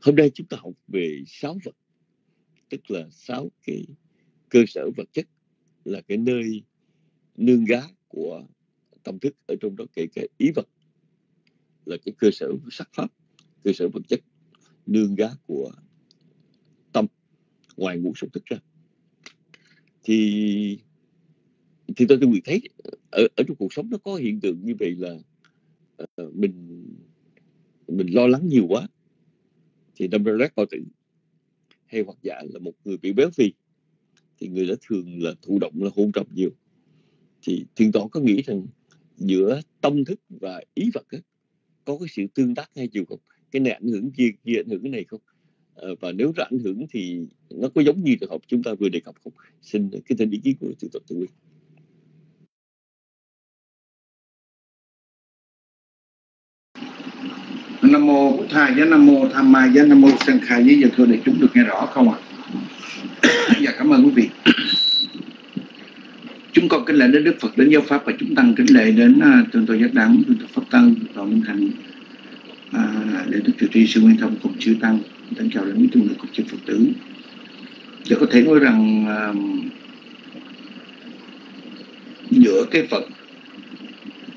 hôm nay chúng ta học về sáu vật tức là sáu cái cơ sở vật chất là cái nơi nương gá của tâm thức ở trong đó kể cả ý vật là cái cơ sở sắc pháp cơ sở vật chất nương gá của tâm ngoài ngũ sống thức ra. Thì thì tôi tôi thấy ở ở trong cuộc sống nó có hiện tượng như vậy là uh, mình mình lo lắng nhiều quá thì đâm ra rác bao tử hay hoặc giả là một người bị béo phì thì người đó thường là thụ động là hôn trầm nhiều. Thì thiền tọa có nghĩ rằng giữa tâm thức và ý vật ấy, có cái sự tương tác hay chiều không? Cái này ảnh hưởng kia kia ảnh hưởng cái này không? À, và nếu ra ảnh hưởng thì nó có giống như trường hợp chúng ta vừa đề cập không? Xin cái tên ý kiến của thượng tọa tự nguyên. Tha giá nam mô tham ma giá nam mô sanh khai với giờ thưa để chúng được nghe rõ không ạ? À? dạ cảm ơn quý vị. Chúng con kính lễ đến đức phật đến giáo pháp và chúng tăng kính lễ đến uh, thượng tọa giác đẳng thượng tọa pháp tăng tọa minh thành uh, để đức trụ trì sư nguyên thông cùng chư tăng. Đến chào đến quý tu người cùng chư phật tử. Để có thể nói rằng uh, giữa cái phật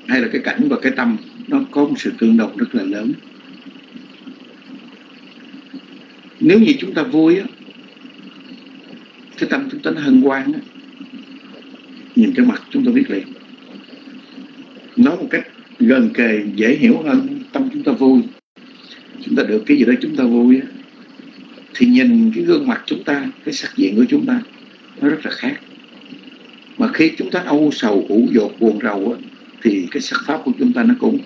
hay là cái cảnh và cái tâm nó có một sự tương đồng rất là lớn. Nếu như chúng ta vui á cái tâm chúng ta nó hân hoan á nhìn cái mặt chúng ta biết liền. Nói một cách gần kề dễ hiểu hơn tâm chúng ta vui. Chúng ta được cái gì đó chúng ta vui á thì nhìn cái gương mặt chúng ta cái sắc diện của chúng ta nó rất là khác. Mà khi chúng ta âu sầu ủ dột buồn rầu á, thì cái sắc pháp của chúng ta nó cũng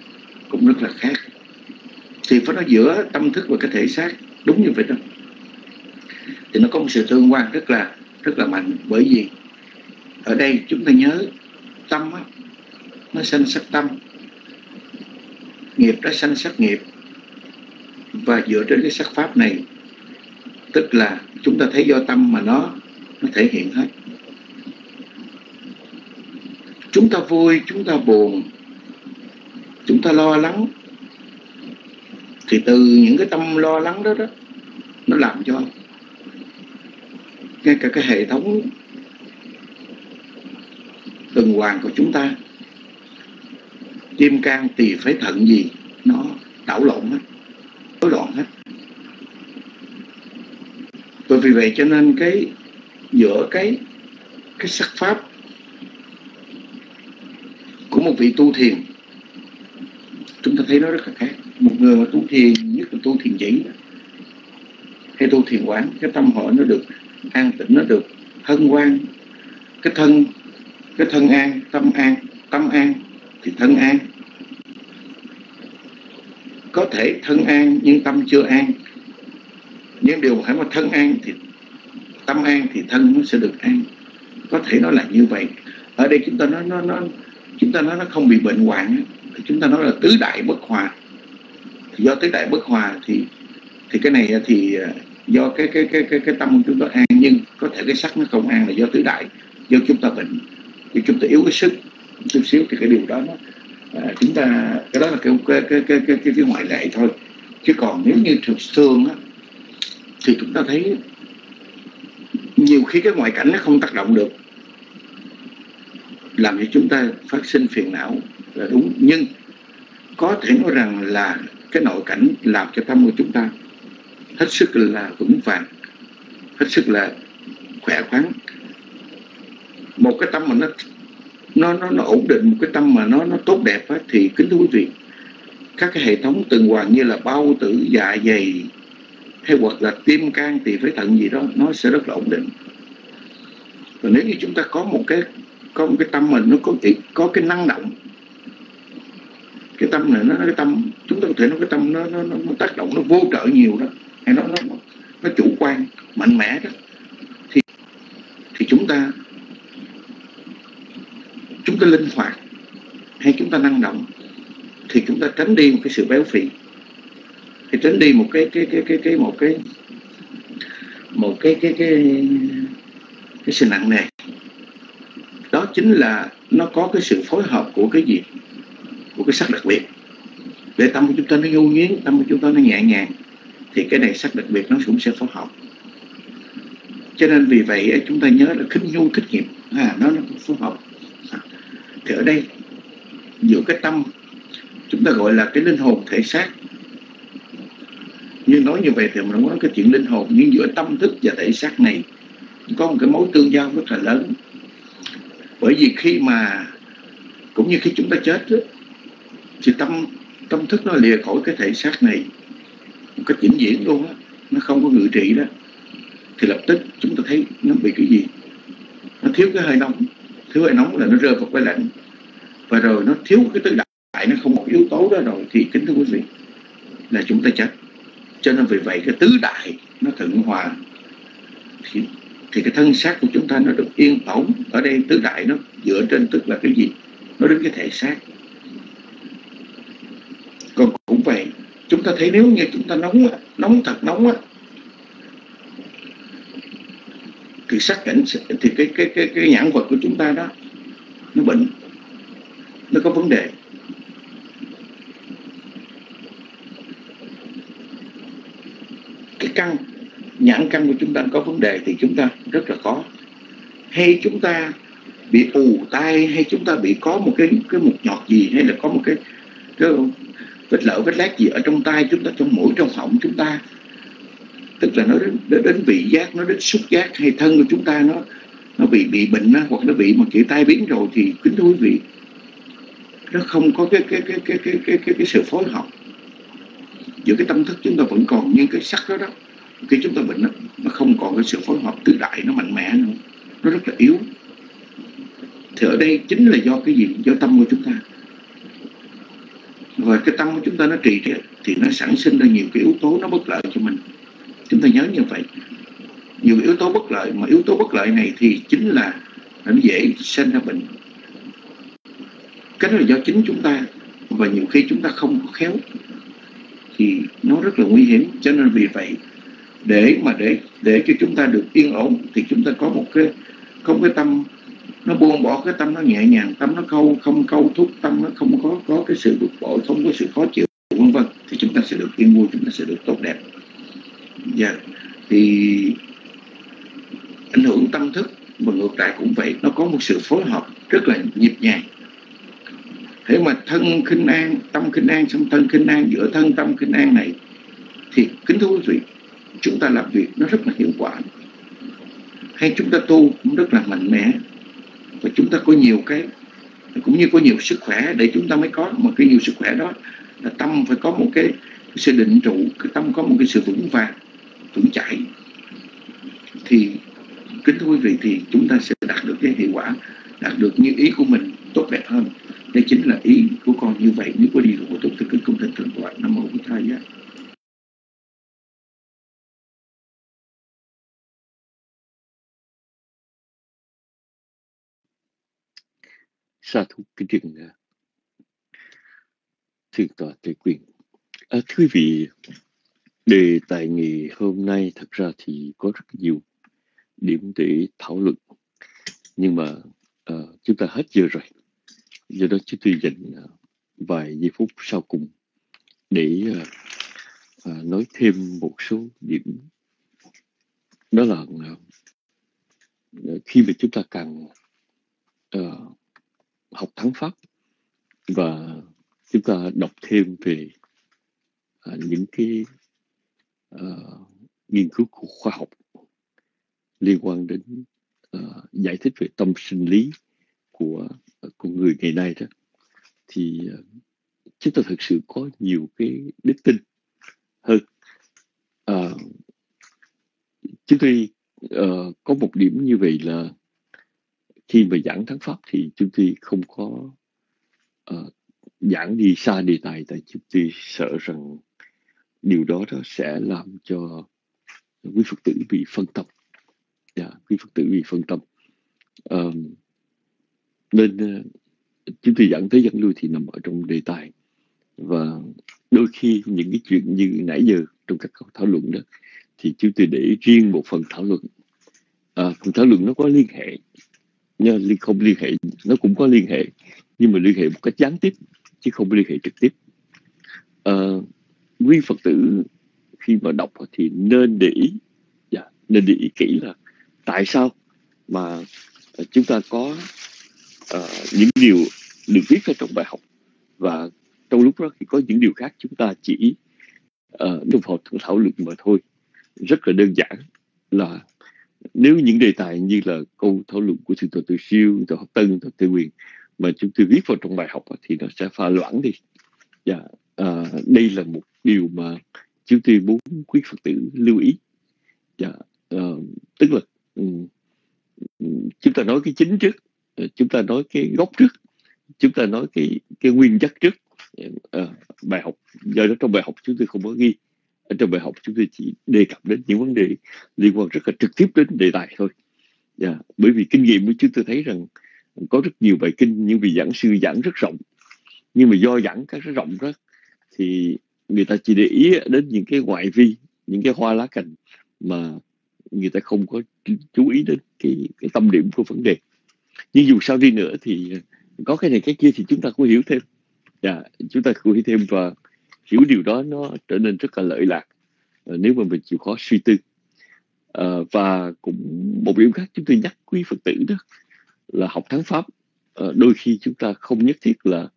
cũng rất là khác. Thì phải nói giữa tâm thức và cái thể xác đúng như vậy đó. Thì nó có một sự tương quan rất là rất là mạnh. Bởi vì ở đây chúng ta nhớ tâm á, nó sanh sắc tâm. Nghiệp nó sanh sắc nghiệp. Và dựa trên cái sắc pháp này tức là chúng ta thấy do tâm mà nó nó thể hiện hết. Chúng ta vui chúng ta buồn chúng ta lo lắng thì từ những cái tâm lo lắng đó đó, nó làm cho ngay cả cái hệ thống tuần hoàn của chúng ta tim can tỳ phế thận gì, nó đảo lộn hết, rối loạn hết. Bởi vì vậy cho nên cái, giữa cái cái sắc pháp của một vị tu thiền chúng ta thấy nó rất là khác. Một người mà tu thiền, nhất là tu thiền chỉ hay tu thiền quán, cái tâm họ nó được an tĩnh nó được hân hoan. Cái thân cái thân an, tâm an tâm an thì thân an. Có thể thân an nhưng tâm chưa an. Nhưng điều phải mà thân an thì, tâm an thì thân nó sẽ được an. Có thể nói là như vậy. Ở đây chúng ta nói, nó nó, chúng ta nói nó không bị bệnh hoạn chúng ta nói là tứ đại bất hòa thì do tứ đại bất hòa thì thì cái này thì à, do cái cái cái cái cái tâm của chúng ta an nhưng có thể cái sắc nó không an là do tứ đại do chúng ta bệnh. Do chúng ta yếu cái sức chút xíu thì cái điều đó nó à, chúng ta cái đó là cái cái cái cái cái, cái, cái ngoại lệ thôi. Chứ còn nếu như thường thường á thì chúng ta thấy nhiều khi cái ngoại cảnh nó không tác động được. Làm cho chúng ta phát sinh phiền não là đúng. Nhưng có thể nói rằng là cái nội cảnh làm cho tâm của chúng ta hết sức là vững vàng hết sức là khỏe khoắn. Một cái tâm mà nó nó nó nó ổn định một cái tâm mà nó nó tốt đẹp á, thì kính thưa quý vị các cái hệ thống tuần hoàn như là bao tử dạ dày hay hoặc là tim can tỳ phế thận gì đó nó sẽ rất là ổn định. Và nếu như chúng ta có một cái có một cái tâm mình nó có có cái năng động cái tâm này nó cái tâm chúng ta có thể nói cái tâm nó nó, nó, nó tác động nó vô trợ nhiều đó hay nó nó nó chủ quan mạnh mẽ đó thì thì chúng ta chúng ta linh hoạt hay chúng ta năng động thì chúng ta tránh đi một cái sự béo phì thì tránh đi một cái cái cái cái cái một cái một cái cái cái cái sự nặng nề. Đó chính là nó có cái sự phối hợp của cái gì? Của cái sắc đặc biệt. Để tâm của chúng ta nó nhu nhuyến tâm của chúng ta nó nhẹ nhàng thì cái này sắc đặc biệt nó cũng sẽ phối hợp. Cho nên vì vậy chúng ta nhớ là khinh nhu khích nghiệp à, nó nó phối hợp. À, thì ở đây giữa cái tâm chúng ta gọi là cái linh hồn thể xác. Như nói như vậy thì mình nói cái chuyện linh hồn nhưng giữa tâm thức và thể xác này có một cái mối tương giao rất là lớn. Bởi vì khi mà cũng như khi chúng ta chết đó, thì tâm tâm thức nó lìa khỏi cái thể xác này một cách vĩnh viễn luôn á. Nó không có ngự trị đó. Thì lập tức chúng ta thấy nó bị cái gì? Nó thiếu cái hơi nóng. Thiếu hơi nóng là nó rơi vào cái lạnh. Và rồi nó thiếu cái tứ đại nó không một yếu tố đó rồi thì kính thưa quý vị là chúng ta chết. Cho nên vì vậy cái tứ đại nó thuận hòa. Thì, thì cái thân xác của chúng ta nó được yên ổn. Ở đây tứ đại nó dựa trên tức là cái gì? Nó đến cái thể xác còn cũng vậy chúng ta thấy nếu như chúng ta nóng nóng thật nóng á thì sắc cảnh thì cái cái cái cái nhãn vật của chúng ta đó nó bệnh nó có vấn đề. Cái căn nhãn căn của chúng ta có vấn đề thì chúng ta rất là khó. Hay chúng ta bị ù tai hay chúng ta bị có một cái cái một nhọt gì hay là có một cái, cái vết lở vết lát gì ở trong tay chúng ta trong mũi trong họng chúng ta. Tức là nó đến, đến, đến vị giác nó đến xúc giác hay thân của chúng ta nó nó bị bị bệnh đó, hoặc nó bị một kiểu tai biến rồi thì kính thưa quý vị nó không có cái cái cái cái cái cái cái, cái sự phối hợp giữa cái tâm thức chúng ta vẫn còn nhưng cái sắc đó đó. Khi chúng ta bệnh đó, nó không còn cái sự phối hợp tứ đại nó mạnh mẽ nữa. Nó rất là yếu. Thì ở đây chính là do cái gì? Do tâm của chúng ta cái tâm của chúng ta nó trì trệ thì nó sản sinh ra nhiều cái yếu tố nó bất lợi cho mình. Chúng ta nhớ như vậy. Nhiều yếu tố bất lợi mà yếu tố bất lợi này thì chính là nó dễ sinh ra bệnh. Cái đó là do chính chúng ta và nhiều khi chúng ta không có khéo thì nó rất là nguy hiểm. Cho nên vì vậy, để mà để để cho chúng ta được yên ổn thì chúng ta có một cái không cái tâm nó buông bỏ cái tâm nó nhẹ nhàng, tâm nó câu, không câu thúc, tâm nó không có có cái sự bực bội, không có sự khó chịu, vân vân. Thì chúng ta sẽ được yên vui, chúng ta sẽ được tốt đẹp. Dạ. Yeah. thì ảnh hưởng tâm thức và ngược lại cũng vậy. Nó có một sự phối hợp rất là nhịp nhàng. Thế mà thân khinh an, tâm khinh an, xong thân khinh an, giữa thân tâm khinh an này, thì kính thưa quý vị, chúng ta làm việc nó rất là hiệu quả. Hay chúng ta tu cũng rất là mạnh mẽ và chúng ta có nhiều cái cũng như có nhiều sức khỏe để chúng ta mới có. Một cái nhiều sức khỏe đó là tâm phải có một cái, cái sự định trụ cái tâm có một cái sự vững vàng vững chãi. Thì kính thưa quý vị thì chúng ta sẽ đạt được cái hiệu quả đạt được như ý của mình tốt đẹp hơn. Đây chính là ý của con như vậy. Nếu có đi đủ của tốt thì kính cung thỉnh thượng tọa nam mô bổn thầy sa thú kính chừng à, thượng tọa tây quyền. À, thưa quý vị đề tài nghị hôm nay thật ra thì có rất nhiều điểm để thảo luận. Nhưng mà à, chúng ta hết giờ rồi. Do đó chúng tôi dành à, vài giây phút sau cùng để à, à, nói thêm một số điểm. Đó là à, khi mà chúng ta càng uh, học thắng pháp. Và chúng ta đọc thêm về à, những cái à, nghiên cứu của khoa học liên quan đến à, giải thích về tâm sinh lý của à, của người ngày nay đó. Thì à, chúng ta thực sự có nhiều cái đức tin hơn. À, chúng tôi à, có một điểm như vậy là khi mà giảng thắng pháp thì chúng tôi không có uh, giảng đi xa đề tài tại chúng tôi sợ rằng điều đó đó sẽ làm cho quý phật tử bị phân tâm. Yeah, quý phật tử bị phân tâm. Um, nên uh, chúng tôi dẫn tới dẫn lui thì nằm ở trong đề tài. Và đôi khi những cái chuyện như nãy giờ trong các thảo luận đó thì chúng tôi để riêng một phần thảo luận. À, phần thảo luận nó có liên hệ nhưng không liên hệ nó cũng có liên hệ nhưng mà liên hệ một cách gián tiếp chứ không liên hệ trực tiếp. Ờ, à, quý phật tử khi mà đọc thì nên để ý yeah, dạ, nên để ý kỹ là tại sao mà chúng ta có uh, những điều được viết ở trong bài học. Và trong lúc đó thì có những điều khác chúng ta chỉ uh, đồng hồ thảo luận mà thôi. Rất là đơn giản là nếu những đề tài như là câu thảo luận của sư tổ tự siêu tổ học tân tổ tư quyền mà chúng tôi viết vào trong bài học thì nó sẽ pha loãng đi. Dạ, à, đây là một điều mà chúng tôi muốn quý phật tử lưu ý. Dạ à, tức là um, chúng ta nói cái chính trước à, chúng ta nói cái gốc trước chúng ta nói cái cái nguyên chất trước. Dạ, à, bài học do đó trong bài học chúng tôi không có ghi ở trong bài học chúng tôi chỉ đề cập đến những vấn đề liên quan rất là trực tiếp đến đề tài thôi. Yeah. Dạ, bởi vì kinh nghiệm của chúng tôi thấy rằng có rất nhiều bài kinh nhưng vì giảng sư giảng rất rộng. Nhưng mà do giảng các rất rộng đó thì người ta chỉ để ý đến những cái ngoại vi những cái hoa lá cành mà người ta không có chú ý đến cái, cái tâm điểm của vấn đề. Nhưng dù sao đi nữa thì có cái này cái kia thì chúng ta cũng hiểu thêm. Yeah, dạ, chúng ta cũng hiểu thêm và hiểu điều đó nó trở nên rất là lợi lạc à, nếu mà mình chịu khó suy tư. À, và cũng một điểm khác chúng tôi nhắc quý phật tử đó là học thắng pháp. À, đôi khi chúng ta không nhất thiết là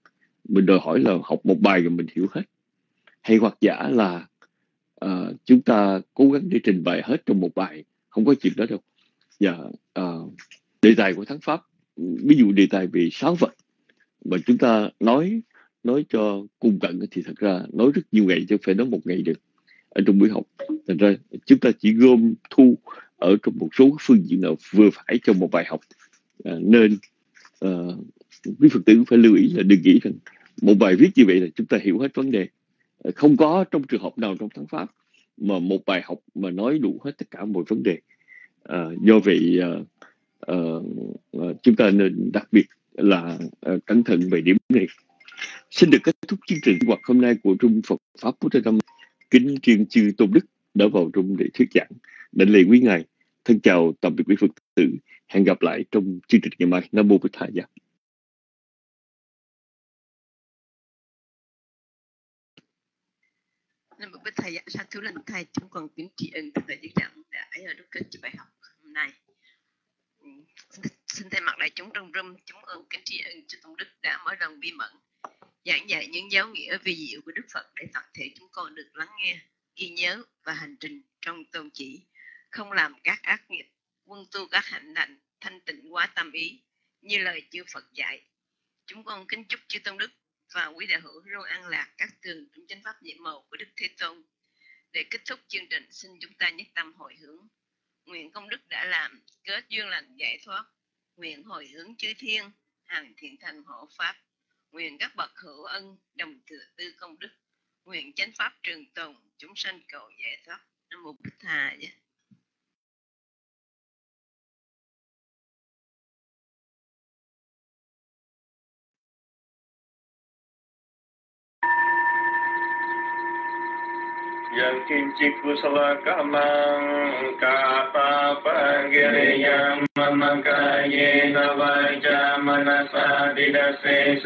mình đòi hỏi là học một bài rồi mình hiểu hết. Hay hoặc giả là à, chúng ta cố gắng để trình bày hết trong một bài không có chuyện đó đâu. Và à, đề tài của thắng pháp ví dụ đề tài về sáu vật mà chúng ta nói nói cho cung cận thì thật ra nói rất nhiều ngày chứ phải nói một ngày được ở trong buổi học. Thành ra chúng ta chỉ gom thu ở trong một số phương diện nào vừa phải cho một bài học. À, nên à, quý phật tử phải lưu ý là đừng nghĩ rằng một bài viết như vậy là chúng ta hiểu hết vấn đề. À, không có trong trường hợp nào trong thắng pháp mà một bài học mà nói đủ hết tất cả mọi vấn đề. À, do vậy à, à, à chúng ta nên đặc biệt là à, cẩn thận về điểm này xin được kết thúc chương trình hoặc hôm nay của trung Phật pháp Bút Tâm kính kiên chư tôn đức đã vào trung để thuyết giảng. Đảnh lễ quý ngài. Thân chào tạm biệt quý Phật tử. Hẹn gặp lại trong chương trình ngày mai. Nam mô bổn thầy dạ. Nam mô Bích Thầy, dạ, sa thú lành thầy, chúng con kính tri ân thầy diễn giảng đã ở đúc kết cho bài học hôm nay. Ừ, xin, thay mặt đại chúng trong room, chúng ơn kính tri ân cho Tôn Đức đã mở lòng bi mẫn, giảng dạy những giáo nghĩa vi diệu của Đức Phật để toàn thể chúng con được lắng nghe, ghi nhớ và hành trình trong tôn chỉ, không làm các ác nghiệp, quân tu các hạnh lành, thanh tịnh quá tâm ý, như lời chư Phật dạy. Chúng con kính chúc chư Tôn Đức và quý đại hữu luôn an lạc các tường trong chánh pháp nhiệm màu của Đức Thế Tôn. Để kết thúc chương trình, xin chúng ta nhất tâm hồi hướng. Nguyện công đức đã làm, kết duyên lành giải thoát. Nguyện hồi hướng chư thiên, hàng thiện thành hộ pháp. Nguyện các bậc hữu ân, đồng thừa tư công đức. Nguyện chánh pháp trường tồn, chúng sanh cầu giải thoát. Nam Mô Bích hà Yeah. yang kinci kusala kamang kapa pangiriyam mamangkaye navaja manasa didase